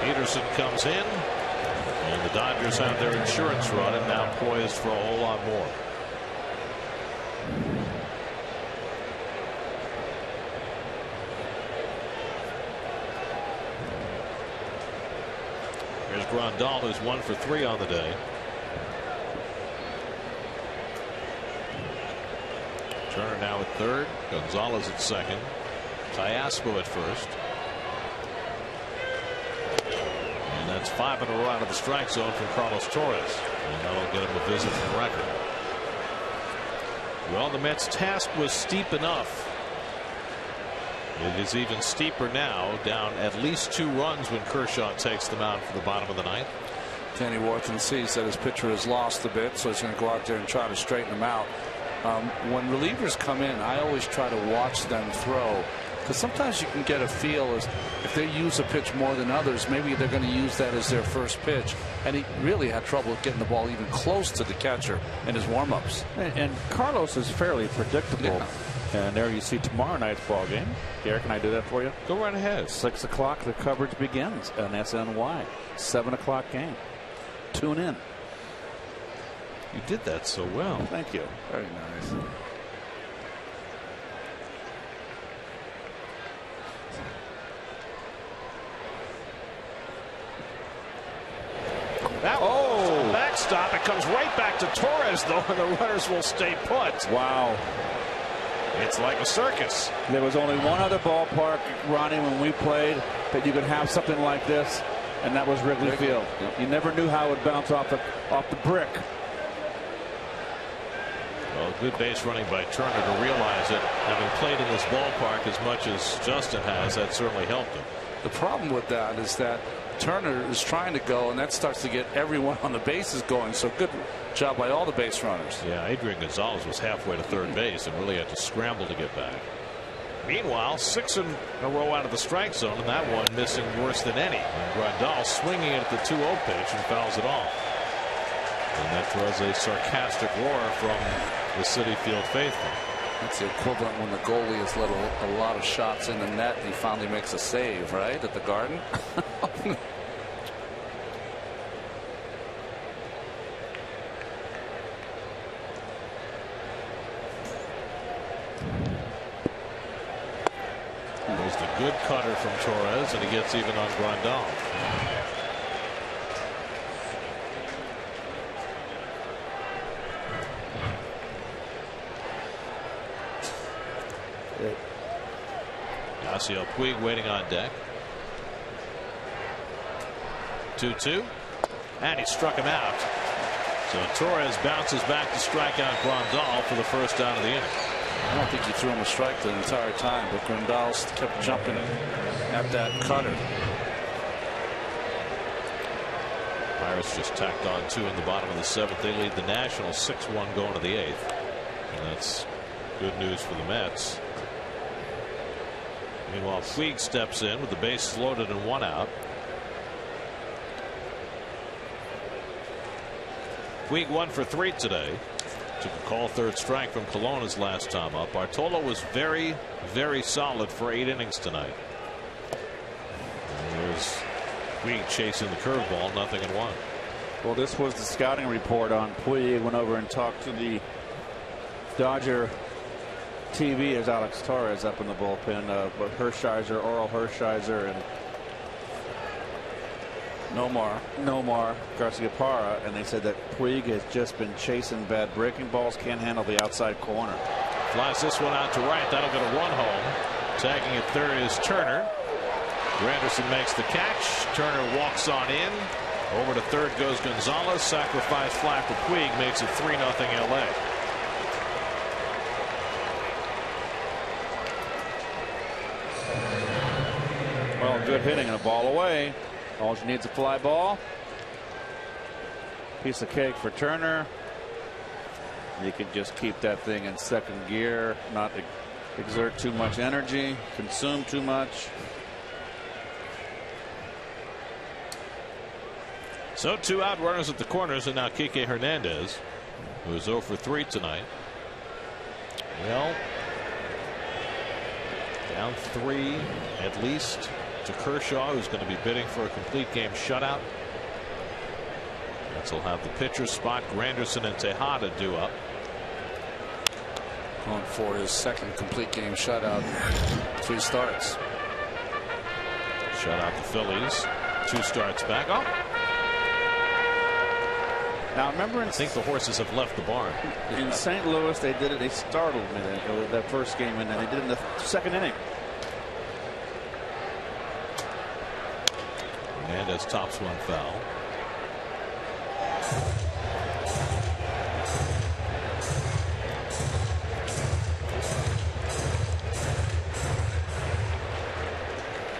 Pederson comes in, and the Dodgers have their insurance run and now poised for a whole lot more. Here's Grandal, who's one for three on the day. Turner now at third. Gonzalez at second. Callaspo at first. And that's five in a row out of the strike zone from Carlos Torres. And that'll get him a visit from Recker. Well, the Mets' task was steep enough. It is even steeper now, down at least two runs when Kershaw takes them out for the bottom of the ninth.
Danny Warthen sees that his pitcher has lost a bit, so he's going to go out there and try to straighten him out. Um, when relievers come in, I always try to watch them throw because sometimes you can get a feel as if they use a pitch more than others, maybe they're going to use that as their first pitch. And he really had trouble getting the ball even close to the catcher in his warmups.
And, and Carlos is fairly predictable.
Yeah.
And there you see tomorrow night's ball game. Derek, can I do that for you?
Go right ahead.
Six o'clock, the coverage begins on SNY. Seven o'clock game. Tune in.
You did that so well.
Thank you.
Very nice.
That oh. backstop. It comes right back to Torres, though, and the runners will stay put.
Wow.
It's like a circus.
There was only one other ballpark, Ronnie, when we played that you could have something like this, and that was Wrigley Field.
Yep.
You never knew how it would bounce off the off the brick.
Well, good base running by Turner to realize it. Having played in this ballpark as much as Justin has, that certainly helped him.
The problem with that is that Turner is trying to go, and that starts to get everyone on the bases going. So good job by all the base runners.
Yeah, Adrian Gonzalez was halfway to third base and really had to scramble to get back. Meanwhile, six in a row out of the strike zone, and that one missing worse than any. And Grandal swinging it at the 2 0 pitch and fouls it off. And that draws a sarcastic roar from the Citi Field faithful.
That's the equivalent when the goalie has let a, a lot of shots in the net and he finally makes a save, right, at the Garden. <laughs>
There's the good cutter from Torres, and he gets even on Grandal. Yasiel Puig waiting on deck. 2 2. And he struck him out. So Torres bounces back to strike out Grandal for the first out of the inning.
I don't think he threw him a strike the entire time, but Grandal kept jumping at that cutter.
Pirates just tacked on two in the bottom of the seventh. They lead the Nationals 6-1 going to the eighth. And that's good news for the Mets. Meanwhile, Puig steps in with the bases loaded and one out. Puig one for three today. Took a call third strike from Colon his last time up. Bartolo was very, very solid for eight innings tonight. There's Puig chasing the curveball, nothing in one.
Well, this was the scouting report on Puig. Went over and talked to the Dodger TV is Alex Torres up in the bullpen. Uh, but Hershiser, Orel Hershiser, and Nomar, Nomar Garciaparra, and they said that Puig has just been chasing bad breaking balls, can't handle the outside corner.
Flies this one out to right. That'll get a run home. Tagging at third is Turner. Granderson makes the catch. Turner walks on in. Over to third goes Gonzalez. Sacrifice fly for Puig makes it 3 0 LA.
Good hitting and a ball away. All she needs a fly ball. Piece of cake for Turner. You can just keep that thing in second gear, not exert too much energy, consume too much.
So two out runners at the corners, and now Kike Hernandez, who is 0 for 3 tonight. Well, down three at least to Kershaw, who's going to be bidding for a complete game shutout. Mets will have the pitcher spot. Granderson and Tejada due up.
Going for his second complete game shutout. Three starts.
Shut out the Phillies. Two starts back. Oh,
Now remember, in,
I think the horses have left the barn.
in St. Louis, they did it. They startled me that, that first game, and then they did it in the second inning.
Tops one foul.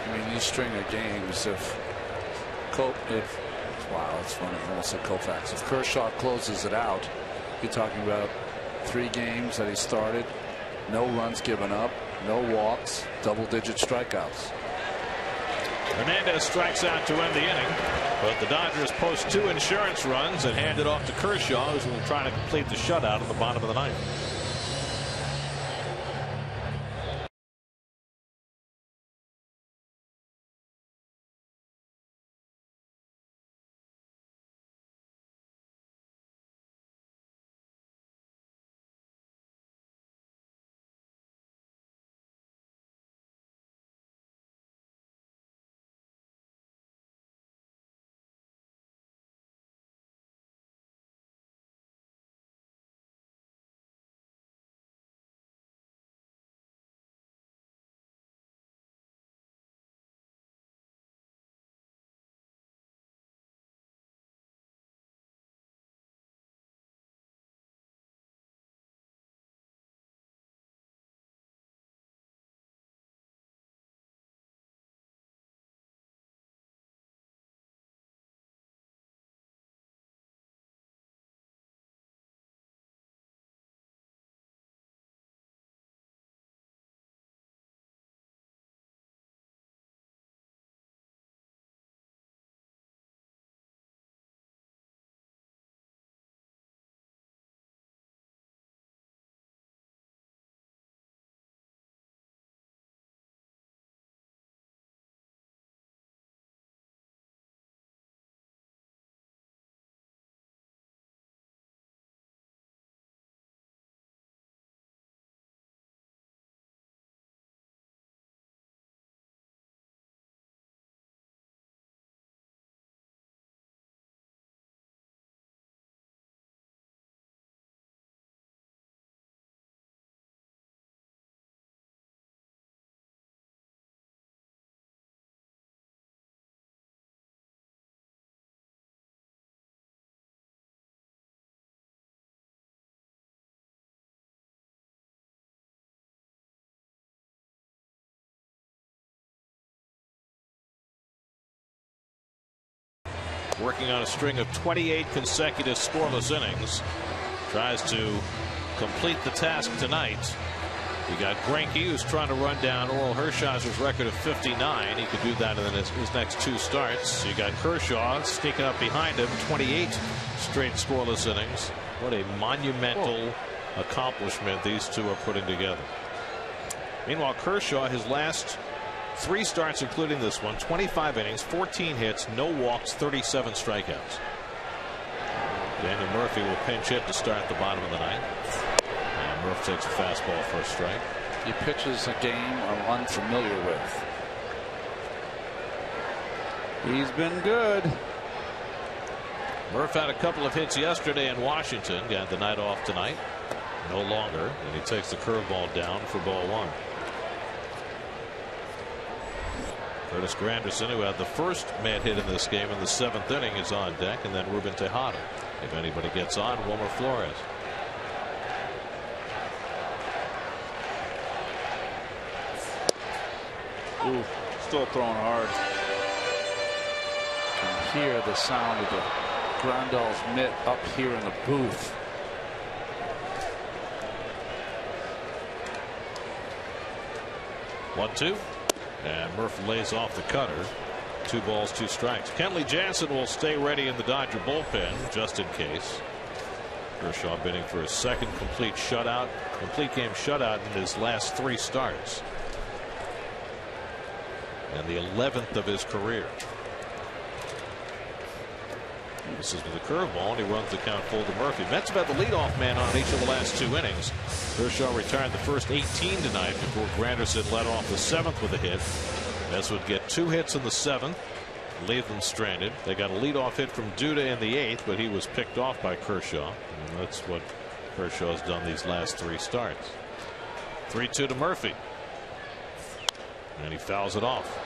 I mean, these string of games, if Cop, if wow, it's funny. Almost said Koufax. If Kershaw closes it out, you're talking about three games that he started, no runs given up, no walks, double-digit strikeouts.
Hernandez strikes out to end the inning, but the Dodgers post two insurance runs and hand it off to Kershaw, who's trying to complete the shutout in the bottom of the ninth. Working on a string of 28 consecutive scoreless innings. Tries to complete the task tonight. You got Greinke, who's trying to run down Orel Hershiser's record of 59. He could do that in his, his next two starts. You got Kershaw sneaking up behind him, 28 straight scoreless innings. What a monumental accomplishment these two are putting together. Meanwhile, Kershaw, his last three starts, including this one, 25 innings, 14 hits, no walks, 37 strikeouts. Daniel Murphy will pinch hit to start the bottom of the ninth. Murph takes a fastball for a strike.
He pitches a game I'm unfamiliar with.
He's been good.
Murph had a couple of hits yesterday in Washington. Got the night off tonight. No longer. And he takes the curveball down for ball one. Curtis Granderson, who had the first Met hit in this game in the seventh inning, is on deck. And then Ruben Tejada. If anybody gets on, Wilmer Flores.
Ooh, still throwing hard.
And hear the sound of the Grandal's mitt up here in the booth.
One two. And Murphy lays off the cutter. Two balls, two strikes. Kenley Jansen will stay ready in the Dodger bullpen just in case. Kershaw bidding for his second complete shutout, complete game shutout in his last three starts and the 11th of his career. This is with a curveball, and he runs the count full to Murphy. Mets about the leadoff man on each of the last two innings. Kershaw retired the first 18 tonight before Granderson led off the seventh with a hit. Mets would get two hits in the seventh, leave them stranded. They got a leadoff hit from Duda in the eighth, but he was picked off by Kershaw. And that's what Kershaw's done these last three starts. 3 2 to Murphy. And he fouls it off.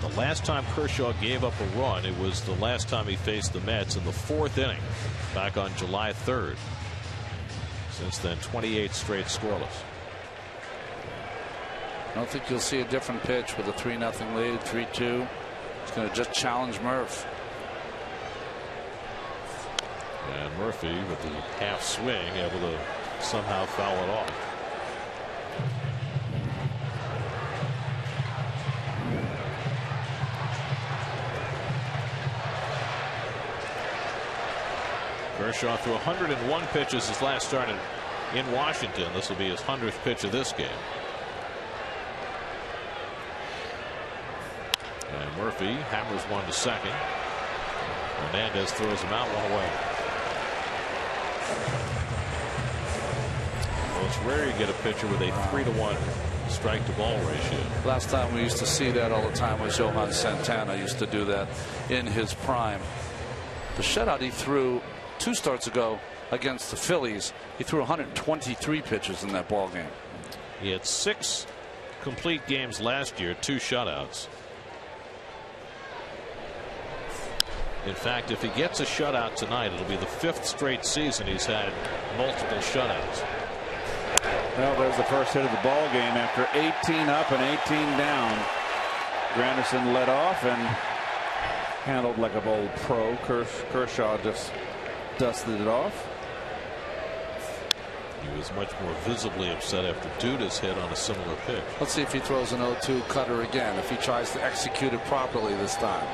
The last time Kershaw gave up a run, it was the last time he faced the Mets in the fourth inning back on July 3rd. Since then, 28 straight scoreless.
I don't think you'll see a different pitch with a 3 0 lead, 3 2. It's going to just challenge Murph.
And Murphy, with the half swing, able to somehow foul it off. Kershaw threw 101 pitches his last start in, in Washington. This will be his 100th pitch of this game. And Murphy hammers one to second. Hernandez throws him out one away. Well, it's rare you get a pitcher with a three to one strike to ball ratio.
Last time we used to see that all the time was Johan Santana used to do that in his prime. The shutout he threw two starts ago against the Phillies. He threw 123 pitches in that ball game.
He had six complete games last year, two shutouts. In fact, if he gets a shutout tonight, it'll be the fifth straight season he's had multiple shutouts.
Well, there's the first hit of the ball game after 18 up and 18 down. Granderson led off and handled like a old pro. Kershaw just dusted it off.
He was much more visibly upset after Duda's hit on a similar pitch.
Let's see if he throws an 0-2 cutter again, if he tries to execute it properly this time.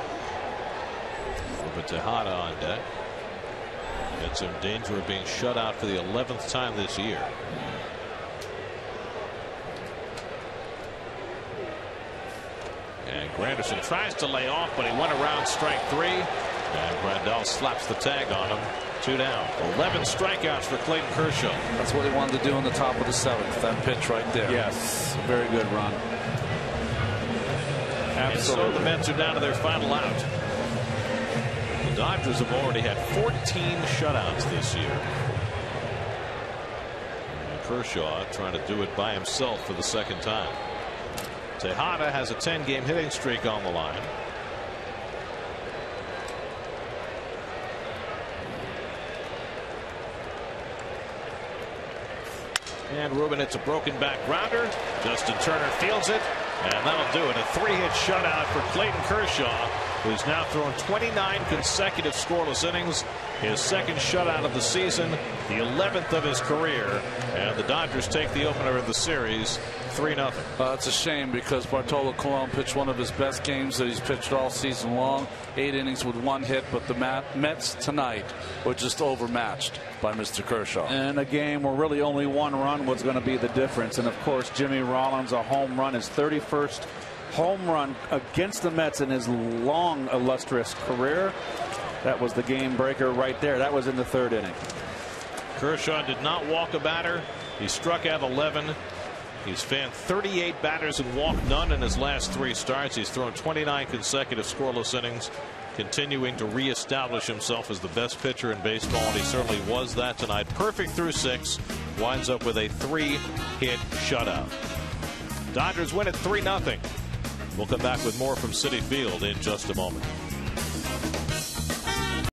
Ruben Tejada on deck. It's in danger of being shut out for the 11th time this year. And Granderson tries to lay off, but he went around strike three. And Grandal slaps the tag on him. Two down. 11 strikeouts for Clayton Kershaw.
That's what he wanted to do in the top of the seventh. That pitch right there.
Yes. Very good run.
Absolutely. And so the Mets are down to their final out. The Dodgers have already had 14 shutouts this year. And Kershaw trying to do it by himself for the second time. Tejada has a 10 game hitting streak on the line. And Ruben hits a broken back grounder. Justin Turner fields it. And that'll do it. A three hit shutout for Clayton Kershaw. who's now thrown 29 consecutive scoreless innings. His second shutout of the season, the 11th of his career, and the Dodgers take the opener of the series 3 0.
Uh, it's a shame because Bartolo Colon pitched one of his best games that he's pitched all season long. Eight innings with one hit, but the Mets tonight were just overmatched by Mr. Kershaw.
In a game where really only one run was going to be the difference. And of course, Jimmy Rollins, a home run, his 31st home run against the Mets in his long, illustrious career. That was the game breaker right there. That was in the third inning.
Kershaw did not walk a batter. He struck out 11. He's fanned 38 batters and walked none in his last three starts. He's thrown 29 consecutive scoreless innings, continuing to reestablish himself as the best pitcher in baseball, and he certainly was that tonight. Perfect through six, winds up with a three-hit shutout. Dodgers win at 3 0. We'll come back with more from Citi Field in just a moment.